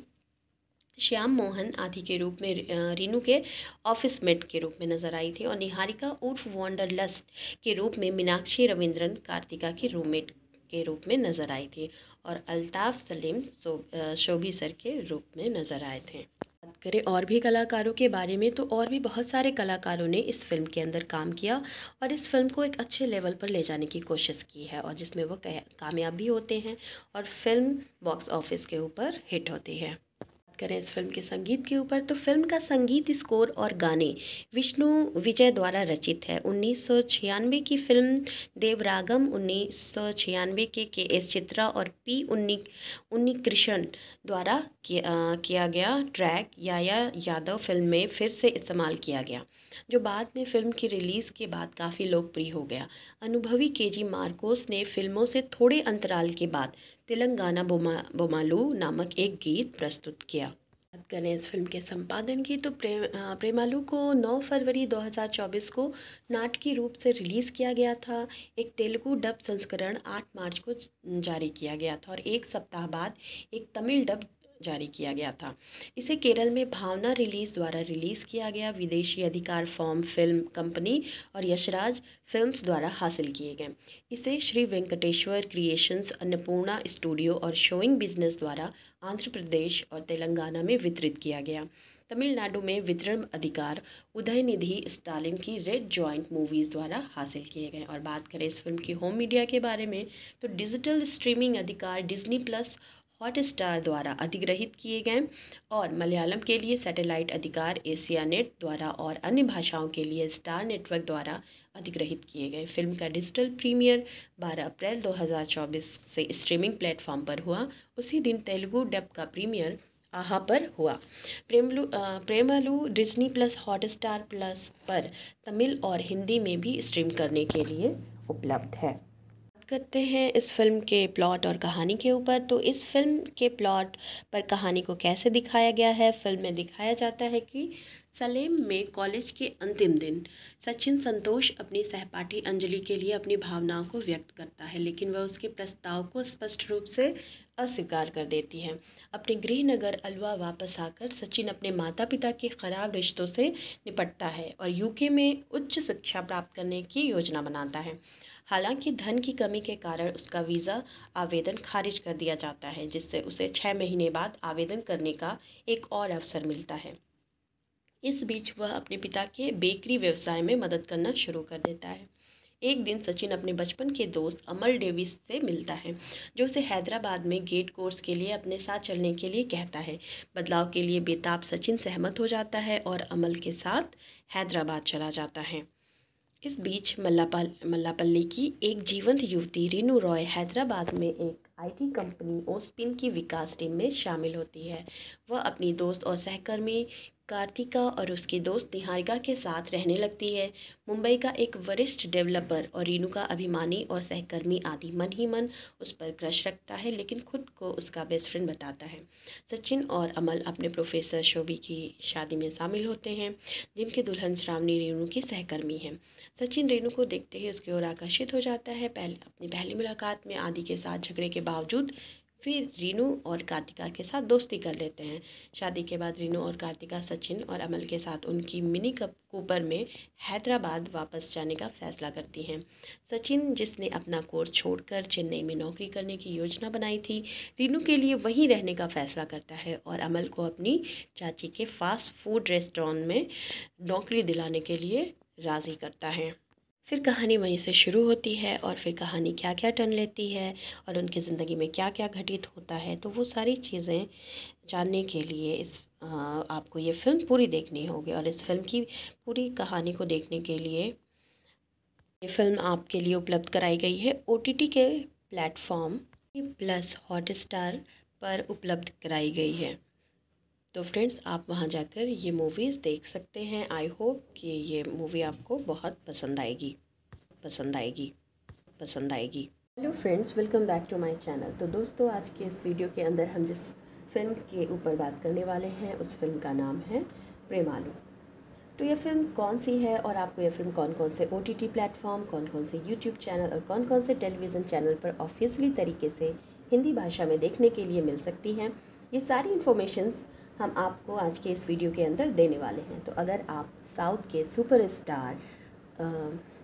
[SPEAKER 1] श्याम मोहन आदि के रूप में रीनू के ऑफ़िस मेट के रूप में नज़र आई थी और निहारिका उर्फ़ वॉन्डरलस्ट के रूप में मीनाक्षी रविंद्रन कार्तिका की रूममेट के रूप में नज़र आई थी और अल्ताफ़ सलीम शोभी सर के रूप में नज़र आए थे। बात करें और भी कलाकारों के बारे में तो और भी बहुत सारे कलाकारों ने इस फ़िल्म के अंदर काम किया और इस फ़िल्म को एक अच्छे लेवल पर ले जाने की कोशिश की है और जिसमें वो कामयाब भी होते हैं और फ़िल्म बॉक्स ऑफ़िस के ऊपर हिट होती है। करें इस फ़िल्म के संगीत के ऊपर तो फ़िल्म का संगीत स्कोर और गाने विष्णु विजय द्वारा रचित है। उन्नीस सौ छियानवे की फ़िल्म देवरागम उन्नीस सौ छियानवे के के एस चित्रा और पी उन्नी उन्नी कृष्ण द्वारा किया, किया गया ट्रैक याया यादव फ़िल्म में फिर से इस्तेमाल किया गया। जो बाद में फ़िल्म की रिलीज़ के बाद काफ़ी लोकप्रिय हो गया। अनुभवी के जी मार्कोस ने फ़िल्मों से थोड़े अंतराल के बाद तेलंगाना बोमा, बोमालू नामक एक गीत प्रस्तुत किया। बात करें इस फ़िल्म के संपादन की तो प्रेम प्रेमालू को 9 फरवरी 2024 को नाटकीय रूप से रिलीज़ किया गया था। एक तेलुगु डब संस्करण 8 मार्च को जारी किया गया था और एक सप्ताह बाद एक तमिल डब जारी किया गया था। इसे केरल में भावना रिलीज़ द्वारा रिलीज़ किया गया। विदेशी अधिकार फॉर्म फ़िल्म कंपनी और यशराज फिल्म्स द्वारा हासिल किए गए। इसे श्री वेंकटेश्वर क्रिएशंस, अन्नपूर्णा स्टूडियो और शोइंग बिज़नेस द्वारा आंध्र प्रदेश और तेलंगाना में वितरित किया गया। तमिलनाडु में वितरण अधिकार उदयनिधि स्टालिन की रेड जॉइंट मूवीज़ द्वारा हासिल किए गए। और बात करें इस फ़िल्म की होम मीडिया के बारे में तो डिजिटल स्ट्रीमिंग अधिकार डिज्नी प्लस हॉट स्टार द्वारा अधिग्रहित किए गए और मलयालम के लिए सैटेलाइट अधिकार एशिया नेट द्वारा और अन्य भाषाओं के लिए स्टार नेटवर्क द्वारा अधिग्रहित किए गए। फ़िल्म का डिजिटल प्रीमियर 12 अप्रैल 2024 से स्ट्रीमिंग प्लेटफॉर्म पर हुआ। उसी दिन तेलुगु डब का प्रीमियर आहा पर हुआ। Premalu Premalu Disney plus Hotstar plus पर तमिल और हिंदी में भी स्ट्रीम करने के लिए उपलब्ध है। करते हैं इस फ़िल्म के प्लॉट और कहानी के ऊपर। तो इस फ़िल्म के प्लॉट पर कहानी को कैसे दिखाया गया है? फ़िल्म में दिखाया जाता है कि सलेम में कॉलेज के अंतिम दिन सचिन संतोष अपनी सहपाठी अंजलि के लिए अपनी भावनाओं को व्यक्त करता है, लेकिन वह उसके प्रस्ताव को स्पष्ट रूप से अस्वीकार कर देती है। अपने गृहनगर अलवा वापस आकर सचिन अपने माता पिता के खराब रिश्तों से निपटता है और यूके में उच्च शिक्षा प्राप्त करने की योजना बनाता है। हालाँकि धन की कमी के कारण उसका वीज़ा आवेदन खारिज कर दिया जाता है, जिससे उसे छः महीने बाद आवेदन करने का एक और अवसर मिलता है। इस बीच वह अपने पिता के बेकरी व्यवसाय में मदद करना शुरू कर देता है। एक दिन सचिन अपने बचपन के दोस्त अमल डेविस से मिलता है, जो उसे हैदराबाद में गेट कोर्स के लिए अपने साथ चलने के लिए कहता है। बदलाव के लिए बेताब सचिन सहमत हो जाता है और अमल के साथ हैदराबाद चला जाता है। इस बीच मल्लापल, मल्लापल्ली की एक जीवंत युवती रीनू रॉय हैदराबाद में एक आईटी कंपनी ओस्पिन की विकास टीम में शामिल होती है। वह अपनी दोस्त और सहकर्मी कार्तिका और उसकी दोस्त निहारिका के साथ रहने लगती है। मुंबई का एक वरिष्ठ डेवलपर और रीनू का अभिमानी और सहकर्मी आदि मन ही मन उस पर क्रश रखता है, लेकिन खुद को उसका बेस्ट फ्रेंड बताता है। सचिन और अमल अपने प्रोफेसर शोभी की शादी में शामिल होते हैं, जिनकी दुल्हन श्रावणी रेणु की सहकर्मी है। सचिन रेणु को देखते ही उसकी ओर आकर्षित हो जाता है। पहले, अपनी पहली मुलाकात में आदि के साथ झगड़े के बावजूद फिर रीनू और कार्तिका के साथ दोस्ती कर लेते हैं। शादी के बाद रीनू और कार्तिका सचिन और अमल के साथ उनकी मिनी कप कूपर में हैदराबाद वापस जाने का फैसला करती हैं। सचिन, जिसने अपना कोर्स छोड़कर चेन्नई में नौकरी करने की योजना बनाई थी, रीनू के लिए वहीं रहने का फैसला करता है और अमल को अपनी चाची के फास्ट फ़ूड रेस्टोरेंट में नौकरी दिलाने के लिए राज़ी करता है। फिर कहानी वहीं से शुरू होती है और फिर कहानी क्या क्या टर्न लेती है और उनकी ज़िंदगी में क्या क्या घटित होता है तो वो सारी चीज़ें जानने के लिए इस आपको ये फ़िल्म पूरी देखनी होगी और इस फ़िल्म की पूरी कहानी को देखने के लिए ये फ़िल्म आपके लिए उपलब्ध कराई गई है। ओटीटी के प्लेटफॉर्म, प्लस हॉट पर उपलब्ध कराई गई है। तो फ्रेंड्स, आप वहाँ जाकर ये मूवीज़ देख सकते हैं। आई होप कि ये मूवी आपको बहुत पसंद आएगी। पसंद आएगी। पसंद आएगी। Hello friends welcome back to my channel तो दोस्तों, आज के इस वीडियो के अंदर हम जिस फ़िल्म के ऊपर बात करने वाले हैं, उस फ़िल्म का नाम है प्रेमालू। तो ये फ़िल्म कौन सी है और आपको ये फ़िल्म कौन कौन से ओ टी प्लेटफॉर्म कौन कौन से यूट्यूब चैनल और कौन कौन से टेलीविज़न चैनल पर ऑफिशियली तरीके से हिंदी भाषा में देखने के लिए मिल सकती हैं। ये सारी इन्फॉर्मेशंस हम आपको आज के इस वीडियो के अंदर देने वाले हैं। तो अगर आप साउथ के सुपर स्टार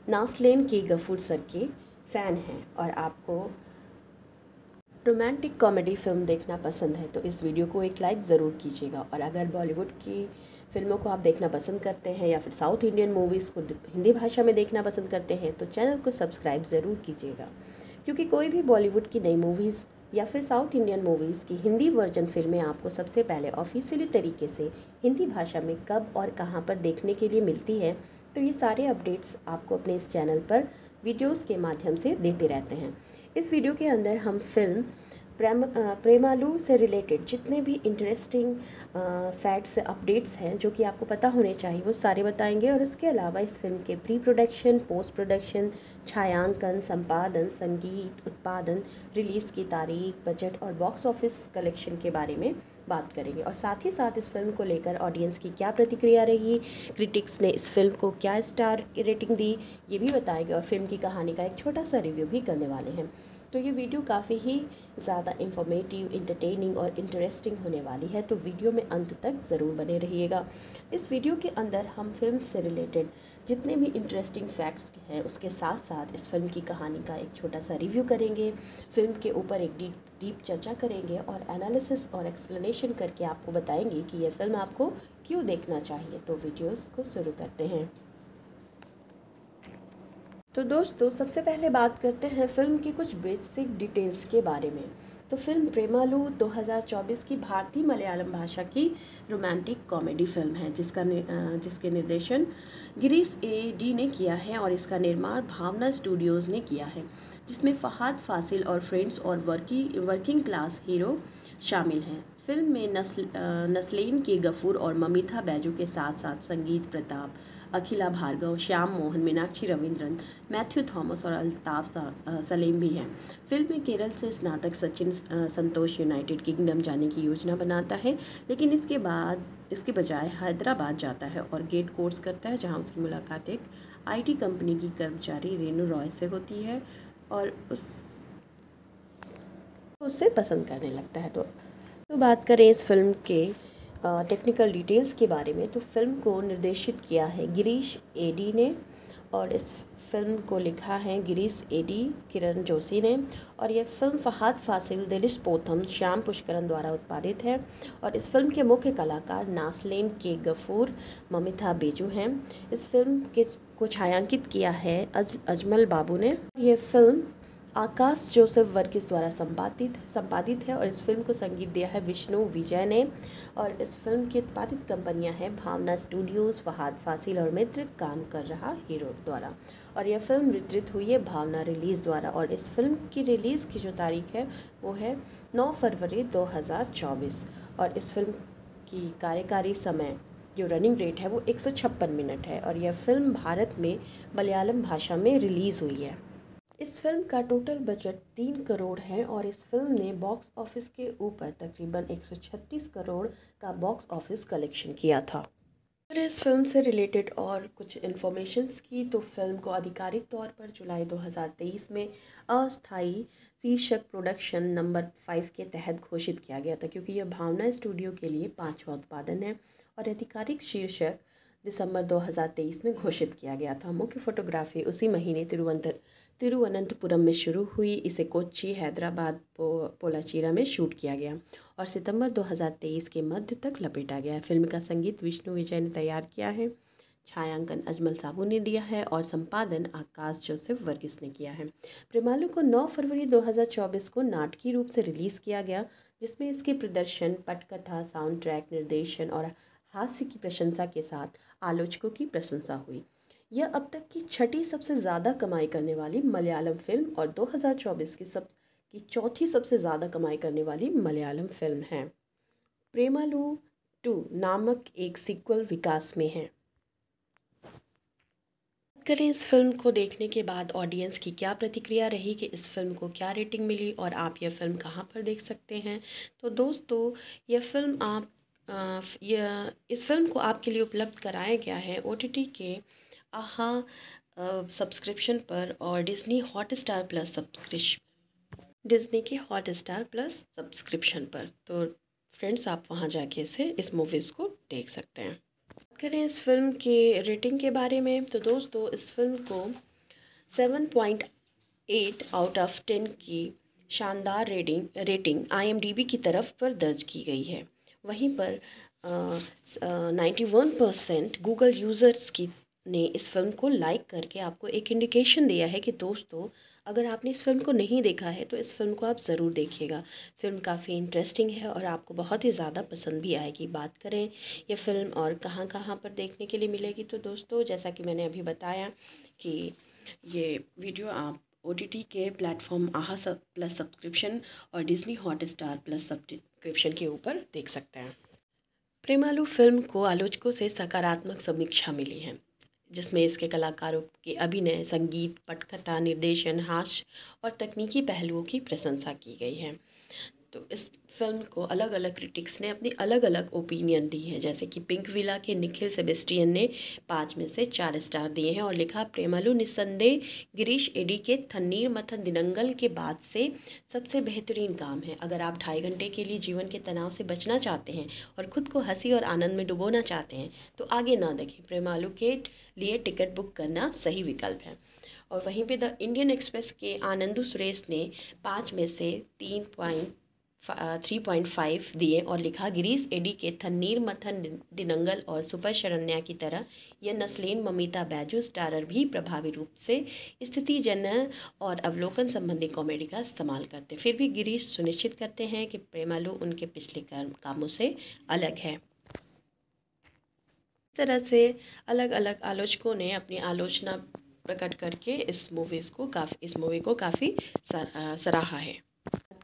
[SPEAKER 1] नासलेन के गफूर सर के फ़ैन हैं और आपको रोमांटिक कॉमेडी फ़िल्म देखना पसंद है तो इस वीडियो को एक लाइक ज़रूर कीजिएगा। और अगर बॉलीवुड की फ़िल्मों को आप देखना पसंद करते हैं या फिर साउथ इंडियन मूवीज़ को हिंदी भाषा में देखना पसंद करते हैं तो चैनल को सब्सक्राइब ज़रूर कीजिएगा। क्योंकि कोई भी बॉलीवुड की नई मूवीज़ या फिर साउथ इंडियन मूवीज़ की हिंदी वर्जन फ़िल्में आपको सबसे पहले ऑफिशियली तरीके से हिंदी भाषा में कब और कहाँ पर देखने के लिए मिलती है तो ये सारे अपडेट्स आपको अपने इस चैनल पर वीडियोस के माध्यम से देते रहते हैं। इस वीडियो के अंदर हम फ़िल्म प्रेम प्रेमालू से रिलेटेड जितने भी इंटरेस्टिंग फैक्ट्स अपडेट्स हैं जो कि आपको पता होने चाहिए, वो सारे बताएँगे और उसके अलावा इस फ़िल्म के प्री प्रोडक्शन पोस्ट प्रोडक्शन छायांकन, संपादन, संगीत, उत्पादन रिलीज़ की तारीख बजट और बॉक्स ऑफ़िस कलेक्शन के बारे में बात करेंगे। और साथ ही साथ इस फ़िल्म को लेकर ऑडियंस की क्या प्रतिक्रिया रही क्रिटिक्स ने इस फ़िल्म को क्या स्टार रेटिंग दी, ये भी बताएँगे और फ़िल्म की कहानी का एक छोटा सा रिव्यू भी करने वाले हैं। तो ये वीडियो काफ़ी ही ज़्यादा इंफॉर्मेटिव इंटरटेनिंग और इंटरेस्टिंग होने वाली है तो वीडियो में अंत तक ज़रूर बने रहिएगा। इस वीडियो के अंदर हम फ़िल्म से रिलेटेड जितने भी इंटरेस्टिंग फैक्ट्स हैं, उसके साथ साथ इस फ़िल्म की कहानी का एक छोटा सा रिव्यू करेंगे। फ़िल्म के ऊपर एक डीप डीप चर्चा करेंगे और एनालिसिस और एक्सप्लेनेशन करके आपको बताएँगे कि यह फ़िल्म आपको क्यों देखना चाहिए। तो वीडियोस को शुरू करते हैं। तो दोस्तों, सबसे पहले बात करते हैं फ़िल्म की कुछ बेसिक डिटेल्स के बारे में। तो फ़िल्म प्रेमालू 2024 की भारतीय मलयालम भाषा की रोमांटिक कॉमेडी फ़िल्म है, जिसका जिसके निर्देशन गिरीश ए डी ने किया है और इसका निर्माण भावना स्टूडियोज़ ने किया है, जिसमें फ़हाद फासिल और फ्रेंड्स और वर्की, वर्किंग क्लास हीरो शामिल हैं। फ़िल्म में नस्ल नस्लेन के गफूर और ममिता बैजू के साथ साथ संगीत प्रताप अखिला भार्गव, श्याम मोहन, मीनाक्षी रविंद्रन, मैथ्यू थॉमस और अल्ताफ सलीम भी हैं। फ़िल्म में केरल से स्नातक सचिन संतोष यूनाइटेड किंगडम जाने की योजना बनाता है, लेकिन इसके बाद, इसके बजाय हैदराबाद जाता है और गेट कोर्स करता है, जहाँ उसकी मुलाकात एक आईटी कंपनी की कर्मचारी रेनू रॉय से होती है और उस, उसे पसंद करने लगता है। तो तो बात करें इस फ़िल्म के टेक्निकल डिटेल्स के बारे में तो फ़िल्म को निर्देशित किया है। गिरीश एडी ने और इस फ़िल्म को लिखा है गिरीश एडी किरण जोशी ने। और यह फ़िल्म फहाद फासिल दिलिश पोथम, श्याम पुष्करन द्वारा उत्पादित है। और इस फ़िल्म के मुख्य कलाकार नासलेन के गफूर ममिता बेजू हैं। इस फ़िल्म के को छायांकित किया है अज, अजमल बाबू ने। यह फ़िल्म आकाश जोसेफ वर्गीस द्वारा संपादित संपादित है और इस फ़िल्म को संगीत दिया है विष्णु विजय ने। और इस फ़िल्म की उत्पादित कंपनियाँ हैं भावना स्टूडियोज़, फहाद फासिल और मित्र, काम कर रहा हीरो द्वारा। और यह फ़िल्म वितरित हुई है भावना रिलीज़ द्वारा और इस फ़िल्म की रिलीज़ की जो तारीख है, वो है नौ फरवरी दो हज़ार चौबीस। और इस फ़िल्म की कार्यकारी समय, जो रनिंग रेट है वो एक सौ छप्पन मिनट है और यह फ़िल्म भारत में मलयालम भाषा में रिलीज़ हुई है। इस फ़िल्म का टोटल बजट तीन करोड़ है और इस फ़िल्म ने बॉक्स ऑफ़िस के ऊपर तकरीबन 136 करोड़ का बॉक्स ऑफ़िस कलेक्शन किया था। अगर इस फ़िल्म से रिलेटेड और कुछ इन्फॉर्मेशंस की तो फ़िल्म को आधिकारिक तौर पर जुलाई 2023 में अस्थाई शीर्षक प्रोडक्शन नंबर फाइव के तहत घोषित किया गया था, क्योंकि यह भावना स्टूडियो के लिए पाँचवा उत्पादन है और आधिकारिक शीर्षक दिसंबर 2023 में घोषित किया गया था। मुख्य फोटोग्राफी उसी महीने तिरुवंत तिरुवनंतपुरम में शुरू हुई। इसे कोच्चि, हैदराबाद, पो, पोलाचीरा में शूट किया गया और सितंबर 2023 के मध्य तक लपेटा गया। फ़िल्म का संगीत विष्णु विजय ने तैयार किया है। छायांकन अजमल साबू ने दिया है और संपादन आकाश जोसेफ वर्गीस ने किया है। प्रेमालू को 9 फरवरी 2024 को नाटकीय रूप से रिलीज़ किया गया, जिसमें इसके प्रदर्शन, पटकथा साउंड ट्रैक निर्देशन और हास्य की प्रशंसा के साथ आलोचकों की प्रशंसा हुई। यह अब तक की छठी सबसे ज़्यादा कमाई करने वाली मलयालम फ़िल्म और 2024 की सब, की चौथी सबसे ज़्यादा कमाई करने वाली मलयालम फ़िल्म है। प्रेमालू टू नामक एक सीक्वल विकास में है। करें इस फ़िल्म को देखने के बाद ऑडियंस की क्या प्रतिक्रिया रही, कि इस फ़िल्म को क्या रेटिंग मिली और आप यह फ़िल्म कहाँ पर देख सकते हैं? तो दोस्तों, यह फ़िल्म आप यह, इस फ़िल्म को आपके लिए उपलब्ध कराया गया है ओटीटी के आहा सब्सक्रिप्शन पर और Disney Hotstar plus subscription Disney के हॉट स्टार प्लस सब्सक्रिप्शन पर। तो फ्रेंड्स आप वहाँ जाके इसे, इस मूवीज़ को देख सकते हैं। बात करें इस फ़िल्म के रेटिंग के बारे में तो दोस्तों, इस फ़िल्म को seven point eight out of ten की शानदार रेटिंग रेटिंग आईएमडीबी की तरफ़ पर दर्ज की गई है। वहीं पर ninety one percent Google users की ने इस फ़िल्म को लाइक करके आपको एक इंडिकेशन दिया है कि दोस्तों, अगर आपने इस फ़िल्म को नहीं देखा है तो इस फ़िल्म को आप ज़रूर देखिएगा। फ़िल्म काफ़ी इंटरेस्टिंग है और आपको बहुत ही ज़्यादा पसंद भी आएगी। बात करें ये फ़िल्म और कहाँ कहाँ पर देखने के लिए मिलेगी तो दोस्तों, जैसा कि मैंने अभी बताया कि ये वीडियो आप ओटीटी के प्लेटफॉर्म आहा सब प्लस सब्सक्रिप्शन और Disney Hotstar plus subscription के ऊपर देख सकते हैं। प्रेमालू फ़िल्म को आलोचकों से सकारात्मक समीक्षा मिली है। जिसमें इसके कलाकारों के अभिनय, संगीत, पटकथा, निर्देशन, हास्य और तकनीकी पहलुओं की प्रशंसा की गई है। तो इस फ़िल्म को अलग अलग क्रिटिक्स ने अपनी अलग अलग ओपिनियन दी है। जैसे कि पिंक विला के निखिल सेबेस्टियन ने पाँच में से चार स्टार दिए हैं और लिखा, प्रेमालू निस्संदेह गिरीश एडी के थन्नीर मथन दिनंगल के बाद से सबसे बेहतरीन काम है। अगर आप ढाई घंटे के लिए जीवन के तनाव से बचना चाहते हैं और ख़ुद को हँसी और आनंद में डुबोना चाहते हैं तो आगे ना देखें। प्रेमालू के लिए टिकट बुक करना सही विकल्प है। और वहीं पे द इंडियन एक्सप्रेस के आनंदू सुरेश ने पाँच में से तीन पॉइंट थ्री पॉइंट फाइव दिए और लिखा, गिरीश एडी के थन्नीर मथन दिनंगल और सुपर शरण्या की तरह यह नस्लेन, ममिता, बैजू, स्टारर भी प्रभावी रूप से स्थिति जन और अवलोकन संबंधी कॉमेडी का इस्तेमाल करते फिर भी गिरीश सुनिश्चित करते हैं कि प्रेमालू उनके पिछले कामों से अलग है। इस तरह से अलग अलग आलोचकों ने अपनी आलोचना प्रकट करके इस मूवीज़ को काफ़ी इस मूवी को काफ़ी सराहा है।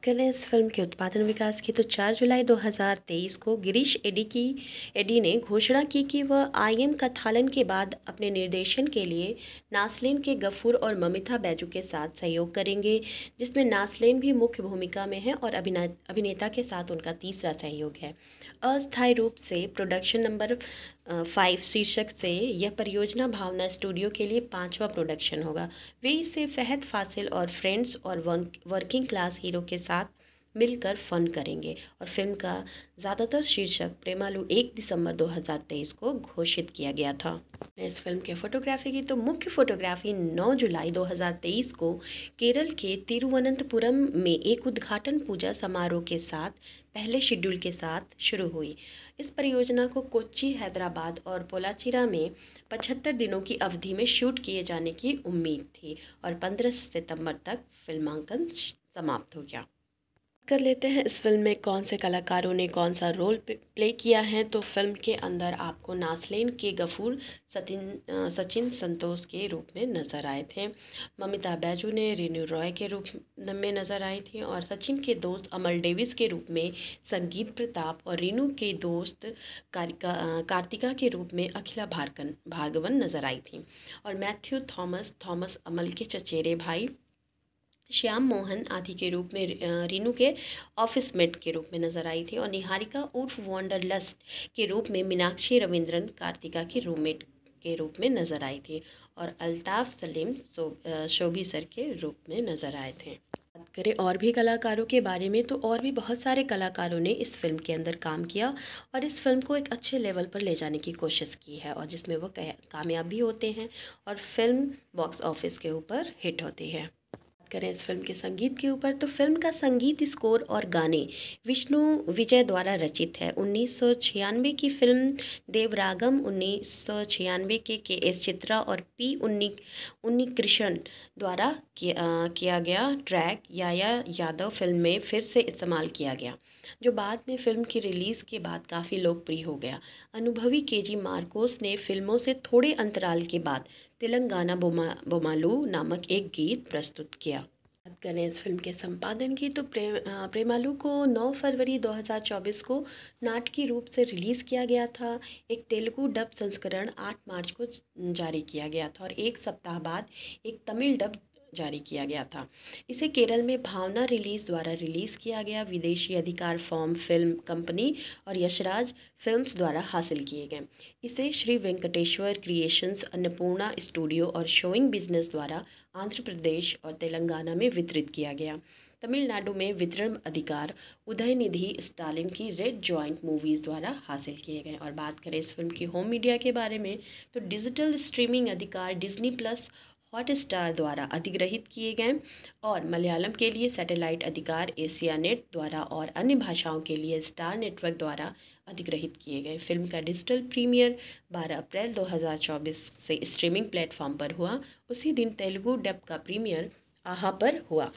[SPEAKER 1] करें इस फ़िल्म के उत्पादन विकास की तो 4 जुलाई 2023 को गिरीश एडी की, एडी ने घोषणा की कि वह आईएम कथालन के बाद अपने निर्देशन के लिए नासलिन के गफूर और ममिता बैजू के साथ सहयोग करेंगे, जिसमें नासलिन भी मुख्य भूमिका में है और अभिनेता के साथ उनका तीसरा सहयोग है। अस्थायी रूप से प्रोडक्शन नंबर फाइव शीर्षक से, यह परियोजना भावना स्टूडियो के लिए पांचवा प्रोडक्शन होगा। वे इसे फहद, फासिल और फ्रेंड्स और वर्किंग क्लास हीरो के साथ मिलकर फन करेंगे। और फ़िल्म का ज़्यादातर शीर्षक प्रेमालू एक दिसंबर 2023 को घोषित किया गया था। इस फ़िल्म के फोटोग्राफी की तो मुख्य फोटोग्राफी 9 जुलाई 2023 को केरल के तिरुवनंतपुरम में एक उद्घाटन पूजा समारोह के साथ, पहले शेड्यूल के साथ शुरू हुई। इस परियोजना को कोच्चि, हैदराबाद और पोलाचिरा में पचहत्तर दिनों की अवधि में शूट किए जाने की उम्मीद थी और 15 सितंबर तक फिल्मांकन समाप्त हो गया। कर लेते हैं। इस फ़िल्म में कौन से कलाकारों ने कौन सा रोल प्ले किया है? तो फ़िल्म के अंदर आपको नासलेन के गफूर सतिन सचिन संतोष के रूप में नज़र आए थे। ममिता बैजू ने रेनू रॉय के रूप में नज़र आई थी और सचिन के दोस्त अमल डेविस के रूप में संगीत प्रताप और रेनू के दोस्त कार्तिका के रूप में अखिला भारकन भार्गवन नज़र आई थी। और मैथ्यू थॉमस थॉमस अमल के चचेरे भाई श्याम मोहन आदि के रूप में रीनू के ऑफ़िस मेट के रूप में नज़र आई थी और निहारिका उर्फ़ वॉन्डरलस्ट के रूप में मीनाक्षी रविंद्रन कार्तिका की रूममेट के रूप में नज़र आई थी और अल्ताफ़ सलीम शोभी सर के रूप में नज़र आए थे। बात करें और भी कलाकारों के बारे में तो और भी बहुत सारे कलाकारों ने इस फ़िल्म के अंदर काम किया और इस फ़िल्म को एक अच्छे लेवल पर ले जाने की कोशिश की है और जिसमें वो कामयाब भी होते हैं और फ़िल्म बॉक्स ऑफ़िस के ऊपर हिट होती है। करें इस फ़िल्म के संगीत के ऊपर तो फ़िल्म का संगीत स्कोर और गाने विष्णु विजय द्वारा रचित है। उन्नीस सौ छियानवे की फ़िल्म देवरागम उन्नीस सौ छियानवे के के एस चित्रा और पी उन्नी उन्नी कृष्ण द्वारा किया, किया गया ट्रैक याया यादव फ़िल्म में फिर से इस्तेमाल किया गया। जो बाद में फ़िल्म की रिलीज़ के बाद काफ़ी लोकप्रिय हो गया। अनुभवी के जी मार्कोस ने फ़िल्मों से थोड़े अंतराल के बाद तेलंगाना बोमा, बोमालू नामक एक गीत प्रस्तुत किया। बात करें इस फ़िल्म के संपादन की तो प्रेम प्रेमालू को 9 फरवरी 2024 को नाटकीय रूप से रिलीज़ किया गया था। एक तेलुगु डब संस्करण 8 मार्च को जारी किया गया था और एक सप्ताह बाद एक तमिल डब जारी किया गया था। इसे केरल में भावना रिलीज़ द्वारा रिलीज़ किया गया। विदेशी अधिकार फॉर्म, फ़िल्म कंपनी और यशराज फिल्म्स द्वारा हासिल किए गए। इसे श्री वेंकटेश्वर क्रिएशंस, अन्नपूर्णा स्टूडियो और शोइंग बिज़नेस द्वारा आंध्र प्रदेश और तेलंगाना में वितरित किया गया। तमिलनाडु में वितरण अधिकार, उदयनिधि स्टालिन की रेड जॉइंट मूवीज़ द्वारा हासिल किए गए। और बात करें इस फ़िल्म की होम मीडिया के बारे में तो डिजिटल स्ट्रीमिंग अधिकार डिज्नी प्लस हॉट स्टार द्वारा अधिग्रहित किए गए और मलयालम के लिए सैटेलाइट अधिकार एशिया नेट द्वारा और अन्य भाषाओं के लिए स्टार नेटवर्क द्वारा अधिग्रहित किए गए। फ़िल्म का डिजिटल प्रीमियर 12 अप्रैल 2024 से स्ट्रीमिंग प्लेटफॉर्म पर हुआ। उसी दिन तेलुगु डब का प्रीमियर आहा पर हुआ।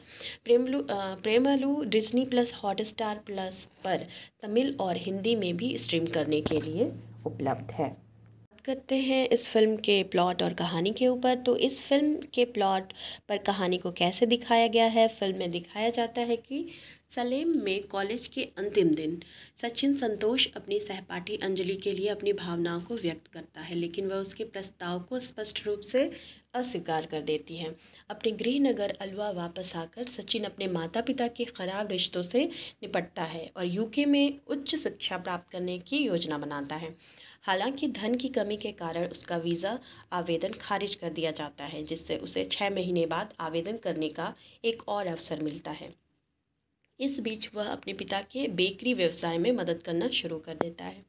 [SPEAKER 1] Premalu Premalu Disney plus Hotstar plus पर तमिल और हिंदी में भी स्ट्रीम करने के लिए उपलब्ध है। करते हैं इस फ़िल्म के प्लॉट और कहानी के ऊपर। तो इस फ़िल्म के प्लॉट पर कहानी को कैसे दिखाया गया है? फ़िल्म में दिखाया जाता है कि सलेम में कॉलेज के अंतिम दिन सचिन संतोष अपनी सहपाठी अंजलि के लिए अपनी भावनाओं को व्यक्त करता है, लेकिन वह उसके प्रस्ताव को स्पष्ट रूप से अस्वीकार कर देती है। अपने गृहनगर अलवा वापस आकर सचिन अपने माता पिता के ख़राब रिश्तों से निपटता है और यूके में उच्च शिक्षा प्राप्त करने की योजना बनाता है। हालाँकि धन की कमी के कारण उसका वीज़ा आवेदन खारिज कर दिया जाता है, जिससे उसे छः महीने बाद आवेदन करने का एक और अवसर मिलता है। इस बीच वह अपने पिता के बेकरी व्यवसाय में मदद करना शुरू कर देता है।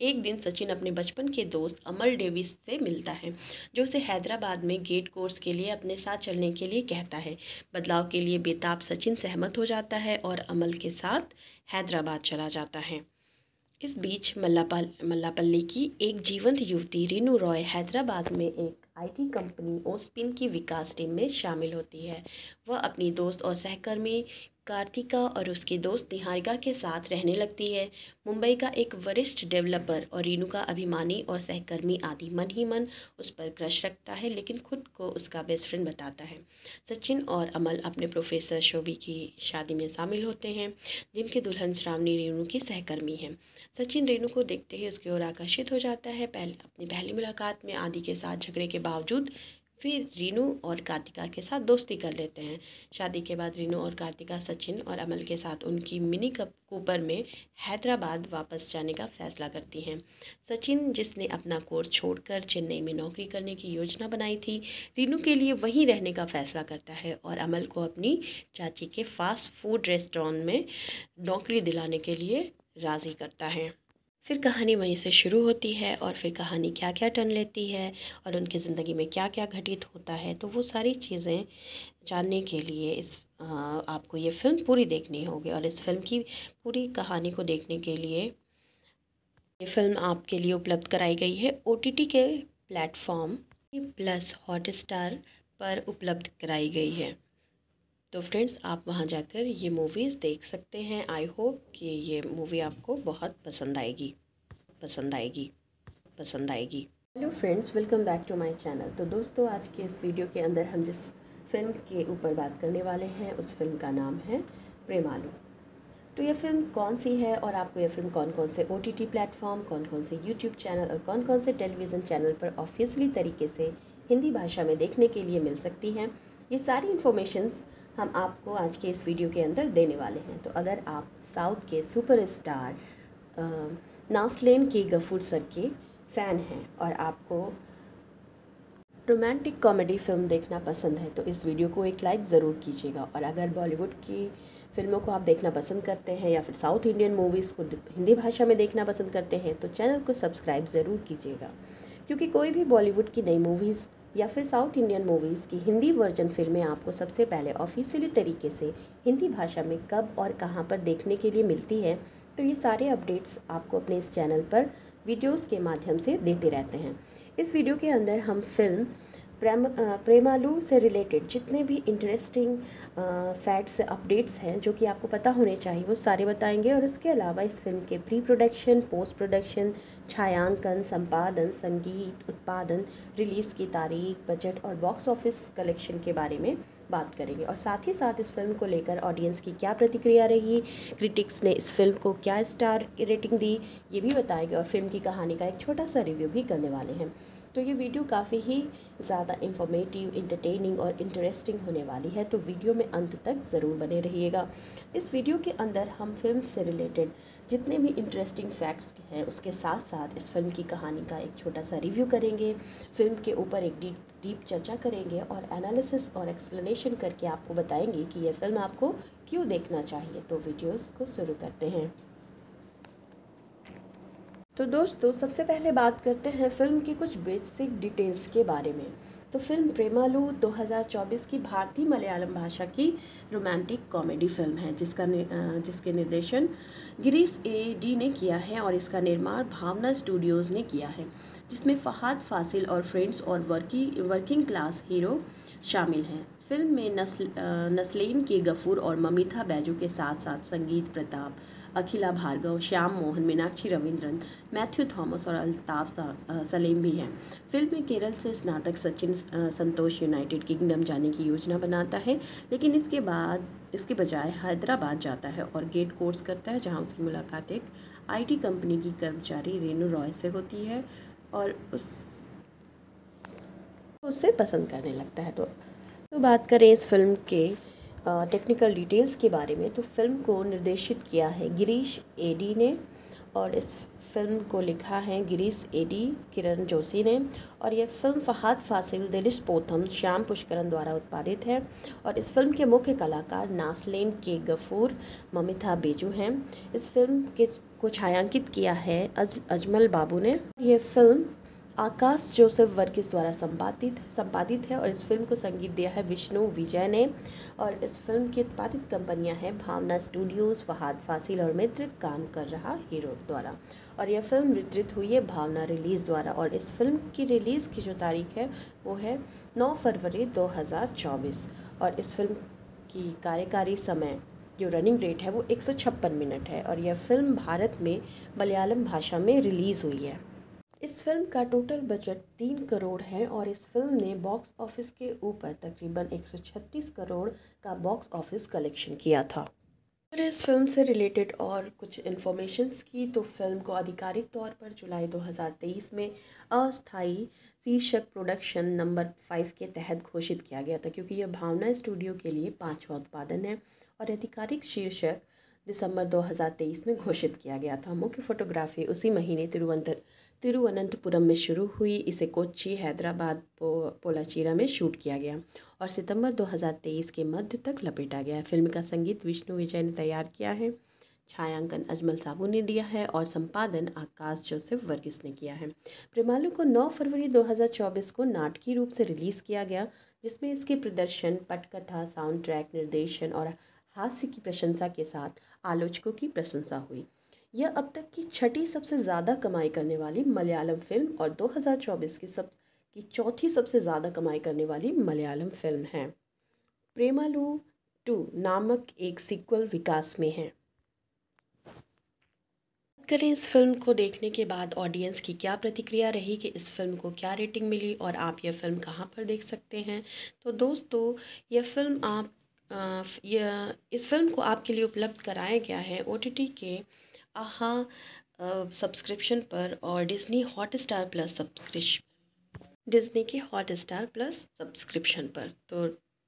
[SPEAKER 1] एक दिन सचिन अपने बचपन के दोस्त अमल डेविस से मिलता है, जो उसे हैदराबाद में गेट कोर्स के लिए अपने साथ चलने के लिए कहता है। बदलाव के लिए बेताब सचिन सहमत हो जाता है और अमल के साथ हैदराबाद चला जाता है। इस बीच मल्लापल, मल्लापल्ली की एक जीवंत युवती रीनू रॉय हैदराबाद में एक आईटी कंपनी ओस्पिन की विकास टीम में शामिल होती है। वह अपनी दोस्त और सहकर्मी कार्तिका और उसकी दोस्त निहारिका के साथ रहने लगती है। मुंबई का एक वरिष्ठ डेवलपर और रीनू का अभिमानी और सहकर्मी आदि मन ही मन उस पर क्रश रखता है, लेकिन खुद को उसका बेस्ट फ्रेंड बताता है। सचिन और अमल अपने प्रोफेसर शोभी की शादी में शामिल होते हैं, जिनकी दुल्हन श्रावणी रेणु की सहकर्मी है। सचिन रेणु को देखते ही उसकी ओर आकर्षित हो जाता है। पहले, अपनी पहली मुलाकात में आदि के साथ झगड़े के बावजूद फिर रीनू और कार्तिका के साथ दोस्ती कर लेते हैं। शादी के बाद रीनू और कार्तिका सचिन और अमल के साथ उनकी मिनी कप कूपर में हैदराबाद वापस जाने का फैसला करती हैं। सचिन, जिसने अपना कोर्स छोड़कर चेन्नई में नौकरी करने की योजना बनाई थी, रीनू के लिए वहीं रहने का फैसला करता है और अमल को अपनी चाची के फास्ट फ़ूड रेस्टोरेंट में नौकरी दिलाने के लिए राज़ी करता है। फिर कहानी वहीं से शुरू होती है और फिर कहानी क्या क्या टर्न लेती है और उनकी ज़िंदगी में क्या क्या घटित होता है। तो वो सारी चीज़ें जानने के लिए इस आपको ये फ़िल्म पूरी देखनी होगी और इस फ़िल्म की पूरी कहानी को देखने के लिए ये फ़िल्म आपके लिए उपलब्ध कराई गई है। ओटीटी के प्लेटफॉर्म, प्लस हॉटस्टार पर उपलब्ध कराई गई है। तो फ्रेंड्स, आप वहाँ जाकर ये मूवीज़ देख सकते हैं। आई होप कि ये मूवी आपको बहुत पसंद आएगी। पसंद आएगी। पसंद आएगी। Hello friends welcome back to my channel तो दोस्तों, आज के इस वीडियो के अंदर हम जिस फ़िल्म के ऊपर बात करने वाले हैं, उस फ़िल्म का नाम है प्रेमालू। तो ये फ़िल्म कौन सी है और आपको ये फ़िल्म कौन कौन से ओ टी प्लेटफॉर्म कौन कौन से यूट्यूब चैनल और कौन कौन से टेलीविज़न चैनल पर ऑफिशियली तरीके से हिंदी भाषा में देखने के लिए मिल सकती हैं। ये सारी इन्फॉर्मेशंस हम आपको आज के इस वीडियो के अंदर देने वाले हैं। तो अगर आप साउथ के सुपर स्टार नासलेन के गफूर सर के फ़ैन हैं और आपको रोमांटिक कॉमेडी फ़िल्म देखना पसंद है तो इस वीडियो को एक लाइक ज़रूर कीजिएगा। और अगर बॉलीवुड की फ़िल्मों को आप देखना पसंद करते हैं या फिर साउथ इंडियन मूवीज़ को हिंदी भाषा में देखना पसंद करते हैं तो चैनल को सब्सक्राइब ज़रूर कीजिएगा। क्योंकि कोई भी बॉलीवुड की नई मूवीज़ या फिर साउथ इंडियन मूवीज़ की हिंदी वर्जन फ़िल्में आपको सबसे पहले ऑफिशियली तरीके से हिंदी भाषा में कब और कहाँ पर देखने के लिए मिलती है तो ये सारे अपडेट्स आपको अपने इस चैनल पर वीडियोस के माध्यम से देते रहते हैं। इस वीडियो के अंदर हम फ़िल्म प्रेम प्रेमालू से रिलेटेड जितने भी इंटरेस्टिंग फैक्ट्स अपडेट्स हैं जो कि आपको पता होने चाहिए, वो सारे बताएँगे और उसके अलावा इस फ़िल्म के प्री प्रोडक्शन पोस्ट प्रोडक्शन छायांकन, संपादन, संगीत, उत्पादन रिलीज़ की तारीख बजट और बॉक्स ऑफ़िस कलेक्शन के बारे में बात करेंगे। और साथ ही साथ इस फ़िल्म को लेकर ऑडियंस की क्या प्रतिक्रिया रही क्रिटिक्स ने इस फ़िल्म को क्या स्टार रेटिंग दी, ये भी बताएँगे और फ़िल्म की कहानी का एक छोटा सा रिव्यू भी करने वाले हैं। तो ये वीडियो काफ़ी ही ज़्यादा इंफॉर्मेटिव इंटरटेनिंग और इंटरेस्टिंग होने वाली है तो वीडियो में अंत तक ज़रूर बने रहिएगा। इस वीडियो के अंदर हम फ़िल्म से रिलेटेड जितने भी इंटरेस्टिंग फैक्ट्स हैं, उसके साथ साथ इस फ़िल्म की कहानी का एक छोटा सा रिव्यू करेंगे। फ़िल्म के ऊपर एक डीप डीप चर्चा करेंगे और एनालिसिस और एक्सप्लेनेशन करके आपको बताएँगे कि यह फ़िल्म आपको क्यों देखना चाहिए। तो वीडियोज़ को शुरू करते हैं। तो दोस्तों, सबसे पहले बात करते हैं फ़िल्म की कुछ बेसिक डिटेल्स के बारे में। तो फ़िल्म प्रेमालू 2024 की भारतीय मलयालम भाषा की रोमांटिक कॉमेडी फ़िल्म है, जिसका जिसके निर्देशन गिरीश ए डी ने किया है और इसका निर्माण भावना स्टूडियोज़ ने किया है, जिसमें फ़हाद फासिल और फ्रेंड्स और वर्की, वर्किंग क्लास हीरो शामिल हैं। फ़िल्म में नस्ल नस्लेन के गफूर और ममिता बैजू के साथ साथ संगीत प्रताप अखिला भार्गव, श्याम मोहन, मीनाक्षी रविंद्रन, मैथ्यू थॉमस और अल्ताफ सलीम भी हैं। फ़िल्म में केरल से स्नातक सचिन संतोष यूनाइटेड किंगडम जाने की योजना बनाता है, लेकिन इसके बाद, इसके बजाय हैदराबाद जाता है और गेट कोर्स करता है, जहाँ उसकी मुलाकात एक आईटी कंपनी की कर्मचारी रेनू रॉय से होती है और उस उससे पसंद करने लगता है। तो तो बात करें इस फ़िल्म के टेक्निकल डिटेल्स के बारे में तो फ़िल्म को निर्देशित किया है गिरीश एडी ने और इस फ़िल्म को लिखा है गिरीश एडी किरण जोशी ने। और यह फ़िल्म फहाद फासिल दिलिश पोथम, श्याम पुष्करन द्वारा उत्पादित है। और इस फ़िल्म के मुख्य कलाकार नासलेन के गफूर, ममिता बेजू हैं। इस फ़िल्म के को छायांकित किया है अज, अजमल बाबू ने। यह फ़िल्म आकाश जोसेफ वर्गीस द्वारा संपादित संपादित है और इस फ़िल्म को संगीत दिया है विष्णु विजय ने। और इस फ़िल्म की उत्पादित कंपनियाँ हैं भावना स्टूडियोज़, फहाद फासिल और मित्र, काम कर रहा हीरो द्वारा। और यह फ़िल्म वितरित हुई है भावना रिलीज़ द्वारा और इस फ़िल्म की रिलीज़ की जो तारीख है वो है नौ फरवरी दो हज़ार चौबीस। और इस फ़िल्म की कार्यकारी समय जो रनिंग रेट है वो एक सौ छप्पन मिनट है और यह फ़िल्म भारत में मलयालम भाषा में रिलीज़ हुई है। इस फ़िल्म का टोटल बजट तीन करोड़ है और इस फ़िल्म ने बॉक्स ऑफ़िस के ऊपर तकरीबन 136 करोड़ का बॉक्स ऑफ़िस कलेक्शन किया था। अगर इस फ़िल्म से रिलेटेड और कुछ इन्फॉर्मेशंस की तो फ़िल्म को आधिकारिक तौर पर जुलाई 2023 में अस्थाई शीर्षक प्रोडक्शन नंबर फाइव के तहत घोषित किया गया था, क्योंकि यह भावना स्टूडियो के लिए पाँचवा उत्पादन है और आधिकारिक शीर्षक दिसंबर 2023 में घोषित किया गया था। मुख्य फोटोग्राफी उसी महीने तिरुवंत तिरुवनंतपुरम में शुरू हुई। इसे कोच्चि, हैदराबाद, पो, पोलाचीरा में शूट किया गया और सितंबर 2023 के मध्य तक लपेटा गया। फ़िल्म का संगीत विष्णु विजय ने तैयार किया है। छायांकन अजमल साबू ने दिया है और संपादन आकाश जोसेफ वर्गीस ने किया है। प्रेमालू को 9 फरवरी 2024 को नाटकीय रूप से रिलीज़ किया गया, जिसमें इसके प्रदर्शन, पटकथा साउंड ट्रैक निर्देशन और हास्य की प्रशंसा के साथ आलोचकों की प्रशंसा हुई। यह अब तक की छठी सबसे ज़्यादा कमाई करने वाली मलयालम फ़िल्म और 2024 की सब, की चौथी सबसे ज़्यादा कमाई करने वाली मलयालम फ़िल्म है। प्रेमालू टू नामक एक सीक्वल विकास में है। करें इस फ़िल्म को देखने के बाद ऑडियंस की क्या प्रतिक्रिया रही, कि इस फ़िल्म को क्या रेटिंग मिली और आप यह फ़िल्म कहाँ पर देख सकते हैं? तो दोस्तों, यह फ़िल्म आप यह, इस फ़िल्म को आपके लिए उपलब्ध कराया गया है ओटीटी के आहा सब्सक्रिप्शन पर और Disney Hotstar plus subscription Disney के हॉट स्टार प्लस सब्सक्रिप्शन पर। तो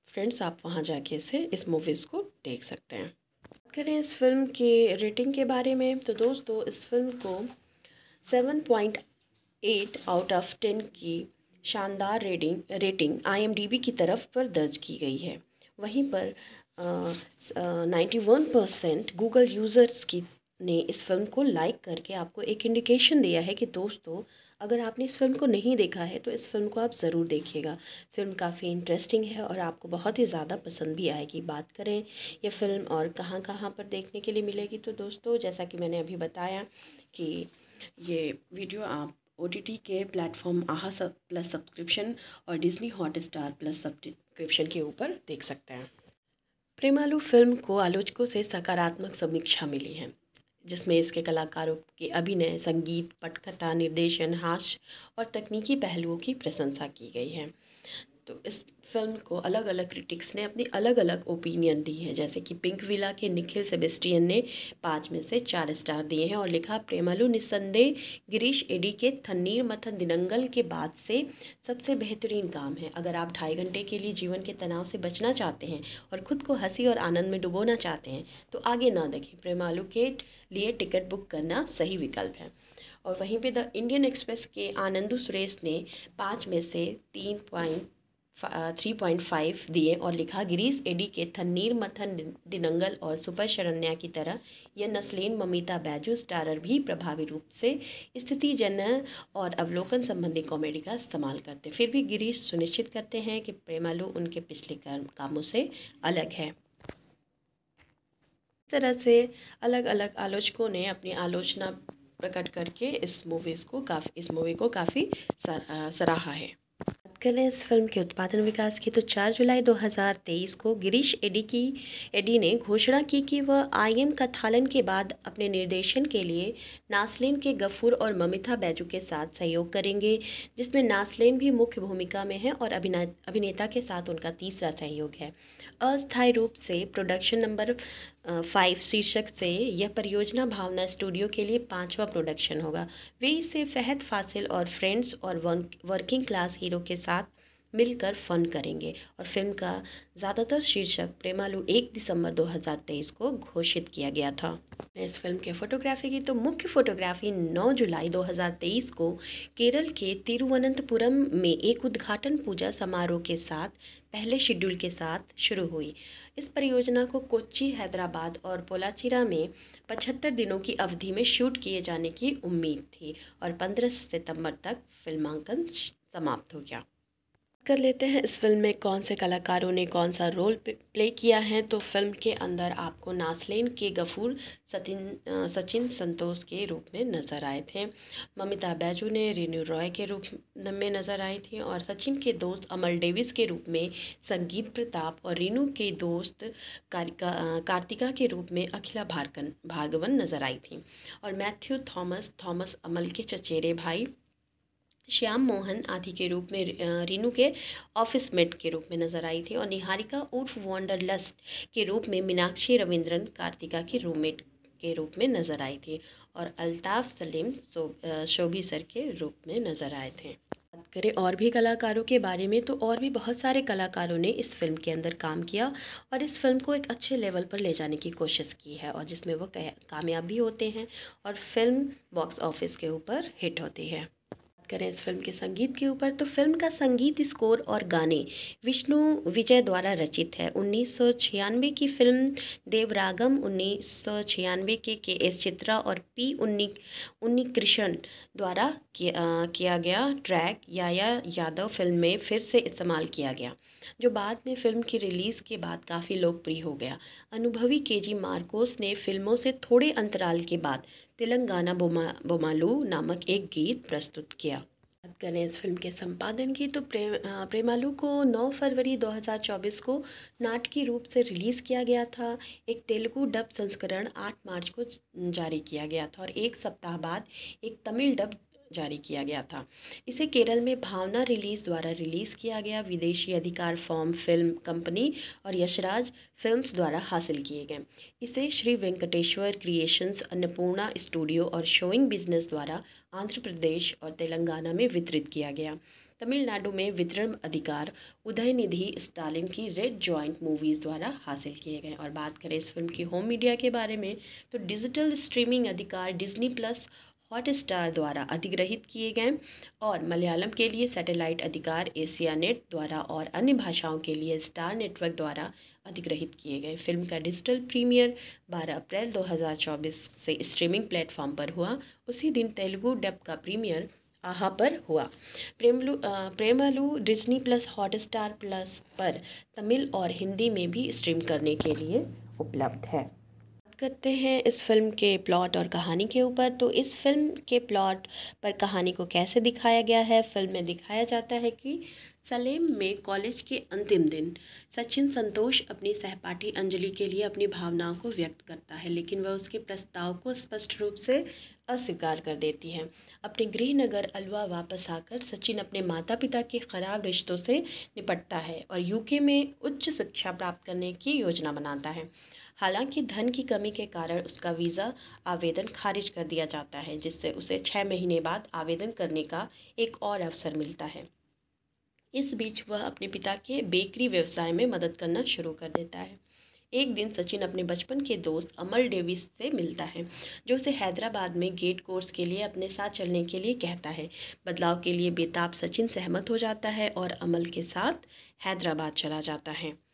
[SPEAKER 1] फ्रेंड्स आप वहाँ जाके इसे, इस मूवीज़ को देख सकते हैं। बात करें इस फ़िल्म के रेटिंग के बारे में तो दोस्तों, इस फ़िल्म को seven point eight out of ten की शानदार रेटिंग रेटिंग आईएमडीबी की तरफ़ पर दर्ज की गई है। वहीं पर ninety one percent Google users की ने इस फ़िल्म को लाइक करके आपको एक इंडिकेशन दिया है कि दोस्तों, अगर आपने इस फ़िल्म को नहीं देखा है तो इस फ़िल्म को आप ज़रूर देखिएगा। फ़िल्म काफ़ी इंटरेस्टिंग है और आपको बहुत ही ज़्यादा पसंद भी आएगी। बात करें यह फ़िल्म और कहाँ कहाँ पर देखने के लिए मिलेगी तो दोस्तों, जैसा कि मैंने अभी बताया कि ये वीडियो आप ओटीटी के प्लेटफॉर्म आहा सब प्लस सब्सक्रिप्शन और Disney Hotstar plus subscription के ऊपर देख सकते हैं। प्रेमालू फ़िल्म को आलोचकों से सकारात्मक समीक्षा मिली है। जिसमें इसके कलाकारों के अभिनय, संगीत, पटकथा, निर्देशन, हास्य और तकनीकी पहलुओं की प्रशंसा की गई है। तो इस फ़िल्म को अलग अलग क्रिटिक्स ने अपनी अलग अलग ओपिनियन दी है। जैसे कि पिंक विला के निखिल सेबेस्टियन ने पाँच में से चार स्टार दिए हैं और लिखा, प्रेमालू निस्संदेह गिरीश एडी के थन्नीर मथन दिनंगल के बाद से सबसे बेहतरीन काम है। अगर आप ढाई घंटे के लिए जीवन के तनाव से बचना चाहते हैं और ख़ुद को हँसी और आनंद में डुबोना चाहते हैं तो आगे ना देखें। प्रेमालू के लिए टिकट बुक करना सही विकल्प है। और वहीं पे द इंडियन एक्सप्रेस के आनंदू सुरेश ने पाँच में से तीन पॉइंट थ्री पॉइंट फाइव दिए और लिखा, गिरीश एडी के थन्नीर मथन दिनंगल और सुपर शरण्या की तरह यह नस्लेन, ममिता बैजू, स्टारर भी प्रभावी रूप से स्थिति जन और अवलोकन संबंधी कॉमेडी का इस्तेमाल करते फिर भी गिरीश सुनिश्चित करते हैं कि प्रेमालू उनके पिछले कामों से अलग है। इस तरह से अलग अलग आलोचकों ने अपनी आलोचना प्रकट करके इस मूवीज़ को काफ़ी, इस मूवी को काफ़ी सराहा है। करें इस फ़िल्म के उत्पादन विकास की तो 4 जुलाई 2023 को गिरीश एडी की, एडी ने घोषणा की कि वह आईएम कथालन के बाद अपने निर्देशन के लिए नासलिन के गफूर और ममिता बैजू के साथ सहयोग करेंगे, जिसमें नासलिन भी मुख्य भूमिका में है और अभिनेता के साथ उनका तीसरा सहयोग है। अस्थायी रूप से प्रोडक्शन नंबर फाइव शीर्षक से, यह परियोजना भावना स्टूडियो के लिए पांचवा प्रोडक्शन होगा। वे इसे फहद, फासिल और फ्रेंड्स और वर्किंग क्लास हीरो के साथ मिलकर फन करेंगे। और फ़िल्म का ज़्यादातर शीर्षक प्रेमालू एक दिसंबर 2023 को घोषित किया गया था। इस फ़िल्म के फोटोग्राफी की तो मुख्य फोटोग्राफी 9 जुलाई 2023 को केरल के तिरुवनंतपुरम में एक उद्घाटन पूजा समारोह के साथ, पहले शेड्यूल के साथ शुरू हुई। इस परियोजना को कोच्चि, हैदराबाद और पोलाचिरा में पचहत्तर दिनों की अवधि में शूट किए जाने की उम्मीद थी और 15 सितंबर तक फिल्मांकन समाप्त हो गया। कर लेते हैं। इस फ़िल्म में कौन से कलाकारों ने कौन सा रोल प्ले किया है? तो फ़िल्म के अंदर आपको नासलेन के गफूर सचिन सचिन संतोष के रूप में नज़र आए थे। ममिता बैजू ने रेनू रॉय के रूप में नज़र आई थी और सचिन के दोस्त अमल डेविस के रूप में संगीत प्रताप और रेनू के दोस्त कार्तिका के रूप में अखिला भारकन भार्गवन नज़र आई थी। और मैथ्यू थॉमस थॉमस अमल के चचेरे भाई श्याम मोहन आदि के रूप में रीनू के ऑफ़िस मेट के रूप में नज़र आई थी और निहारिका उर्फ़ वॉन्डरलस्ट के रूप में मीनाक्षी रविंद्रन कार्तिका की रूममेट के रूप में नज़र आई थी और अल्ताफ़ सलीम शोभी सर के रूप में नज़र आए थे। बात करें और भी कलाकारों के बारे में तो और भी बहुत सारे कलाकारों ने इस फ़िल्म के अंदर काम किया और इस फ़िल्म को एक अच्छे लेवल पर ले जाने की कोशिश की है और जिसमें वो कामयाब भी होते हैं और फ़िल्म बॉक्स ऑफ़िस के ऊपर हिट होती है। करें इस फ़िल्म के संगीत के ऊपर तो फ़िल्म का संगीत स्कोर और गाने विष्णु विजय द्वारा रचित है। उन्नीस सौ छियानवे की फ़िल्म देवरागम उन्नीस सौ छियानवे के के एस चित्रा और पी उन्नी उन्नी कृष्ण द्वारा किया, किया गया ट्रैक याया यादव फ़िल्म में फिर से इस्तेमाल किया गया। जो बाद में फ़िल्म की रिलीज़ के बाद काफ़ी लोकप्रिय हो गया। अनुभवी के जी मार्कोस ने फ़िल्मों से थोड़े अंतराल के बाद तेलंगाना बोमा, बोमालू नामक एक गीत प्रस्तुत किया। बात करें इस फ़िल्म के संपादन की तो प्रेम प्रेमालू को 9 फरवरी 2024 को नाटकीय रूप से रिलीज़ किया गया था। एक तेलुगु डब संस्करण 8 मार्च को जारी किया गया था और एक सप्ताह बाद एक तमिल डब जारी किया गया था। इसे केरल में भावना रिलीज़ द्वारा रिलीज़ किया गया। विदेशी अधिकार फॉर्म, फ़िल्म कंपनी और यशराज फिल्म्स द्वारा हासिल किए गए। इसे श्री वेंकटेश्वर क्रिएशंस, अन्नपूर्णा स्टूडियो और शोइंग बिज़नेस द्वारा आंध्र प्रदेश और तेलंगाना में वितरित किया गया। तमिलनाडु में वितरण अधिकार, उदयनिधि स्टालिन की रेड जॉइंट मूवीज़ द्वारा हासिल किए गए। और बात करें इस फ़िल्म की होम मीडिया के बारे में तो डिजिटल स्ट्रीमिंग अधिकार डिज्नी प्लस हॉट स्टार द्वारा अधिग्रहित किए गए और मलयालम के लिए सैटेलाइट अधिकार एशिया नेट द्वारा और अन्य भाषाओं के लिए स्टार नेटवर्क द्वारा अधिग्रहित किए गए। फ़िल्म का डिजिटल प्रीमियर 12 अप्रैल 2024 से स्ट्रीमिंग प्लेटफॉर्म पर हुआ। उसी दिन तेलुगु डब का प्रीमियर आहा पर हुआ। Premalu Premalu Disney plus Hotstar plus पर तमिल और हिंदी में भी स्ट्रीम करने के लिए उपलब्ध है। करते हैं इस फ़िल्म के प्लॉट और कहानी के ऊपर। तो इस फ़िल्म के प्लॉट पर कहानी को कैसे दिखाया गया है? फ़िल्म में दिखाया जाता है कि सलेम में कॉलेज के अंतिम दिन सचिन संतोष अपनी सहपाठी अंजलि के लिए अपनी भावनाओं को व्यक्त करता है, लेकिन वह उसके प्रस्ताव को स्पष्ट रूप से अस्वीकार कर देती है। अपने गृहनगर अलवा वापस आकर सचिन अपने माता पिता के खराब रिश्तों से निपटता है और यूके में उच्च शिक्षा प्राप्त करने की योजना बनाता है। हालाँकि धन की कमी के कारण उसका वीज़ा आवेदन खारिज कर दिया जाता है, जिससे उसे छः महीने बाद आवेदन करने का एक और अवसर मिलता है। इस बीच वह अपने पिता के बेकरी व्यवसाय में मदद करना शुरू कर देता है। एक दिन सचिन अपने बचपन के दोस्त अमल डेविस से मिलता है, जो उसे हैदराबाद में गेट कोर्स के लिए अपने साथ चलने के लिए कहता है। बदलाव के लिए बेताब सचिन सहमत हो जाता है और अमल के साथ हैदराबाद चला जाता है।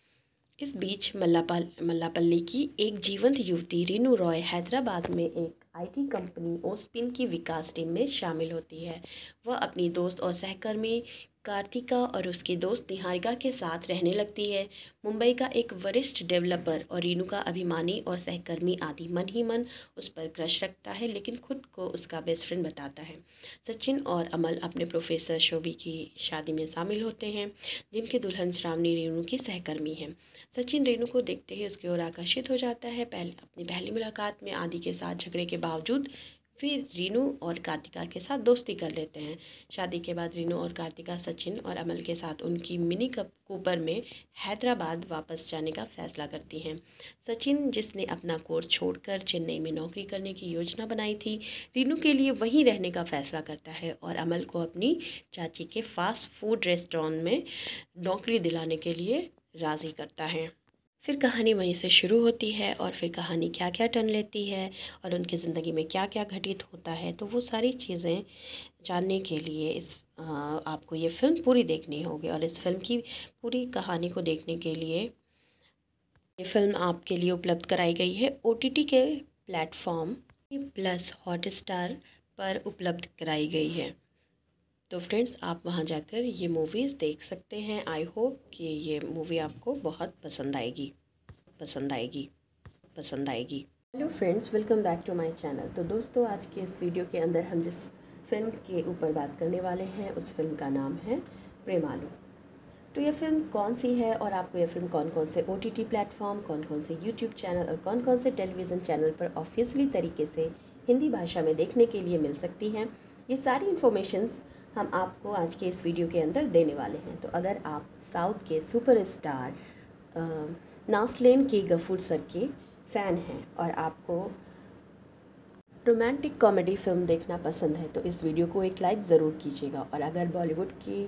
[SPEAKER 1] इस बीच मल्लापल, मल्लापल्ली की एक जीवंत युवती रीनू रॉय हैदराबाद में एक आईटी कंपनी ओस्पिन की विकास टीम में शामिल होती है। वह अपनी दोस्त और सहकर्मी कार्तिका और उसकी दोस्त निहारिका के साथ रहने लगती है। मुंबई का एक वरिष्ठ डेवलपर और रीनू का अभिमानी और सहकर्मी आदि मन ही मन उस पर क्रश रखता है, लेकिन खुद को उसका बेस्ट फ्रेंड बताता है। सचिन और अमल अपने प्रोफेसर शोभी की शादी में शामिल होते हैं, जिनकी दुल्हन श्रावणी रेणु की सहकर्मी है। सचिन रेणु को देखते ही उसकी ओर आकर्षित हो जाता है। पहले, अपनी पहली मुलाकात में आदि के साथ झगड़े के बावजूद फिर रीनू और कार्तिका के साथ दोस्ती कर लेते हैं। शादी के बाद रीनू और कार्तिका सचिन और अमल के साथ उनकी मिनी कप कूपर में हैदराबाद वापस जाने का फैसला करती हैं। सचिन, जिसने अपना कोर्स छोड़कर चेन्नई में नौकरी करने की योजना बनाई थी, रीनू के लिए वहीं रहने का फैसला करता है और अमल को अपनी चाची के फास्ट फ़ूड रेस्टोरेंट में नौकरी दिलाने के लिए राज़ी करता है। फिर कहानी वहीं से शुरू होती है और फिर कहानी क्या क्या टर्न लेती है और उनकी ज़िंदगी में क्या क्या घटित होता है। तो वो सारी चीज़ें जानने के लिए इस आपको ये फ़िल्म पूरी देखनी होगी और इस फ़िल्म की पूरी कहानी को देखने के लिए ये फ़िल्म आपके लिए उपलब्ध कराई गई है। ओटीटी के प्लेटफॉर्म प्लस हॉटस्टार पर उपलब्ध कराई गई है। तो फ्रेंड्स, आप वहाँ जाकर ये मूवीज़ देख सकते हैं। आई होप कि ये मूवी आपको बहुत पसंद आएगी। पसंद आएगी। पसंद आएगी। Hello friends welcome back to my channel तो दोस्तों, आज के इस वीडियो के अंदर हम जिस फ़िल्म के ऊपर बात करने वाले हैं, उस फ़िल्म का नाम है प्रेमालू। तो ये फ़िल्म कौन सी है और आपको ये फ़िल्म कौन कौन से ओ टी प्लेटफॉर्म कौन कौन से यूट्यूब चैनल और कौन कौन से टेलीविज़न चैनल पर ऑफिशियली तरीके से हिंदी भाषा में देखने के लिए मिल सकती हैं। ये सारी इन्फॉर्मेशंस हम आपको आज के इस वीडियो के अंदर देने वाले हैं। तो अगर आप साउथ के सुपर स्टार नासलेन के गफूर सर के फ़ैन हैं और आपको रोमांटिक कॉमेडी फ़िल्म देखना पसंद है तो इस वीडियो को एक लाइक ज़रूर कीजिएगा। और अगर बॉलीवुड की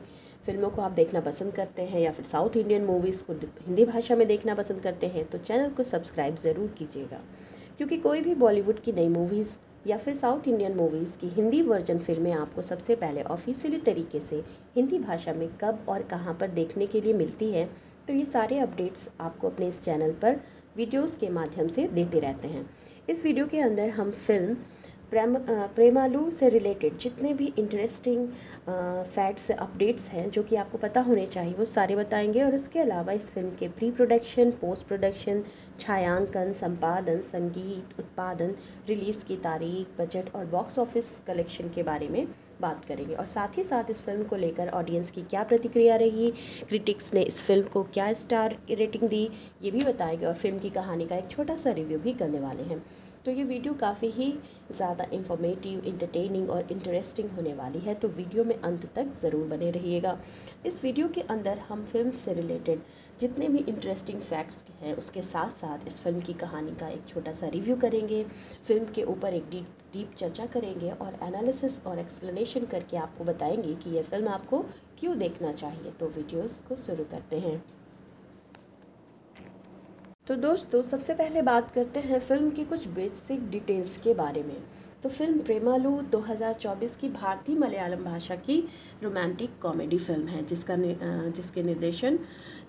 [SPEAKER 1] फ़िल्मों को आप देखना पसंद करते हैं या फिर साउथ इंडियन मूवीज़ को हिंदी भाषा में देखना पसंद करते हैं तो चैनल को सब्सक्राइब ज़रूर कीजिएगा। क्योंकि कोई भी बॉलीवुड की नई मूवीज़ या फिर साउथ इंडियन मूवीज़ की हिंदी वर्जन फ़िल्में आपको सबसे पहले ऑफिशियली तरीके से हिंदी भाषा में कब और कहाँ पर देखने के लिए मिलती है तो ये सारे अपडेट्स आपको अपने इस चैनल पर वीडियोस के माध्यम से देते रहते हैं। इस वीडियो के अंदर हम फ़िल्म प्रेम प्रेमालू से रिलेटेड जितने भी इंटरेस्टिंग फैक्ट्स अपडेट्स हैं जो कि आपको पता होने चाहिए, वो सारे बताएँगे और उसके अलावा इस फ़िल्म के प्री प्रोडक्शन पोस्ट प्रोडक्शन छायांकन, संपादन, संगीत, उत्पादन रिलीज़ की तारीख बजट और बॉक्स ऑफ़िस कलेक्शन के बारे में बात करेंगे। और साथ ही साथ इस फ़िल्म को लेकर ऑडियंस की क्या प्रतिक्रिया रही क्रिटिक्स ने इस फ़िल्म को क्या स्टार रेटिंग दी, ये भी बताएँगे और फ़िल्म की कहानी का एक छोटा सा रिव्यू भी करने वाले हैं। तो ये वीडियो काफ़ी ही ज़्यादा इंफॉर्मेटिव इंटरटेनिंग और इंटरेस्टिंग होने वाली है तो वीडियो में अंत तक ज़रूर बने रहिएगा। इस वीडियो के अंदर हम फ़िल्म से रिलेटेड जितने भी इंटरेस्टिंग फैक्ट्स हैं, उसके साथ साथ इस फ़िल्म की कहानी का एक छोटा सा रिव्यू करेंगे। फ़िल्म के ऊपर एक डीप डीप चर्चा करेंगे और एनालिसिस और एक्सप्लेनेशन करके आपको बताएँगे कि यह फ़िल्म आपको क्यों देखना चाहिए। तो वीडियोज़ को शुरू करते हैं। तो दोस्तों, सबसे पहले बात करते हैं फ़िल्म की कुछ बेसिक डिटेल्स के बारे में। तो फ़िल्म प्रेमालू 2024 की भारतीय मलयालम भाषा की रोमांटिक कॉमेडी फ़िल्म है, जिसका जिसके निर्देशन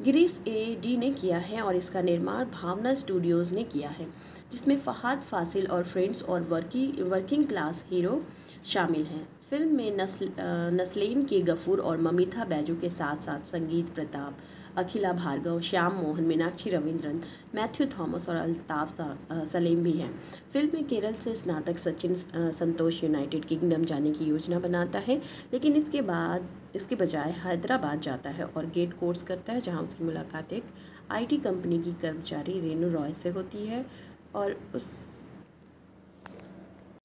[SPEAKER 1] गिरीश ए डी ने किया है और इसका निर्माण भावना स्टूडियोज़ ने किया है, जिसमें फहाद फासिल और फ्रेंड्स और वर्की, वर्किंग क्लास हीरो शामिल हैं। फ़िल्म में नस्ल नस्लेन के गफूर और ममिता बैजू के साथ साथ संगीत प्रताप अखिला भार्गव, श्याम मोहन, मीनाक्षी रविंद्रन, मैथ्यू थॉमस और अल्ताफ सलीम भी हैं। फ़िल्म में केरल से स्नातक सचिन संतोष यूनाइटेड किंगडम जाने की योजना बनाता है, लेकिन इसके बाद, इसके बजाय हैदराबाद जाता है और गेट कोर्स करता है, जहाँ उसकी मुलाकात एक आईटी कंपनी की कर्मचारी रेनू रॉय से होती है और उस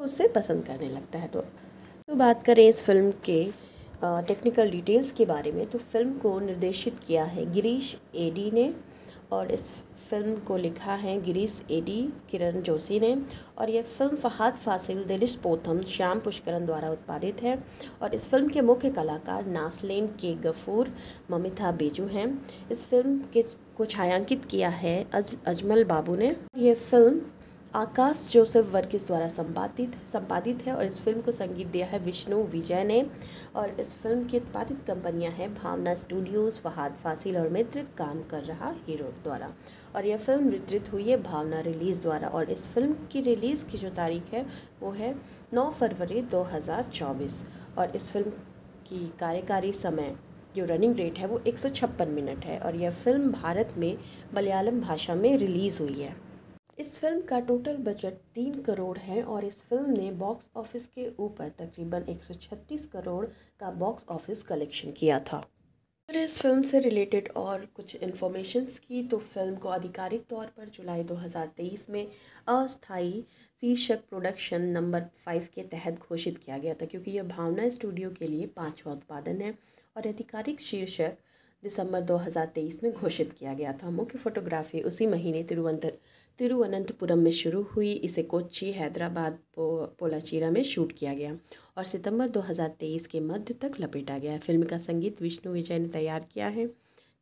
[SPEAKER 1] उससे पसंद करने लगता है। तो तो बात करें इस फ़िल्म के टेक्निकल डिटेल्स के बारे में तो फ़िल्म को निर्देशित किया है। गिरीश एडी ने और इस फ़िल्म को लिखा है गिरीश एडी किरण जोशी ने। और यह फ़िल्म फहाद फासिल दिलिश पोथम, श्याम पुष्करन द्वारा उत्पादित है। और इस फ़िल्म के मुख्य कलाकार नासलेन के गफूर, ममिता बेजू हैं। इस फ़िल्म के को छायांकित किया है अज, अजमल बाबू ने। यह फ़िल्म आकाश जोसेफ वर्गीस द्वारा संपादित संपादित है और इस फ़िल्म को संगीत दिया है विष्णु विजय ने। और इस फ़िल्म की उत्पादित कंपनियाँ हैं भावना स्टूडियोज़, फहाद फासिल और मित्र काम कर रहा हीरो द्वारा। और यह फ़िल्म वितरित हुई है भावना रिलीज़ द्वारा और इस फ़िल्म की रिलीज़ की जो तारीख है वो है नौ फरवरी 2024 और इस फ़िल्म की कार्यकारी समय जो रनिंग रेट है वो एक सौ छप्पन मिनट है और यह फ़िल्म भारत में मलयालम भाषा में रिलीज़ हुई है। इस फ़िल्म का टोटल बजट तीन करोड़ है और इस फ़िल्म ने बॉक्स ऑफ़िस के ऊपर तकरीबन 136 करोड़ का बॉक्स ऑफ़िस कलेक्शन किया था। अगर इस फ़िल्म से रिलेटेड और कुछ इन्फॉर्मेशंस की तो फ़िल्म को आधिकारिक तौर पर जुलाई 2023 में अस्थाई शीर्षक प्रोडक्शन नंबर फाइव के तहत घोषित किया गया था, क्योंकि यह भावना स्टूडियो के लिए पाँचवा उत्पादन है और आधिकारिक शीर्षक दिसंबर 2023 में घोषित किया गया था। मुख्य फोटोग्राफी उसी महीने तिरुवंत तिरुवनंतपुरम में शुरू हुई। इसे कोच्चि, हैदराबाद, पो, पोलाचीरा में शूट किया गया और सितंबर 2023 के मध्य तक लपेटा गया। फ़िल्म का संगीत विष्णु विजय ने तैयार किया है।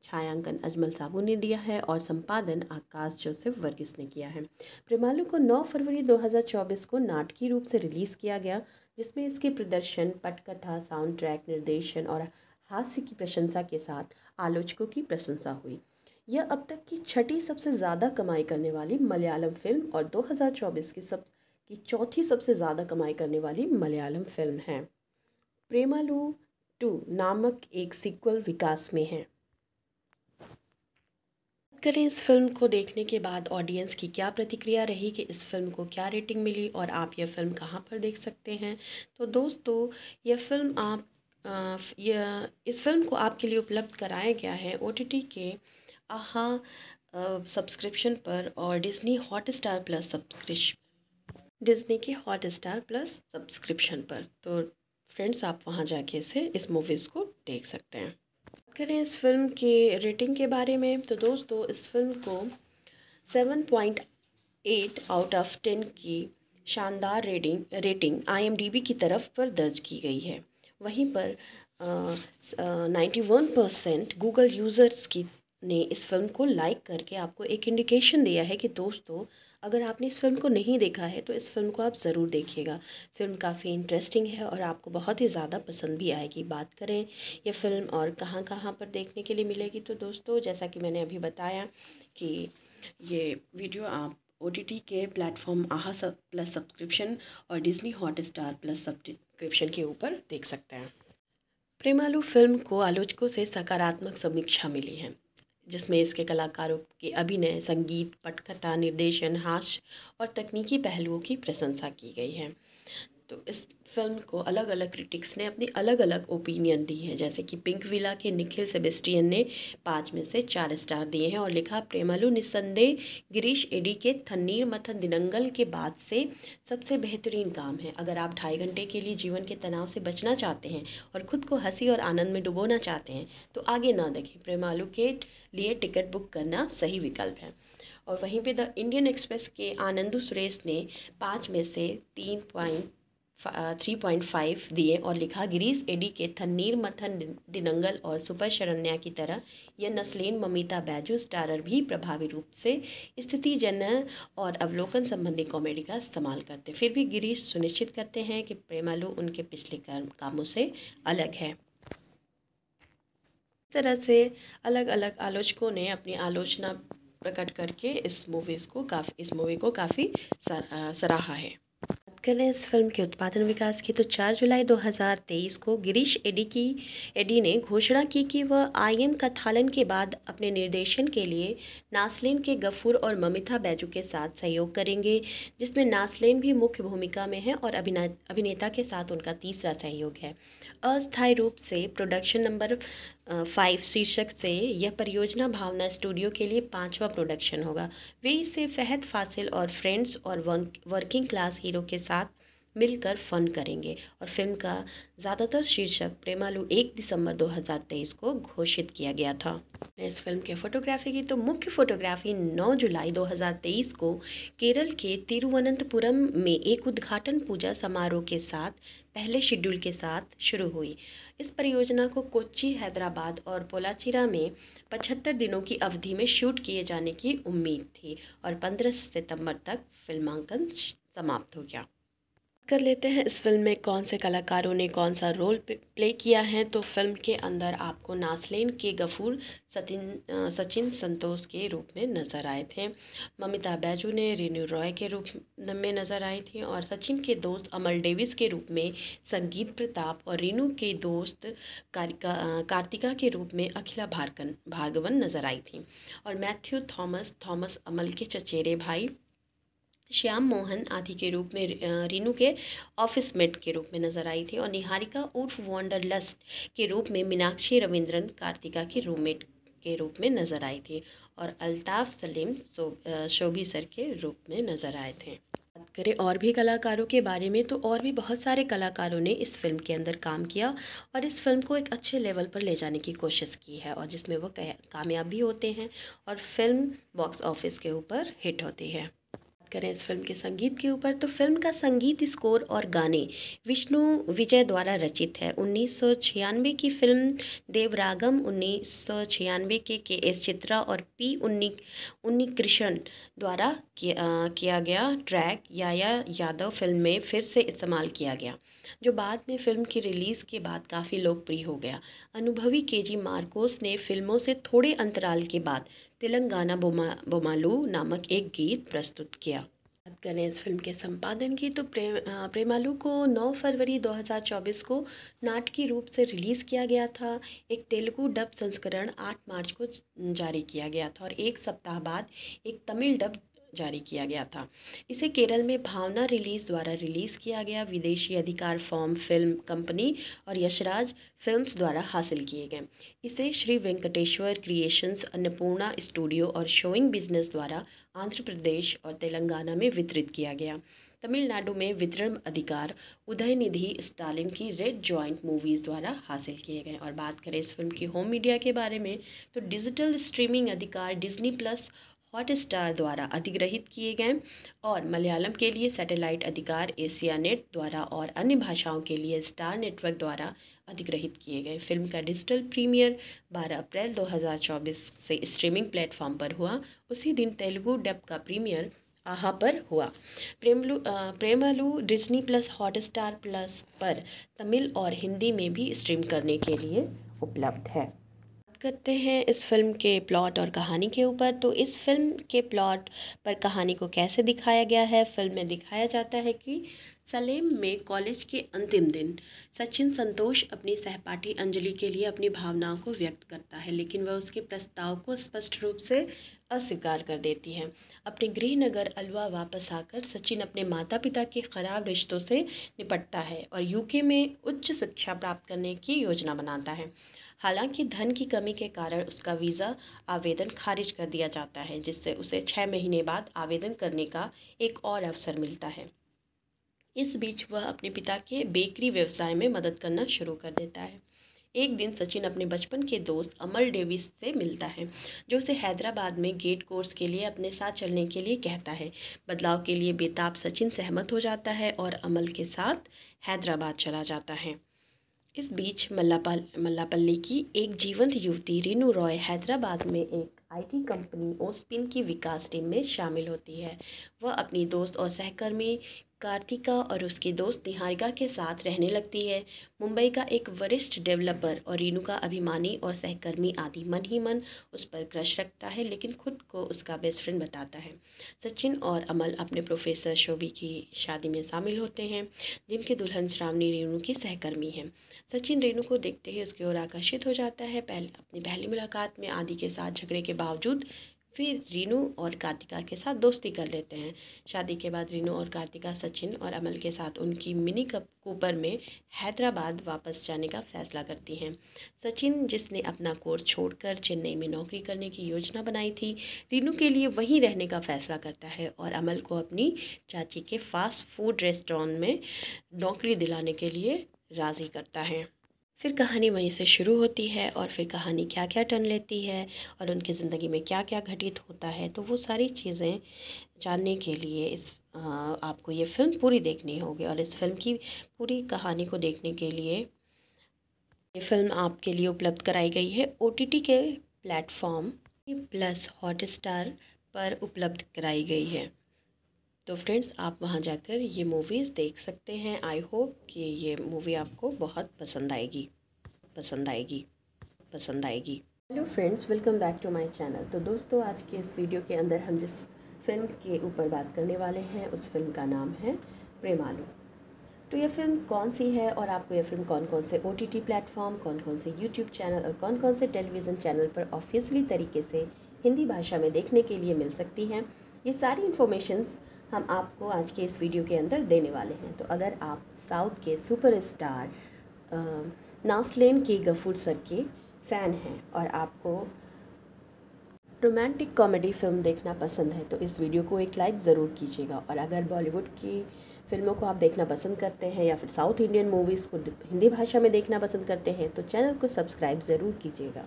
[SPEAKER 1] छायांकन अजमल साबू ने दिया है और संपादन आकाश जोसेफ वर्गीस ने किया है। प्रेमालू को 9 फरवरी 2024 को नाटकीय रूप से रिलीज़ किया गया, जिसमें इसके प्रदर्शन, पटकथा साउंड ट्रैक निर्देशन और हास्य की प्रशंसा के साथ आलोचकों की प्रशंसा हुई। यह अब तक की छठी सबसे ज़्यादा कमाई करने वाली मलयालम फ़िल्म और 2024 की सब, की चौथी सबसे ज़्यादा कमाई करने वाली मलयालम फ़िल्म है। प्रेमालू टू नामक एक सीक्वल विकास में है। करें इस फ़िल्म को देखने के बाद ऑडियंस की क्या प्रतिक्रिया रही, कि इस फ़िल्म को क्या रेटिंग मिली और आप यह फ़िल्म कहाँ पर देख सकते हैं। तो दोस्तों, यह फ़िल्म आप यह, इस फ़िल्म को आपके लिए उपलब्ध कराया गया है ओटीटी के आहा सब्सक्रिप्शन पर और Disney Hotstar plus subscription Disney के हॉट स्टार प्लस सब्सक्रिप्शन पर। तो फ्रेंड्स आप वहाँ जाके इसे, इस मूवीज़ को देख सकते हैं। बात करें इस फ़िल्म के रेटिंग के बारे में तो दोस्तों, इस फ़िल्म को seven point eight out of ten की शानदार रेटिंग रेटिंग आईएमडीबी की तरफ़ पर दर्ज की गई है। वहीं पर ninety one percent Google users की ने इस फ़िल्म को लाइक करके आपको एक इंडिकेशन दिया है कि दोस्तों, अगर आपने इस फ़िल्म को नहीं देखा है तो इस फ़िल्म को आप ज़रूर देखिएगा। फ़िल्म काफ़ी इंटरेस्टिंग है और आपको बहुत ही ज़्यादा पसंद भी आएगी। बात करें ये फ़िल्म और कहाँ कहाँ पर देखने के लिए मिलेगी तो दोस्तों, जैसा कि मैंने अभी बताया कि ये वीडियो आप ओटीटी के प्लेटफॉर्म आहा सब प्लस सब्सक्रिप्शन और Disney Hotstar plus subscription के ऊपर देख सकते हैं। प्रेमालू फ़िल्म को आलोचकों से सकारात्मक समीक्षा मिली है। जिसमें इसके कलाकारों के अभिनय, संगीत, पटकथा, निर्देशन, हास्य और तकनीकी पहलुओं की प्रशंसा की गई है। तो इस फ़िल्म को अलग अलग क्रिटिक्स ने अपनी अलग अलग ओपिनियन दी है। जैसे कि पिंक विला के निखिल सेबेस्टियन ने पाँच में से चार स्टार दिए हैं और लिखा, प्रेमालू निसंदेह गिरीश एडी के थन्नीर मथन दिनंगल के बाद से सबसे बेहतरीन काम है। अगर आप ढाई घंटे के लिए जीवन के तनाव से बचना चाहते हैं और ख़ुद को हँसी और आनंद में डुबोना चाहते हैं तो आगे ना देखें। प्रेमालू के लिए टिकट बुक करना सही विकल्प है। और वहीं पे द इंडियन एक्सप्रेस के आनंदू सुरेश ने पाँच में से तीन पॉइंट थ्री पॉइंट फाइव दिए और लिखा, गिरीश एडी के थन्नीर मथन दिनंगल और सुपर शरण्या की तरह यह नस्लीन, ममिता बैजू, स्टारर भी प्रभावी रूप से स्थिति जन और अवलोकन संबंधी कॉमेडी का इस्तेमाल करते फिर भी गिरीश सुनिश्चित करते हैं कि प्रेमालू उनके पिछले कामों से अलग है। इस तरह से अलग अलग आलोचकों ने अपनी आलोचना प्रकट करके इस मूवीज़ को काफ़ी, इस मूवी को काफ़ी सराहा है। करें इस फ़िल्म के उत्पादन विकास की तो 4 जुलाई 2023 को गिरीश एडी की, एडी ने घोषणा की कि वह आईएम कथालन के बाद अपने निर्देशन के लिए नासलिन के गफूर और ममिता बैजू के साथ सहयोग करेंगे, जिसमें नासलिन भी मुख्य भूमिका में है और अभिनेता के साथ उनका तीसरा सहयोग है। अस्थायी रूप से प्रोडक्शन नंबर फाइव शीर्षक से, यह परियोजना भावना स्टूडियो के लिए पांचवा प्रोडक्शन होगा। वे इसे फहद, फासिल और फ्रेंड्स और वर्किंग क्लास हीरो के साथ मिलकर फन करेंगे। और फ़िल्म का ज़्यादातर शीर्षक प्रेमालू एक दिसंबर 2023 को घोषित किया गया था। इस फ़िल्म के फोटोग्राफी की तो मुख्य फोटोग्राफी 9 जुलाई 2023 को केरल के तिरुवनंतपुरम में एक उद्घाटन पूजा समारोह के साथ, पहले शेड्यूल के साथ शुरू हुई। इस परियोजना को कोच्चि, हैदराबाद और पोलाचिरा में पचहत्तर दिनों की अवधि में शूट किए जाने की उम्मीद थी और 15 सितंबर तक फिल्मांकन समाप्त हो गया। कर लेते हैं। इस फ़िल्म में कौन से कलाकारों ने कौन सा रोल प्ले किया है तो फ़िल्म के अंदर आपको नासलेन के गफूर सतिन सचिन संतोष के रूप में नज़र आए थे। ममिता बैजू ने रेनू रॉय के रूप में नज़र आई थी और सचिन के दोस्त अमल डेविस के रूप में संगीत प्रताप और रीनू के दोस्त कार्तिका के रूप में अखिला भार्गवन नज़र आई थी। और मैथ्यू थॉमस थॉमस अमल के चचेरे भाई श्याम मोहन आदि के रूप में रीनू के ऑफ़िस मेट के रूप में नज़र आई थी और निहारिका उर्फ़ वॉन्डरलस्ट के रूप में मीनाक्षी रविंद्रन कार्तिका की रूममेट के रूप में नज़र आई थी और अल्ताफ़ सलीम शोभी सर के रूप में नज़र आए थे। बात करें और भी कलाकारों के बारे में तो और भी बहुत सारे कलाकारों ने इस फ़िल्म के अंदर काम किया और इस फ़िल्म को एक अच्छे लेवल पर ले जाने की कोशिश की है और जिसमें वो कामयाब भी होते हैं और फ़िल्म बॉक्स ऑफ़िस के ऊपर हिट होती है। करें इस फ़िल्म के संगीत के ऊपर तो फ़िल्म का संगीत स्कोर और गाने विष्णु विजय द्वारा रचित है। उन्नीस सौ छियानवे की फ़िल्म देवरागम उन्नीस सौ छियानवे के के एस चित्रा और पी उन्नी उन्नी कृष्ण द्वारा किया, किया गया ट्रैक याया यादव फ़िल्म में फिर से इस्तेमाल किया गया। जो बाद में फ़िल्म की रिलीज़ के बाद काफ़ी लोकप्रिय हो गया। अनुभवी के जी मार्कोस ने फ़िल्मों से थोड़े अंतराल के बाद तेलंगाना बोमा, बोमालू नामक एक गीत प्रस्तुत किया। बात करें इस फ़िल्म के संपादन की तो प्रेम प्रेमालू को 9 फरवरी 2024 को नाटकीय रूप से रिलीज़ किया गया था। एक तेलुगु डब संस्करण 8 मार्च को जारी किया गया था और एक सप्ताह बाद एक तमिल डब जारी किया गया था। इसे केरल में भावना रिलीज़ द्वारा रिलीज़ किया गया। विदेशी अधिकार फॉर्म, फ़िल्म कंपनी और यशराज फिल्म्स द्वारा हासिल किए गए। इसे श्री वेंकटेश्वर क्रिएशंस, अन्नपूर्णा स्टूडियो और शोइंग बिज़नेस द्वारा आंध्र प्रदेश और तेलंगाना में वितरित किया गया। तमिलनाडु में वितरण अधिकार, उदयनिधि स्टालिन की रेड जॉइंट मूवीज़ द्वारा हासिल किए गए। और बात करें इस फ़िल्म की होम मीडिया के बारे में तो डिजिटल स्ट्रीमिंग अधिकार डिज्नी प्लस हॉट स्टार द्वारा अधिग्रहित किए गए और मलयालम के लिए सैटेलाइट अधिकार एशिया नेट द्वारा और अन्य भाषाओं के लिए स्टार नेटवर्क द्वारा अधिग्रहित किए गए। फ़िल्म का डिजिटल प्रीमियर 12 अप्रैल 2024 से स्ट्रीमिंग प्लेटफॉर्म पर हुआ। उसी दिन तेलुगु डब का प्रीमियर आहा पर हुआ। Premalu Premalu Disney plus Hotstar plus पर तमिल और हिंदी में भी स्ट्रीम करने के लिए उपलब्ध है। करते हैं इस फ़िल्म के प्लॉट और कहानी के ऊपर। तो इस फ़िल्म के प्लॉट पर कहानी को कैसे दिखाया गया है? फ़िल्म में दिखाया जाता है कि सलेम में कॉलेज के अंतिम दिन सचिन संतोष अपनी सहपाठी अंजलि के लिए अपनी भावनाओं को व्यक्त करता है, लेकिन वह उसके प्रस्ताव को स्पष्ट रूप से अस्वीकार कर देती है। अपने गृहनगर अलवा वापस आकर सचिन अपने माता पिता के खराब रिश्तों से निपटता है और यूके में उच्च शिक्षा प्राप्त करने की योजना बनाता है। हालाँकि धन की कमी के कारण उसका वीज़ा आवेदन खारिज कर दिया जाता है, जिससे उसे छः महीने बाद आवेदन करने का एक और अवसर मिलता है। इस बीच वह अपने पिता के बेकरी व्यवसाय में मदद करना शुरू कर देता है। एक दिन सचिन अपने बचपन के दोस्त अमल डेविस से मिलता है, जो उसे हैदराबाद में गेट कोर्स के लिए अपने साथ चलने के लिए कहता है। बदलाव के लिए बेताब सचिन सहमत हो जाता है और अमल के साथ हैदराबाद चला जाता है। इस बीच मल्लापल, मल्लापल्ली की एक जीवंत युवती रीनू रॉय हैदराबाद में एक आईटी कंपनी ओस्पिन की विकास टीम में शामिल होती है। वह अपनी दोस्त और सहकर्मी कार्तिका और उसकी दोस्त निहारिका के साथ रहने लगती है। मुंबई का एक वरिष्ठ डेवलपर और रीनू का अभिमानी और सहकर्मी आदि मन ही मन उस पर क्रश रखता है, लेकिन खुद को उसका बेस्ट फ्रेंड बताता है। सचिन और अमल अपने प्रोफेसर शोभी की शादी में शामिल होते हैं। जिनकी दुल्हन श्रावणी रेणु की सहकर्मी है। सचिन रेणु को देखते ही उसकी ओर आकर्षित हो जाता है। पहले, अपनी पहली मुलाकात में आदि के साथ झगड़े के बावजूद फिर रीनू और कार्तिका के साथ दोस्ती कर लेते हैं। शादी के बाद रीनू और कार्तिका सचिन और अमल के साथ उनकी मिनी कप कूपर में हैदराबाद वापस जाने का फैसला करती हैं। सचिन, जिसने अपना कोर्स छोड़कर चेन्नई में नौकरी करने की योजना बनाई थी, रीनू के लिए वहीं रहने का फैसला करता है और अमल को अपनी चाची के फास्ट फ़ूड रेस्टोरेंट में नौकरी दिलाने के लिए राज़ी करता है। फिर कहानी वहीं से शुरू होती है और फिर कहानी क्या क्या टर्न लेती है और उनकी ज़िंदगी में क्या क्या घटित होता है। तो वो सारी चीज़ें जानने के लिए इस आपको ये फ़िल्म पूरी देखनी होगी और इस फ़िल्म की पूरी कहानी को देखने के लिए ये फ़िल्म आपके लिए उपलब्ध कराई गई है। ओटीटी के प्लेटफॉर्म प्लस हॉटस्टार पर उपलब्ध कराई गई है। तो फ्रेंड्स, आप वहाँ जाकर ये मूवीज़ देख सकते हैं। आई होप कि ये मूवी आपको बहुत पसंद आएगी। पसंद आएगी। पसंद आएगी। Hello friends welcome back to my channel तो दोस्तों, आज के इस वीडियो के अंदर हम जिस फ़िल्म के ऊपर बात करने वाले हैं, उस फ़िल्म का नाम है प्रेमालू। तो ये फ़िल्म कौन सी है और आपको ये फ़िल्म कौन कौन से ओ टी प्लेटफॉर्म कौन कौन से यूट्यूब चैनल और कौन कौन से टेलीविज़न चैनल पर ऑफिशियली तरीके से हिंदी भाषा में देखने के लिए मिल सकती हैं। ये सारी इन्फॉर्मेशंस हम आपको आज के इस वीडियो के अंदर देने वाले हैं। तो अगर आप साउथ के सुपर स्टार नासलेन के गफूर सर के फ़ैन हैं और आपको रोमांटिक कॉमेडी फ़िल्म देखना पसंद है तो इस वीडियो को एक लाइक ज़रूर कीजिएगा। और अगर बॉलीवुड की फ़िल्मों को आप देखना पसंद करते हैं या फिर साउथ इंडियन मूवीज़ को हिंदी भाषा में देखना पसंद करते हैं तो चैनल को सब्सक्राइब ज़रूर कीजिएगा।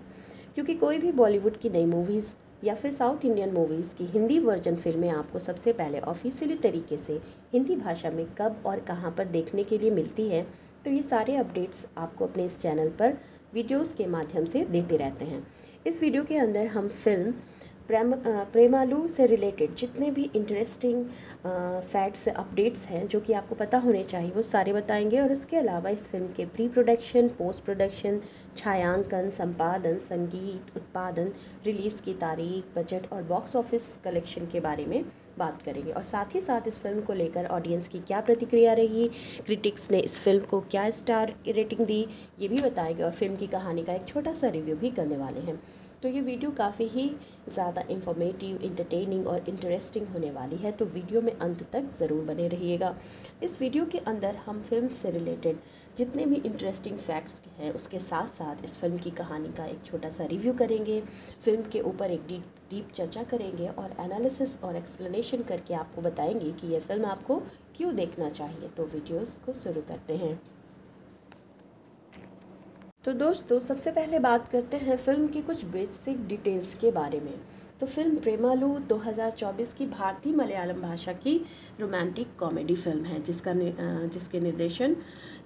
[SPEAKER 1] क्योंकि कोई भी बॉलीवुड की नई मूवीज़ या फिर साउथ इंडियन मूवीज़ की हिंदी वर्जन फ़िल्में आपको सबसे पहले ऑफिशियली तरीके से हिंदी भाषा में कब और कहाँ पर देखने के लिए मिलती है तो ये सारे अपडेट्स आपको अपने इस चैनल पर वीडियोस के माध्यम से देते रहते हैं। इस वीडियो के अंदर हम फ़िल्म प्रेम प्रेमालू से रिलेटेड जितने भी इंटरेस्टिंग फैक्ट्स अपडेट्स हैं जो कि आपको पता होने चाहिए, वो सारे बताएँगे और उसके अलावा इस फ़िल्म के प्री प्रोडक्शन पोस्ट प्रोडक्शन छायांकन, संपादन, संगीत, उत्पादन रिलीज़ की तारीख बजट और बॉक्स ऑफ़िस कलेक्शन के बारे में बात करेंगे। और साथ ही साथ इस फ़िल्म को लेकर ऑडियंस की क्या प्रतिक्रिया रही क्रिटिक्स ने इस फ़िल्म को क्या स्टार रेटिंग दी, ये भी बताएँगे और फ़िल्म की कहानी का एक छोटा सा रिव्यू भी करने वाले हैं। तो ये वीडियो काफ़ी ही ज़्यादा इंफॉर्मेटिव इंटरटेनिंग और इंटरेस्टिंग होने वाली है तो वीडियो में अंत तक ज़रूर बने रहिएगा। इस वीडियो के अंदर हम फ़िल्म से रिलेटेड जितने भी इंटरेस्टिंग फैक्ट्स हैं, उसके साथ साथ इस फ़िल्म की कहानी का एक छोटा सा रिव्यू करेंगे। फ़िल्म के ऊपर एक डीप डीप चर्चा करेंगे और एनालिसिस और एक्सप्लेनेशन करके आपको बताएँगे कि यह फ़िल्म आपको क्यों देखना चाहिए। तो वीडियोज़ को शुरू करते हैं। तो दोस्तों, सबसे पहले बात करते हैं फ़िल्म की कुछ बेसिक डिटेल्स के बारे में। तो फ़िल्म प्रेमालू 2024 की भारतीय मलयालम भाषा की रोमांटिक कॉमेडी फ़िल्म है, जिसका जिसके निर्देशन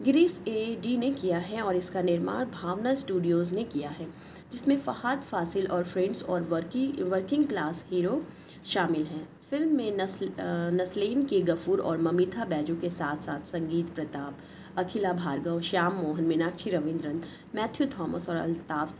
[SPEAKER 1] गिरीश ए डी ने किया है और इसका निर्माण भावना स्टूडियोज़ ने किया है, जिसमें फहाद फासिल और फ्रेंड्स और वर्की, वर्किंग क्लास हीरो शामिल हैं। फ़िल्म में नस्ल नस्लेन के गफूर और ममिता बैजू के साथ साथ संगीत प्रताप अखिला भार्गव, श्याम मोहन, मीनाक्षी रविंद्रन, मैथ्यू थॉमस और अल्ताफ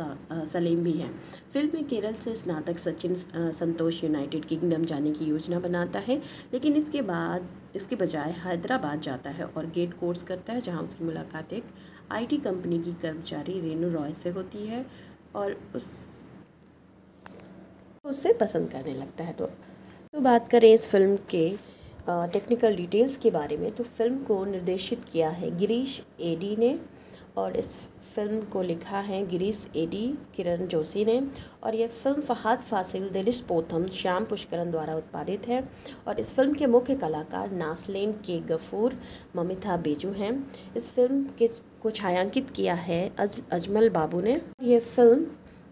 [SPEAKER 1] सलीम भी हैं। फ़िल्म में केरल से स्नातक सचिन संतोष यूनाइटेड किंगडम जाने की योजना बनाता है, लेकिन इसके बाद, इसके बजाय हैदराबाद जाता है और गेट कोर्स करता है, जहाँ उसकी मुलाकात एक आईटी कंपनी की कर्मचारी रेनू रॉय से होती है और उस उससे पसंद करने लगता है। तो तो बात करें इस फ़िल्म के टेक्निकल डिटेल्स के बारे में तो फ़िल्म को निर्देशित किया है। गिरीश एडी ने और इस फ़िल्म को लिखा है गिरीश एडी किरण जोशी ने। और यह फ़िल्म फहाद फासिल दिलिश पोथम, श्याम पुष्करन द्वारा उत्पादित है। और इस फ़िल्म के मुख्य कलाकार नासलेन के गफूर, ममिता बेजू हैं। इस फ़िल्म के को छायांकित किया है अज, अजमल बाबू ने। यह फ़िल्म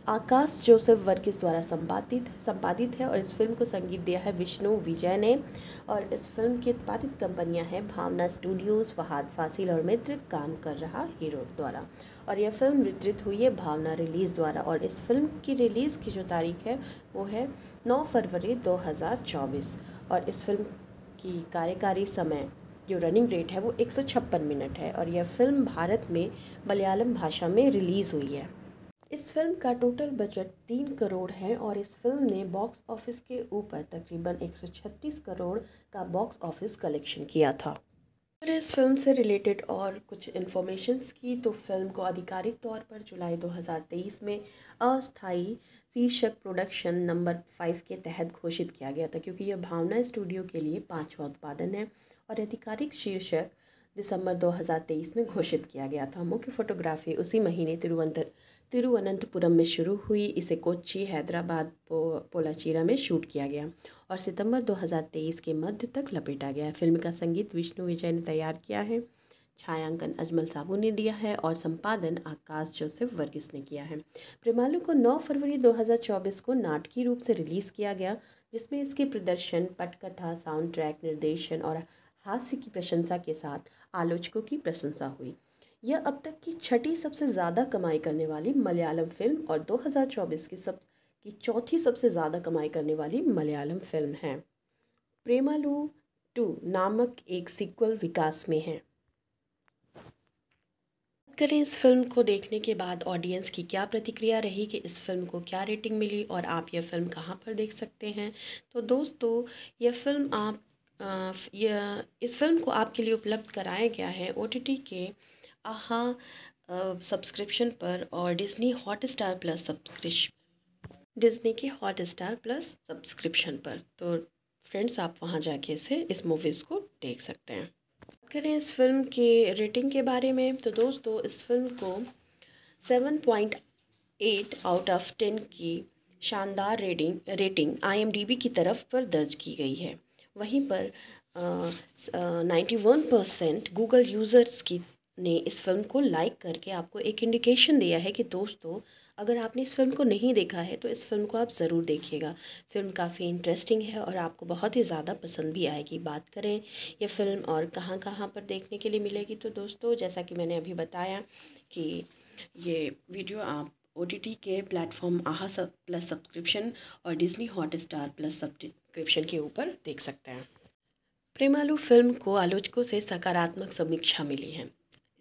[SPEAKER 1] आकाश जोसेफ वर्गीस द्वारा संपादित संपादित है और इस फ़िल्म को संगीत दिया है विष्णु विजय ने और इस फ़िल्म की उत्पादित कंपनियाँ हैं भावना स्टूडियोज़, फहाद फासिल और मित्र काम कर रहा हीरो द्वारा। और यह फ़िल्म वितरित हुई है भावना रिलीज़ द्वारा और इस फ़िल्म की रिलीज़ की जो तारीख है वो है नौ फरवरी दो हज़ार चौबीस और इस फ़िल्म की कार्यकारी समय जो रनिंग रेट है वो एक सौ छप्पन मिनट है और यह फ़िल्म भारत में मलयालम भाषा में रिलीज़ हुई है। इस फ़िल्म का टोटल बजट तीन करोड़ है और इस फ़िल्म ने बॉक्स ऑफ़िस के ऊपर तकरीबन 136 करोड़ का बॉक्स ऑफ़िस कलेक्शन किया था। अगर इस फ़िल्म से रिलेटेड और कुछ इन्फॉर्मेशंस की तो फ़िल्म को आधिकारिक तौर पर जुलाई 2023 में अस्थाई शीर्षक प्रोडक्शन नंबर फाइव के तहत घोषित किया गया था, क्योंकि यह भावना स्टूडियो के लिए पाँचवा उत्पादन है और आधिकारिक शीर्षक दिसंबर 2023 में घोषित किया गया था। मुख्य फोटोग्राफी उसी महीने तिरुवंत तिरुवनंतपुरम में शुरू हुई। इसे कोच्चि, हैदराबाद, पो, पोलाचीरा में शूट किया गया और सितंबर 2023 के मध्य तक लपेटा गया। फ़िल्म का संगीत विष्णु विजय ने तैयार किया है। छायांकन अजमल साबू ने दिया है और संपादन आकाश जोसेफ वर्गीस ने किया है। प्रेमालू को 9 फरवरी 2024 को नाटकीय रूप से रिलीज़ किया गया, जिसमें इसके प्रदर्शन, पटकथा साउंड ट्रैक निर्देशन और हास्य की प्रशंसा के साथ आलोचकों की प्रशंसा हुई। यह अब तक की छठी सबसे ज़्यादा कमाई करने वाली मलयालम फ़िल्म और 2024 की सब, की चौथी सबसे ज़्यादा कमाई करने वाली मलयालम फ़िल्म है। प्रेमालू टू नामक एक सीक्वल विकास में है। करें इस फ़िल्म को देखने के बाद ऑडियंस की क्या प्रतिक्रिया रही, कि इस फ़िल्म को क्या रेटिंग मिली और आप यह फ़िल्म कहाँ पर देख सकते हैं? तो दोस्तों, यह फ़िल्म आप यह, इस फ़िल्म को आपके लिए उपलब्ध कराया गया है ओटीटी के आहा सब्सक्रिप्शन पर और Disney Hotstar plus subscription Disney के हॉट स्टार प्लस सब्सक्रिप्शन पर। तो फ्रेंड्स आप वहाँ जाके इसे, इस मूवीज़ को देख सकते हैं। बात करें इस फ़िल्म के रेटिंग के बारे में। तो दोस्तों, इस फ़िल्म को seven point eight out of ten की शानदार रेटिंग रेटिंग आईएमडीबी की तरफ़ पर दर्ज की गई है। वहीं पर ninety one percent Google users की ने इस फ़िल्म को लाइक करके आपको एक इंडिकेशन दिया है कि दोस्तों, अगर आपने इस फ़िल्म को नहीं देखा है तो इस फ़िल्म को आप ज़रूर देखिएगा। फ़िल्म काफ़ी इंटरेस्टिंग है और आपको बहुत ही ज़्यादा पसंद भी आएगी। बात करें ये फ़िल्म और कहाँ कहाँ पर देखने के लिए मिलेगी तो दोस्तों, जैसा कि मैंने अभी बताया कि ये वीडियो आप ओटीटी के प्लेटफॉर्म आहा सब प्लस सब्सक्रिप्शन और Disney Hotstar plus subscription के ऊपर देख सकते हैं। प्रेमालू फ़िल्म को आलोचकों से सकारात्मक समीक्षा मिली है।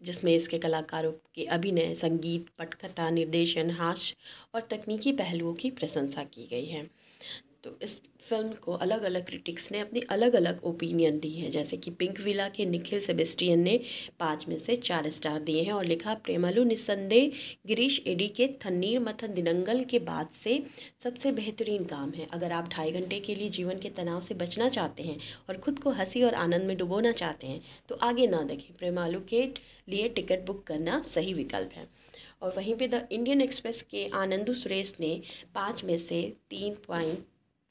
[SPEAKER 1] जिसमें इसके कलाकारों के अभिनय, संगीत, पटकथा, निर्देशन, हास्य और तकनीकी पहलुओं की प्रशंसा की गई है। तो इस फ़िल्म को अलग अलग क्रिटिक्स ने अपनी अलग अलग ओपिनियन दी है। जैसे कि पिंक विला के निखिल सेबेस्टियन ने पाँच में से चार स्टार दिए हैं और लिखा, प्रेमालू निसंदेह गिरीश एडी के थन्नीर मथन दिनंगल के बाद से सबसे बेहतरीन काम है। अगर आप ढाई घंटे के लिए जीवन के तनाव से बचना चाहते हैं और ख़ुद को हँसी और आनंद में डुबोना चाहते हैं तो आगे ना देखें। प्रेमालू के लिए टिकट बुक करना सही विकल्प है। और वहीं पे द इंडियन एक्सप्रेस के आनंदू सुरेश ने पाँच में से तीन पॉइंट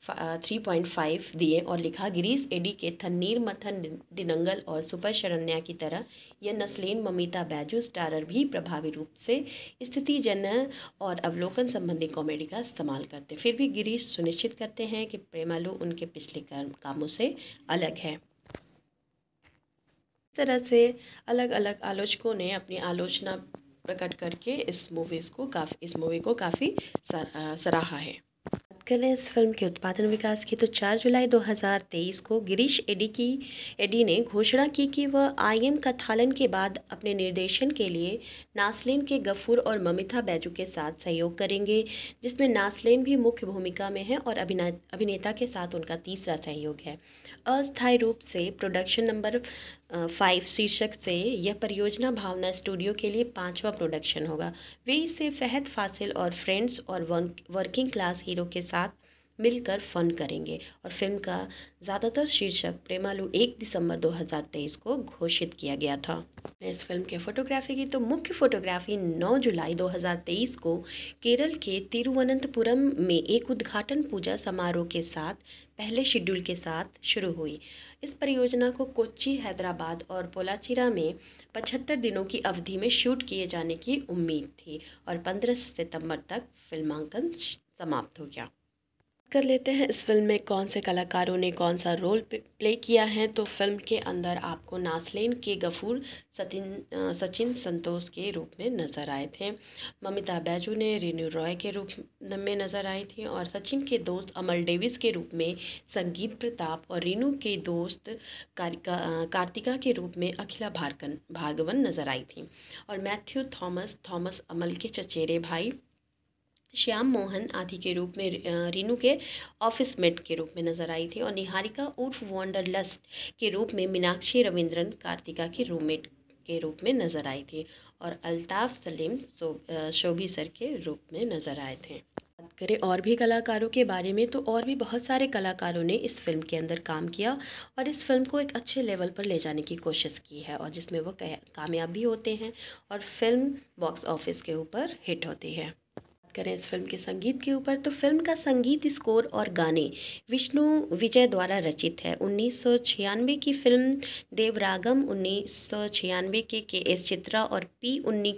[SPEAKER 1] थ्री पॉइंट फाइव दिए और लिखा, गिरीश, एडी के थन्नीर मथन दिनंगल और सुपर शरण्या की तरह यह नस्लेन, ममिता, बैजू, स्टारर भी प्रभावी रूप से स्थिति जन और अवलोकन संबंधी कॉमेडी का इस्तेमाल करते फिर भी गिरीश सुनिश्चित करते हैं कि प्रेमालू उनके पिछले कामों से अलग है। इस तरह से अलग अलग आलोचकों ने अपनी आलोचना प्रकट करके इस मूवीज़ को काफ़ी, इस मूवी को काफ़ी सराहा है। करें इस फ़िल्म के उत्पादन विकास की तो 4 जुलाई 2023 को गिरीश एडी की, एडी ने घोषणा की कि वह आईएम कथालन के बाद अपने निर्देशन के लिए नासलिन के गफूर और ममिता बैजू के साथ सहयोग करेंगे, जिसमें नासलिन भी मुख्य भूमिका में है और अभिनेता के साथ उनका तीसरा सहयोग है। अस्थायी रूप से प्रोडक्शन नंबर फाइव शीर्षक से, यह परियोजना भावना स्टूडियो के लिए पांचवा प्रोडक्शन होगा। वे इसे फहद, फासिल और फ्रेंड्स और वर्किंग क्लास हीरो के साथ मिलकर फन करेंगे। और फ़िल्म का ज़्यादातर शीर्षक प्रेमालू एक दिसंबर 2023 को घोषित किया गया था। इस फ़िल्म के फोटोग्राफी की तो मुख्य फोटोग्राफी 9 जुलाई 2023 को केरल के तिरुवनंतपुरम में एक उद्घाटन पूजा समारोह के साथ, पहले शेड्यूल के साथ शुरू हुई। इस परियोजना को कोच्चि, हैदराबाद और पोलाचिरा में पचहत्तर दिनों की अवधि में शूट किए जाने की उम्मीद थी और 15 सितंबर तक फिल्मांकन समाप्त हो गया। कर लेते हैं। इस फ़िल्म में कौन से कलाकारों ने कौन सा रोल प्ले किया है? तो फ़िल्म के अंदर आपको नासलेन के गफूर सतिन सचिन संतोष के रूप में नज़र आए थे। ममिता बैजू ने रीनू रॉय के रूप में नज़र आई थी और सचिन के दोस्त अमल डेविस के रूप में संगीत प्रताप और रीनू के दोस्त कारिका कार्तिका के रूप में अखिला भारकन भार्गवन नज़र आई थी। और मैथ्यू थॉमस थॉमस अमल के चचेरे भाई श्याम मोहन आदि के रूप में रीनू के ऑफ़िस मेट के रूप में नज़र आई थी और निहारिका उर्फ़ वॉन्डर लस्ट के रूप में मीनाक्षी रविंद्रन कार्तिका की रूममेट के रूप में नज़र आई थी और अल्ताफ़ सलीम शोभी सर के रूप में नज़र आए थे। बात करें और भी कलाकारों के बारे में तो और भी बहुत सारे कलाकारों ने इस फ़िल्म के अंदर काम किया और इस फ़िल्म को एक अच्छे लेवल पर ले जाने की कोशिश की है और जिसमें वो कामयाब भी होते हैं और फ़िल्म बॉक्स ऑफ़िस के ऊपर हिट होती है। करें इस फ़िल्म के संगीत के ऊपर तो फ़िल्म का संगीत स्कोर और गाने विष्णु विजय द्वारा रचित है। उन्नीस सौ छियानवे की फ़िल्म देवरागम उन्नीस सौ छियानवे के के एस चित्रा और पी उन्नी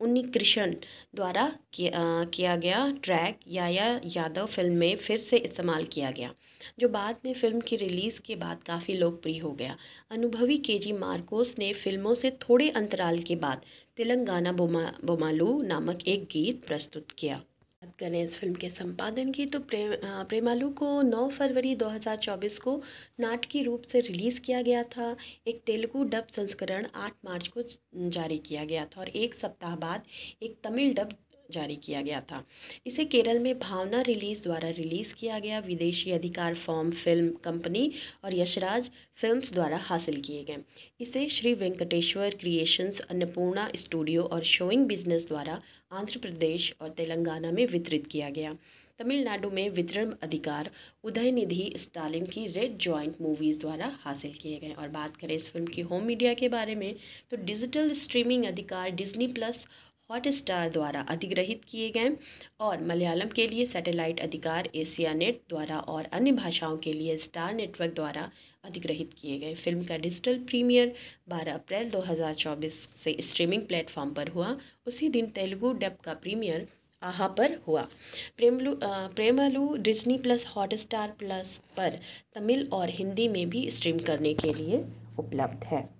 [SPEAKER 1] उन्नी कृष्ण द्वारा किया, किया गया ट्रैक याया यादव फ़िल्म में फिर से इस्तेमाल किया गया जो बाद में फ़िल्म की रिलीज़ के बाद काफ़ी लोकप्रिय हो गया। अनुभवी के जी मार्कोस ने फ़िल्मों से थोड़े अंतराल के बाद तेलंगाना बोमा, बोमालू नामक एक गीत प्रस्तुत किया। बात करें इस फ़िल्म के संपादन की तो प्रेम प्रेमालू को 9 फरवरी 2024 को नाटकीय रूप से रिलीज़ किया गया था। एक तेलुगु डब संस्करण 8 मार्च को जारी किया गया था और एक सप्ताह बाद एक तमिल डब जारी किया गया था। इसे केरल में भावना रिलीज़ द्वारा रिलीज़ किया गया। विदेशी अधिकार फॉर्म, फ़िल्म कंपनी और यशराज फिल्म्स द्वारा हासिल किए गए। इसे श्री वेंकटेश्वर क्रिएशंस, अन्नपूर्णा स्टूडियो और शोइंग बिज़नेस द्वारा आंध्र प्रदेश और तेलंगाना में वितरित किया गया। तमिलनाडु में वितरण अधिकार उदयनिधि स्टालिन की रेड जॉइंट मूवीज़ द्वारा हासिल किए गए। और बात करें इस फ़िल्म की होम मीडिया के बारे में तो डिजिटल स्ट्रीमिंग अधिकार डिज्नी प्लस हॉट स्टार द्वारा अधिग्रहित किए गए और मलयालम के लिए सैटेलाइट अधिकार एशिया नेट द्वारा और अन्य भाषाओं के लिए स्टार नेटवर्क द्वारा अधिग्रहित किए गए। फ़िल्म का डिजिटल प्रीमियर 12 अप्रैल 2024 से स्ट्रीमिंग प्लेटफॉर्म पर हुआ। उसी दिन तेलुगु डब का प्रीमियर आहा पर हुआ। Premalu Premalu Disney plus Hotstar plus पर तमिल और हिंदी में भी स्ट्रीम करने के लिए उपलब्ध है।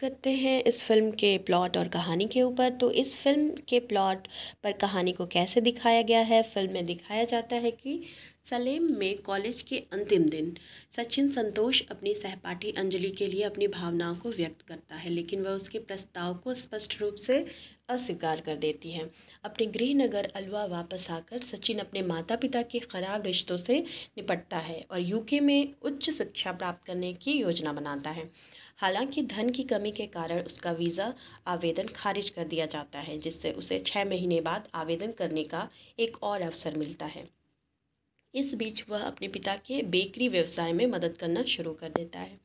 [SPEAKER 1] करते हैं इस फ़िल्म के प्लॉट और कहानी के ऊपर। तो इस फ़िल्म के प्लॉट पर कहानी को कैसे दिखाया गया है? फ़िल्म में दिखाया जाता है कि सलेम में कॉलेज के अंतिम दिन सचिन संतोष अपनी सहपाठी अंजलि के लिए अपनी भावनाओं को व्यक्त करता है, लेकिन वह उसके प्रस्ताव को स्पष्ट रूप से अस्वीकार कर देती है। अपने गृहनगर अलवा वापस आकर सचिन अपने माता पिता के खराब रिश्तों से निपटता है और यूके में उच्च शिक्षा प्राप्त करने की योजना बनाता है। हालाँकि धन की कमी के कारण उसका वीज़ा आवेदन खारिज कर दिया जाता है, जिससे उसे छः महीने बाद आवेदन करने का एक और अवसर मिलता है। इस बीच वह अपने पिता के बेकरी व्यवसाय में मदद करना शुरू कर देता है।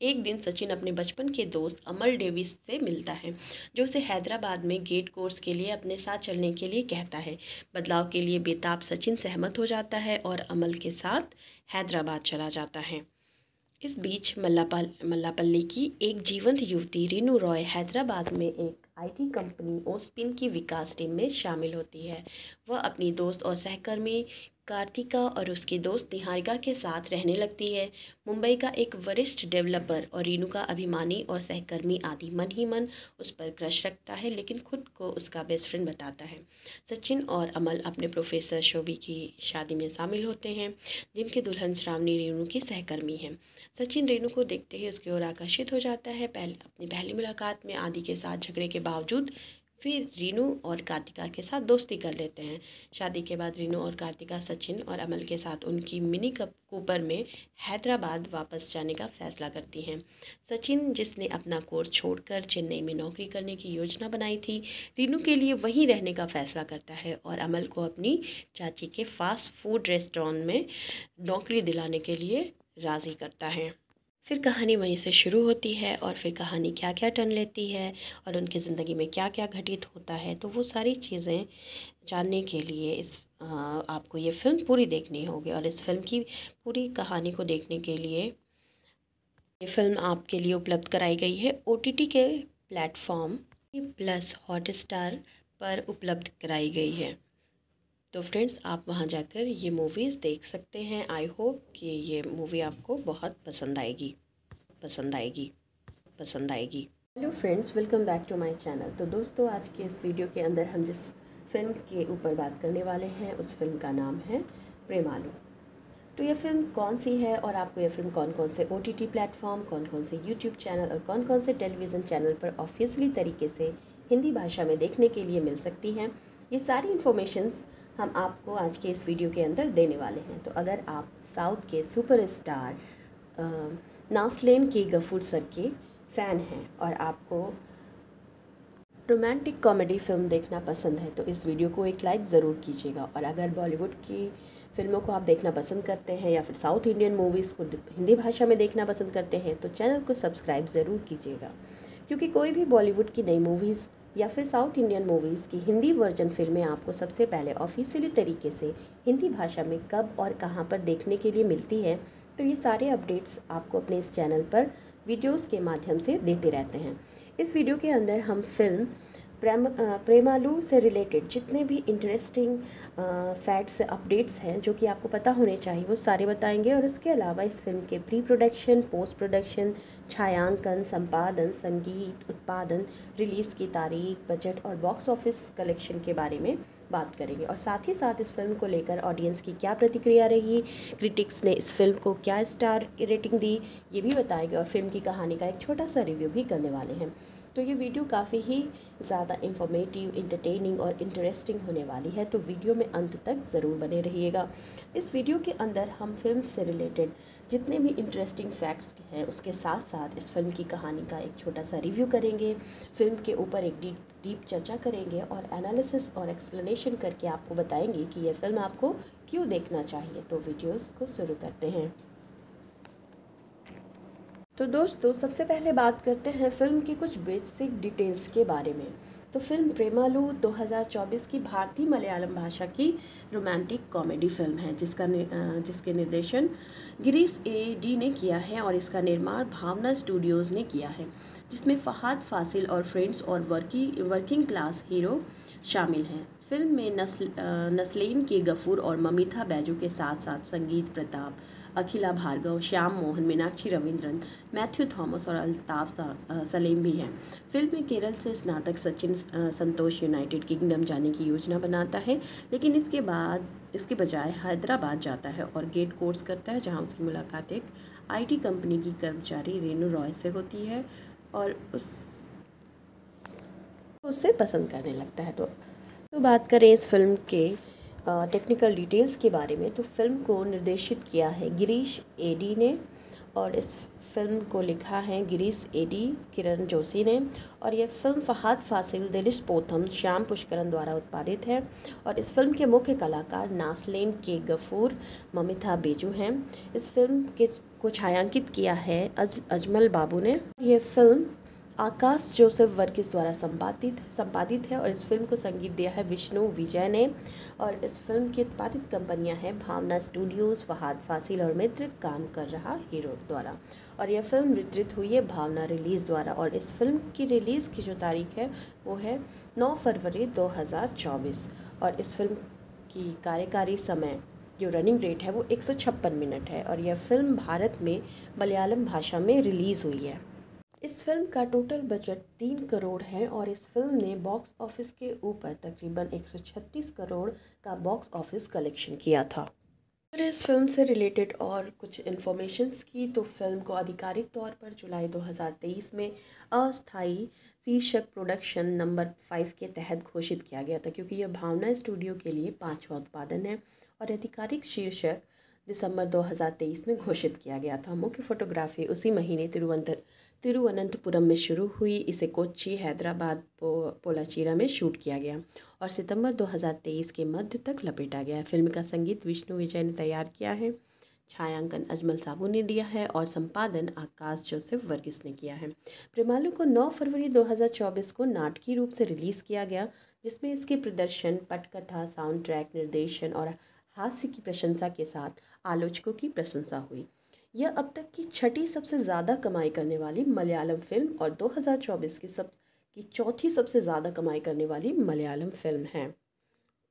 [SPEAKER 1] एक दिन सचिन अपने बचपन के दोस्त अमल डेविस से मिलता है, जो उसे हैदराबाद में गेट कोर्स के लिए अपने साथ चलने के लिए कहता है। बदलाव के लिए बेताब सचिन सहमत हो जाता है और अमल के साथ हैदराबाद चला जाता है। इस बीच मल्लापल, मल्लापल्ली की एक जीवंत युवती रीनू रॉय हैदराबाद में एक आईटी कंपनी ओस्पिन की विकास टीम में शामिल होती है। वह अपनी दोस्त और सहकर्मी कार्तिका और उसकी दोस्त निहारिका के साथ रहने लगती है। मुंबई का एक वरिष्ठ डेवलपर और रीनू का अभिमानी और सहकर्मी आदि मन ही मन उस पर क्रश रखता है, लेकिन खुद को उसका बेस्ट फ्रेंड बताता है। सचिन और अमल अपने प्रोफेसर शोभी की शादी में शामिल होते हैं, जिनकी दुल्हन श्रावणी रीनू की सहकर्मी है। सचिन रेणु को देखते ही उसकी ओर आकर्षित हो जाता है। पहले, अपनी पहली मुलाकात में आदि के साथ झगड़े के बावजूद फिर रीनू और कार्तिका के साथ दोस्ती कर लेते हैं। शादी के बाद रीनू और कार्तिका सचिन और अमल के साथ उनकी मिनी कप कूपर में हैदराबाद वापस जाने का फैसला करती हैं। सचिन, जिसने अपना कोर्स छोड़कर चेन्नई में नौकरी करने की योजना बनाई थी, रीनू के लिए वहीं रहने का फैसला करता है और अमल को अपनी चाची के फास्ट फ़ूड रेस्टोरेंट में नौकरी दिलाने के लिए राज़ी करता है। फिर कहानी वहीं से शुरू होती है और फिर कहानी क्या क्या टर्न लेती है और उनकी ज़िंदगी में क्या क्या घटित होता है। तो वो सारी चीज़ें जानने के लिए इस आपको ये फ़िल्म पूरी देखनी होगी और इस फ़िल्म की पूरी कहानी को देखने के लिए ये फ़िल्म आपके लिए उपलब्ध कराई गई है। ओटीटी के प्लेटफॉर्म, प्लस हॉटस्टार पर उपलब्ध कराई गई है। तो फ्रेंड्स, आप वहाँ जाकर ये मूवीज़ देख सकते हैं। आई होप कि ये मूवी आपको बहुत पसंद आएगी। पसंद आएगी। पसंद आएगी। Hello friends welcome back to my channel तो दोस्तों, आज के इस वीडियो के अंदर हम जिस फ़िल्म के ऊपर बात करने वाले हैं, उस फ़िल्म का नाम है प्रेमालू। तो ये फ़िल्म कौन सी है और आपको ये फ़िल्म कौन कौन से ओ टी प्लेटफॉर्म कौन कौन से यूट्यूब चैनल और कौन कौन से टेलीविज़न चैनल पर ऑफिशियली तरीके से हिंदी भाषा में देखने के लिए मिल सकती हैं। ये सारी इन्फॉर्मेशंस हम आपको आज के इस वीडियो के अंदर देने वाले हैं। तो अगर आप साउथ के सुपर स्टार नासलेन के गफूर सर के फ़ैन हैं और आपको रोमांटिक कॉमेडी फ़िल्म देखना पसंद है तो इस वीडियो को एक लाइक ज़रूर कीजिएगा। और अगर बॉलीवुड की फ़िल्मों को आप देखना पसंद करते हैं या फिर साउथ इंडियन मूवीज़ को हिंदी भाषा में देखना पसंद करते हैं तो चैनल को सब्सक्राइब ज़रूर कीजिएगा। क्योंकि कोई भी बॉलीवुड की नई मूवीज़ या फिर साउथ इंडियन मूवीज़ की हिंदी वर्जन फ़िल्में आपको सबसे पहले ऑफिशियली तरीके से हिंदी भाषा में कब और कहाँ पर देखने के लिए मिलती है तो ये सारे अपडेट्स आपको अपने इस चैनल पर वीडियोस के माध्यम से देते रहते हैं। इस वीडियो के अंदर हम फ़िल्म प्रेम प्रेमालू से रिलेटेड जितने भी इंटरेस्टिंग फैक्ट्स अपडेट्स हैं जो कि आपको पता होने चाहिए, वो सारे बताएँगे और उसके अलावा इस फ़िल्म के प्री प्रोडक्शन पोस्ट प्रोडक्शन छायांकन, संपादन, संगीत, उत्पादन रिलीज़ की तारीख बजट और बॉक्स ऑफ़िस कलेक्शन के बारे में बात करेंगे। और साथ ही साथ इस फ़िल्म को लेकर ऑडियंस की क्या प्रतिक्रिया रही क्रिटिक्स ने इस फ़िल्म को क्या स्टार रेटिंग दी, ये भी बताएँगे और फ़िल्म की कहानी का एक छोटा सा रिव्यू भी करने वाले हैं। तो ये वीडियो काफ़ी ही ज़्यादा इंफॉर्मेटिव इंटरटेनिंग और इंटरेस्टिंग होने वाली है तो वीडियो में अंत तक ज़रूर बने रहिएगा। इस वीडियो के अंदर हम फ़िल्म से रिलेटेड जितने भी इंटरेस्टिंग फैक्ट्स हैं, उसके साथ साथ इस फ़िल्म की कहानी का एक छोटा सा रिव्यू करेंगे। फ़िल्म के ऊपर एक डीप डीप चर्चा करेंगे और एनालिसिस और एक्सप्लेनेशन करके आपको बताएँगे कि यह फ़िल्म आपको क्यों देखना चाहिए। तो वीडियोज़ को शुरू करते हैं। तो दोस्तों, सबसे पहले बात करते हैं फ़िल्म की कुछ बेसिक डिटेल्स के बारे में। तो फ़िल्म प्रेमालू 2024 की भारतीय मलयालम भाषा की रोमांटिक कॉमेडी फ़िल्म है, जिसका जिसके निर्देशन गिरीश ए डी ने किया है और इसका निर्माण भावना स्टूडियोज़ ने किया है, जिसमें फ़हाद फासिल और फ्रेंड्स और वर्की, वर्किंग क्लास हीरो शामिल हैं। फ़िल्म में नस्ल नस्लेन के गफूर और ममिता बैजू के साथ साथ संगीत प्रताप अखिला भार्गव, श्याम मोहन, मीनाक्षी रविंद्रन, मैथ्यू थॉमस और अल्ताफ सलीम भी हैं। फ़िल्म में केरल से स्नातक सचिन संतोष यूनाइटेड किंगडम जाने की योजना बनाता है, लेकिन इसके बाद, इसके बजाय हैदराबाद जाता है और गेट कोर्स करता है, जहाँ उसकी मुलाकात एक आईटी कंपनी की कर्मचारी रेनू रॉय से होती है और उस उससे पसंद करने लगता है। तो तो बात करें इस फ़िल्म के टेक्निकल डिटेल्स के बारे में तो फ़िल्म को निर्देशित किया है। गिरीश एडी ने और इस फ़िल्म को लिखा है गिरीश एडी किरण जोशी ने। और यह फ़िल्म फहाद फासिल दिलिश पोथम, श्याम पुष्करन द्वारा उत्पादित है। और इस फ़िल्म के मुख्य कलाकार नासलेन के गफूर, ममिता बेजू हैं। इस फ़िल्म के को छायांकित किया है अज, अजमल बाबू ने। यह फ़िल्म आकाश जोसेफ वर्गीस द्वारा संपादित संपादित है और इस फ़िल्म को संगीत दिया है विष्णु विजय ने। और इस फ़िल्म की उत्पादित कंपनियाँ हैं भावना स्टूडियोज़, फहाद फासिल और मित्र, काम कर रहा हीरो द्वारा। और यह फ़िल्म वितरित हुई है भावना रिलीज़ द्वारा और इस फ़िल्म की रिलीज़ की जो तारीख है, वो है नौ फरवरी दो हज़ार चौबीस। और इस फ़िल्म की कार्यकारी समय, जो रनिंग रेट है वो एक सौ छप्पन मिनट है और यह फ़िल्म भारत में मलयालम भाषा में रिलीज़ हुई है। इस फ़िल्म का टोटल बजट तीन करोड़ है और इस फ़िल्म ने बॉक्स ऑफ़िस के ऊपर तकरीबन 136 करोड़ का बॉक्स ऑफ़िस कलेक्शन किया था। अगर इस फ़िल्म से रिलेटेड और कुछ इन्फॉर्मेशंस की तो फ़िल्म को आधिकारिक तौर पर जुलाई 2023 में अस्थाई शीर्षक प्रोडक्शन नंबर फाइव के तहत घोषित किया गया था, क्योंकि यह भावना स्टूडियो के लिए पाँचवा उत्पादन है और आधिकारिक शीर्षक दिसंबर 2023 में घोषित किया गया था। मुख्य फोटोग्राफी उसी महीने तिरुवंत तिरुवनंतपुरम में शुरू हुई। इसे कोच्चि, हैदराबाद, पो, पोलाचीरा में शूट किया गया और सितंबर 2023 के मध्य तक लपेटा गया। फ़िल्म का संगीत विष्णु विजय ने तैयार किया है। छायांकन अजमल साबू ने दिया है और संपादन आकाश जोसेफ वर्गीस ने किया है। प्रेमालू को 9 फरवरी 2024 को नाटकीय रूप से रिलीज़ किया गया, जिसमें इसके प्रदर्शन, पटकथा साउंड ट्रैक निर्देशन और हास्य की प्रशंसा के साथ आलोचकों की प्रशंसा हुई। यह अब तक की छठी सबसे ज़्यादा कमाई करने वाली मलयालम फ़िल्म और 2024 की सब, की चौथी सबसे ज़्यादा कमाई करने वाली मलयालम फ़िल्म है।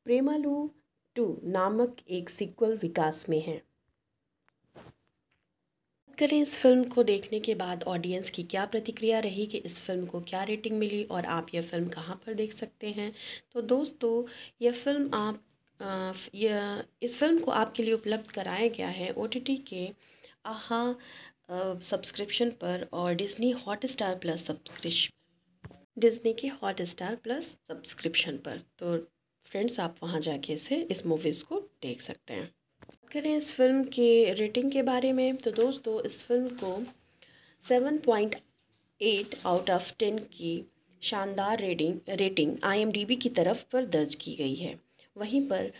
[SPEAKER 1] प्रेमालू टू नामक एक सीक्वल विकास में है। करें इस फ़िल्म को देखने के बाद ऑडियंस की क्या प्रतिक्रिया रही, कि इस फ़िल्म को क्या रेटिंग मिली और आप यह फ़िल्म कहाँ पर देख सकते हैं? तो दोस्तों, यह फ़िल्म आप यह, इस फ़िल्म को आपके लिए उपलब्ध कराया गया है ओटीटी के आहा सब्सक्रिप्शन पर और Disney Hotstar plus subscription Disney के हॉट स्टार प्लस सब्सक्रिप्शन पर। तो फ्रेंड्स आप वहाँ जाके इसे, इस मूवीज़ को देख सकते हैं। बात करें इस फ़िल्म के रेटिंग के बारे में। तो दोस्तों, इस फ़िल्म को seven point eight out of ten की शानदार रेटिंग रेटिंग आईएमडीबी की तरफ़ पर दर्ज की गई है। वहीं पर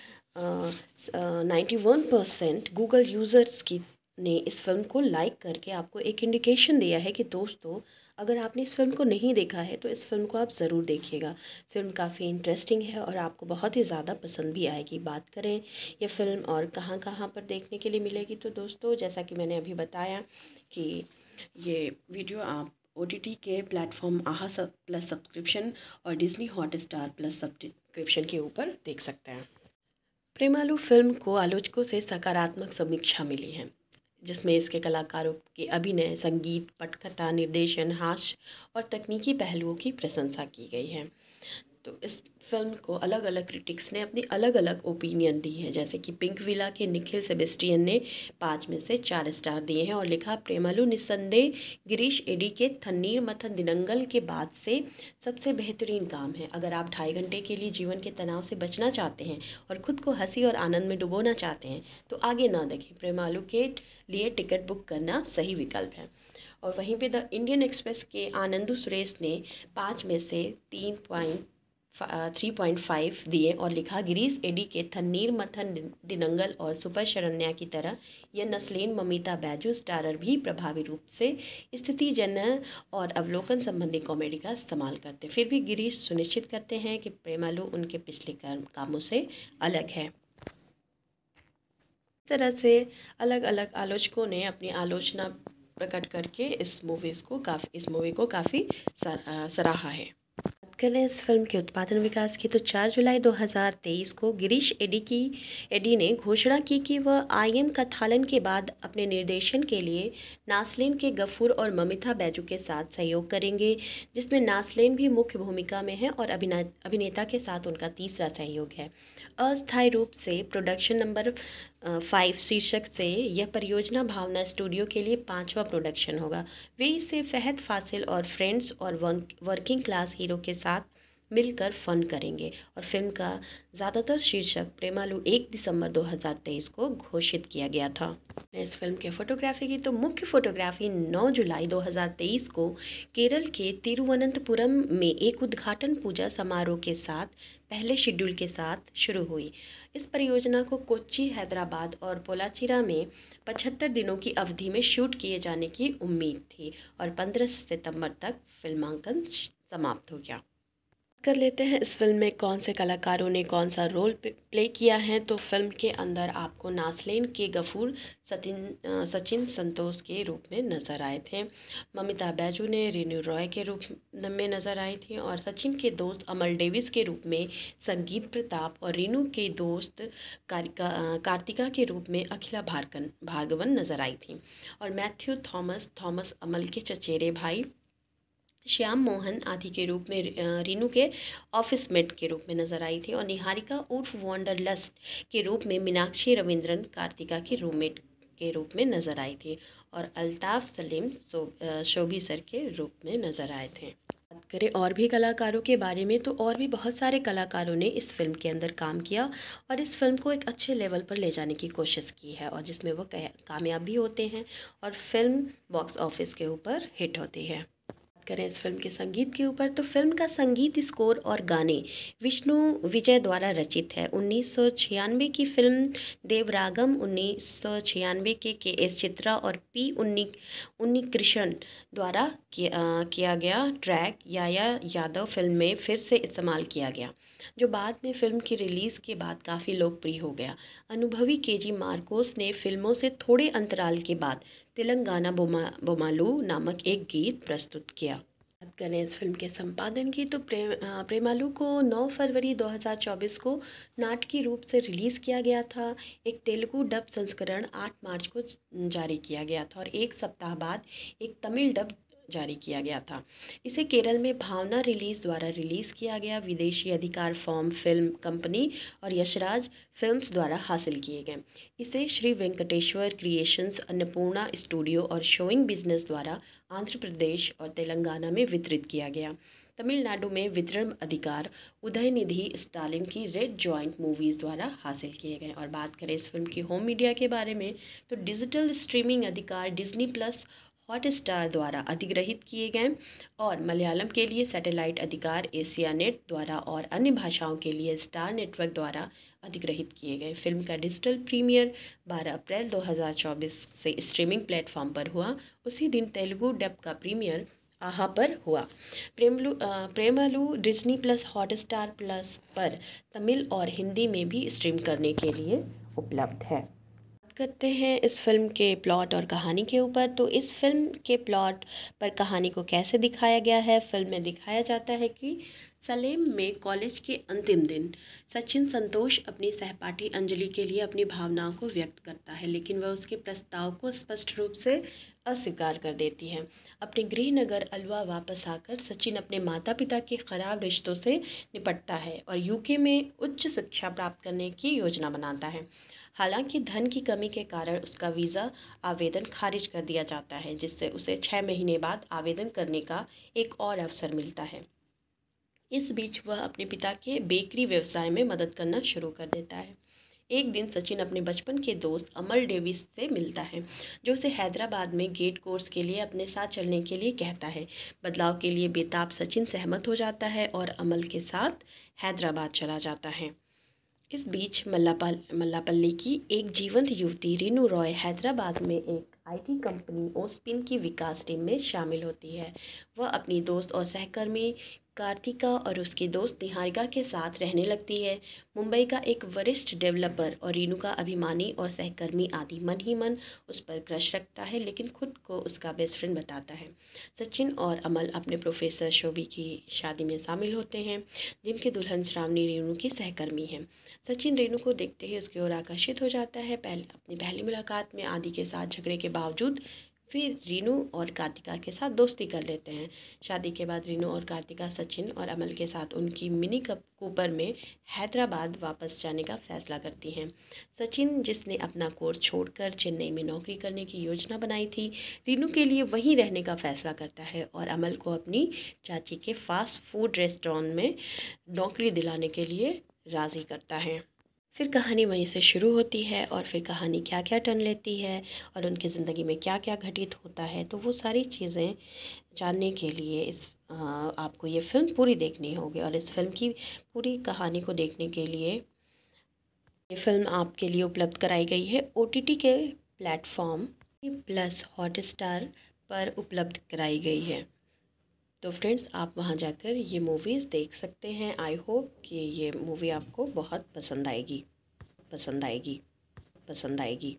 [SPEAKER 1] ninety one percent Google users की ने इस फ़िल्म को लाइक करके आपको एक इंडिकेशन दिया है कि दोस्तों, अगर आपने इस फ़िल्म को नहीं देखा है तो इस फ़िल्म को आप ज़रूर देखिएगा। फ़िल्म काफ़ी इंटरेस्टिंग है और आपको बहुत ही ज़्यादा पसंद भी आएगी। बात करें यह फ़िल्म और कहाँ कहाँ पर देखने के लिए मिलेगी तो दोस्तों, जैसा कि मैंने अभी बताया कि ये वीडियो आप ओटीटी के प्लेटफॉर्म आहा सब प्लस सब्सक्रिप्शन और Disney Hotstar plus subscription के ऊपर देख सकते हैं। प्रेमालू फ़िल्म को आलोचकों से सकारात्मक समीक्षा मिली है। जिसमें इसके कलाकारों के अभिनय, संगीत, पटकथा, निर्देशन, हास्य और तकनीकी पहलुओं की प्रशंसा की गई है। तो इस फ़िल्म को अलग अलग क्रिटिक्स ने अपनी अलग अलग ओपिनियन दी है। जैसे कि पिंक विला के निखिल सेबेस्टियन ने पाँच में से चार स्टार दिए हैं और लिखा, प्रेमालू निसंदेह गिरीश एडी के थन्नीर मथन दिनंगल के बाद से सबसे बेहतरीन काम है। अगर आप ढाई घंटे के लिए जीवन के तनाव से बचना चाहते हैं और ख़ुद को हँसी और आनंद में डुबोना चाहते हैं तो आगे ना देखें। प्रेमालू के लिए टिकट बुक करना सही विकल्प है। और वहीं पे द इंडियन एक्सप्रेस के आनंदू सुरेश ने पाँच में से तीन पॉइंट थ्री पॉइंट फाइव दिए और लिखा, गिरीश एडी के थन्नीर मथन दिनंगल और सुपर शरण्या की तरह यह नस्लेन, ममिता, बैजू, स्टारर भी प्रभावी रूप से स्थिति जन और अवलोकन संबंधी कॉमेडी का इस्तेमाल करते फिर भी गिरीश सुनिश्चित करते हैं कि प्रेमालू उनके पिछले कामों से अलग है। इस तरह से अलग अलग आलोचकों ने अपनी आलोचना प्रकट करके इस मूवीज़ को काफ़ी, इस मूवी को काफ़ी सराहा है। करें इस फ़िल्म के उत्पादन विकास की। तो 4 जुलाई 2023 को गिरीश एडी की, एडी ने घोषणा की कि वह आईएम कथालन के बाद अपने निर्देशन के लिए नासलिन के गफूर और ममिता बैजू के साथ सहयोग करेंगे, जिसमें नासलिन भी मुख्य भूमिका में है और अभिनेता के साथ उनका तीसरा सहयोग है। अस्थायी रूप से प्रोडक्शन नंबर फाइव शीर्षक से, यह परियोजना भावना स्टूडियो के लिए पांचवा प्रोडक्शन होगा। वे इसे फहद, फासिल और फ्रेंड्स और वर्किंग क्लास हीरो के साथ मिलकर फन करेंगे। और फ़िल्म का ज़्यादातर शीर्षक प्रेमालू एक दिसंबर 2023 को घोषित किया गया था। इस फ़िल्म के फोटोग्राफी की तो मुख्य फोटोग्राफी 9 जुलाई 2023 को केरल के तिरुवनंतपुरम में एक उद्घाटन पूजा समारोह के साथ, पहले शेड्यूल के साथ शुरू हुई। इस परियोजना को कोच्चि, हैदराबाद और पोलाचिरा में पचहत्तर दिनों की अवधि में शूट किए जाने की उम्मीद थी और 15 सितंबर तक फिल्मांकन समाप्त हो गया। कर लेते हैं। इस फ़िल्म में कौन से कलाकारों ने कौन सा रोल प्ले किया है तो फ़िल्म के अंदर आपको नासलेन के गफूर सतिन सचिन संतोष के रूप में नज़र आए थे। ममिता बैजू ने रेनू रॉय के रूप में नज़र आई थी और सचिन के दोस्त अमल डेविस के रूप में संगीत प्रताप और रीनू के दोस्त कारिका कार्तिका के रूप में अखिला भारकन भार्गवन नज़र आई थी। और मैथ्यू थॉमस थॉमस अमल के चचेरे भाई श्याम मोहन आदि के रूप में रीनू के ऑफ़िस मेट के रूप में नज़र आई थी और निहारिका उर्फ़ वॉन्डर लस्ट के रूप में मीनाक्षी रविंद्रन कार्तिका की रूममेट के रूप में नज़र आई थी और अल्ताफ़ सलीम शोभी सर के रूप में नज़र आए थे। बात करें और भी कलाकारों के बारे में तो और भी बहुत सारे कलाकारों ने इस फ़िल्म के अंदर काम किया और इस फ़िल्म को एक अच्छे लेवल पर ले जाने की कोशिश की है और जिसमें वो कामयाब भी होते हैं और फ़िल्म बॉक्स ऑफ़िस के ऊपर हिट होती है। करें इस फ़िल्म के संगीत के ऊपर तो फ़िल्म का संगीत स्कोर और गाने विष्णु विजय द्वारा रचित है। उन्नीस सौ छियानवे की फ़िल्म देवरागम उन्नीस सौ छियानवे के के एस चित्रा और पी उन्नी उन्नी कृष्ण द्वारा किया, किया गया ट्रैक याया यादव फ़िल्म में फिर से इस्तेमाल किया गया। जो बाद में फ़िल्म की रिलीज़ के बाद काफ़ी लोकप्रिय हो गया। अनुभवी के जी मार्कोस ने फ़िल्मों से थोड़े अंतराल के बाद तेलंगाना बोमा, बोमालू नामक एक गीत प्रस्तुत किया। बात करें इस फ़िल्म के संपादन की तो प्रेम प्रेमालू को 9 फरवरी 2024 को नाटकीय रूप से रिलीज़ किया गया था। एक तेलुगु डब संस्करण 8 मार्च को जारी किया गया था और एक सप्ताह बाद एक तमिल डब जारी किया गया था। इसे केरल में भावना रिलीज़ द्वारा रिलीज़ किया गया। विदेशी अधिकार फॉर्म, फ़िल्म कंपनी और यशराज फिल्म्स द्वारा हासिल किए गए। इसे श्री वेंकटेश्वर क्रिएशंस, अन्नपूर्णा स्टूडियो और शोइंग बिज़नेस द्वारा आंध्र प्रदेश और तेलंगाना में वितरित किया गया। तमिलनाडु में वितरण अधिकार उदयनिधि स्टालिन की रेड जॉइंट मूवीज़ द्वारा हासिल किए गए। और बात करें इस फ़िल्म की होम मीडिया के बारे में तो डिजिटल स्ट्रीमिंग अधिकार डिज्नी प्लस हॉट स्टार द्वारा अधिग्रहित किए गए और मलयालम के लिए सैटेलाइट अधिकार एशिया नेट द्वारा और अन्य भाषाओं के लिए स्टार नेटवर्क द्वारा अधिग्रहित किए गए। फ़िल्म का डिजिटल प्रीमियर 12 अप्रैल 2024 से स्ट्रीमिंग प्लेटफॉर्म पर हुआ। उसी दिन तेलुगु डब का प्रीमियर आहा पर हुआ। Premalu Premalu Disney plus Hotstar plus पर तमिल और हिंदी में भी स्ट्रीम करने के लिए उपलब्ध है। करते हैं इस फ़िल्म के प्लॉट और कहानी के ऊपर। तो इस फ़िल्म के प्लॉट पर कहानी को कैसे दिखाया गया है? फ़िल्म में दिखाया जाता है कि सलेम में कॉलेज के अंतिम दिन सचिन संतोष अपनी सहपाठी अंजलि के लिए अपनी भावनाओं को व्यक्त करता है, लेकिन वह उसके प्रस्ताव को स्पष्ट रूप से अस्वीकार कर देती है। अपने गृहनगर अलवा वापस आकर सचिन अपने माता पिता के खराब रिश्तों से निपटता है और यूके में उच्च शिक्षा प्राप्त करने की योजना बनाता है। हालाँकि धन की कमी के कारण उसका वीज़ा आवेदन खारिज कर दिया जाता है, जिससे उसे छः महीने बाद आवेदन करने का एक और अवसर मिलता है। इस बीच वह अपने पिता के बेकरी व्यवसाय में मदद करना शुरू कर देता है। एक दिन सचिन अपने बचपन के दोस्त अमल डेविस से मिलता है, जो उसे हैदराबाद में गेट कोर्स के लिए अपने साथ चलने के लिए कहता है। बदलाव के लिए बेताब सचिन सहमत हो जाता है और अमल के साथ हैदराबाद चला जाता है। इस बीच मल्लापल, मल्लापल्ली की एक जीवंत युवती रीनू रॉय हैदराबाद में एक आईटी कंपनी ओस्पिन की विकास टीम में शामिल होती है। वह अपनी दोस्त और सहकर्मी कार्तिका और उसकी दोस्त निहारिका के साथ रहने लगती है। मुंबई का एक वरिष्ठ डेवलपर और रीनू का अभिमानी और सहकर्मी आदि मन ही मन उस पर क्रश रखता है, लेकिन खुद को उसका बेस्ट फ्रेंड बताता है। सचिन और अमल अपने प्रोफेसर शोभी की शादी में शामिल होते हैं, जिनके दुल्हन श्रावणी रेणु की सहकर्मी है। सचिन रेणु को देखते ही उसकी ओर आकर्षित हो जाता है। पहले, अपनी पहली मुलाकात में आदि के साथ झगड़े के बावजूद फिर रीनू और कार्तिका के साथ दोस्ती कर लेते हैं। शादी के बाद रीनू और कार्तिका सचिन और अमल के साथ उनकी मिनी कप कूपर में हैदराबाद वापस जाने का फैसला करती हैं। सचिन, जिसने अपना कोर्स छोड़कर चेन्नई में नौकरी करने की योजना बनाई थी, रीनू के लिए वहीं रहने का फैसला करता है और अमल को अपनी चाची के फास्ट फ़ूड रेस्टोरेंट में नौकरी दिलाने के लिए राज़ी करता है। फिर कहानी वहीं से शुरू होती है और फिर कहानी क्या क्या टर्न लेती है और उनकी ज़िंदगी में क्या क्या घटित होता है। तो वो सारी चीज़ें जानने के लिए इस आपको ये फ़िल्म पूरी देखनी होगी और इस फ़िल्म की पूरी कहानी को देखने के लिए ये फ़िल्म आपके लिए उपलब्ध कराई गई है। ओटीटी के प्लेटफॉर्म, प्लस हॉट पर उपलब्ध कराई गई है। तो फ्रेंड्स, आप वहाँ जाकर ये मूवीज़ देख सकते हैं। आई होप कि ये मूवी आपको बहुत पसंद आएगी। पसंद आएगी। पसंद आएगी।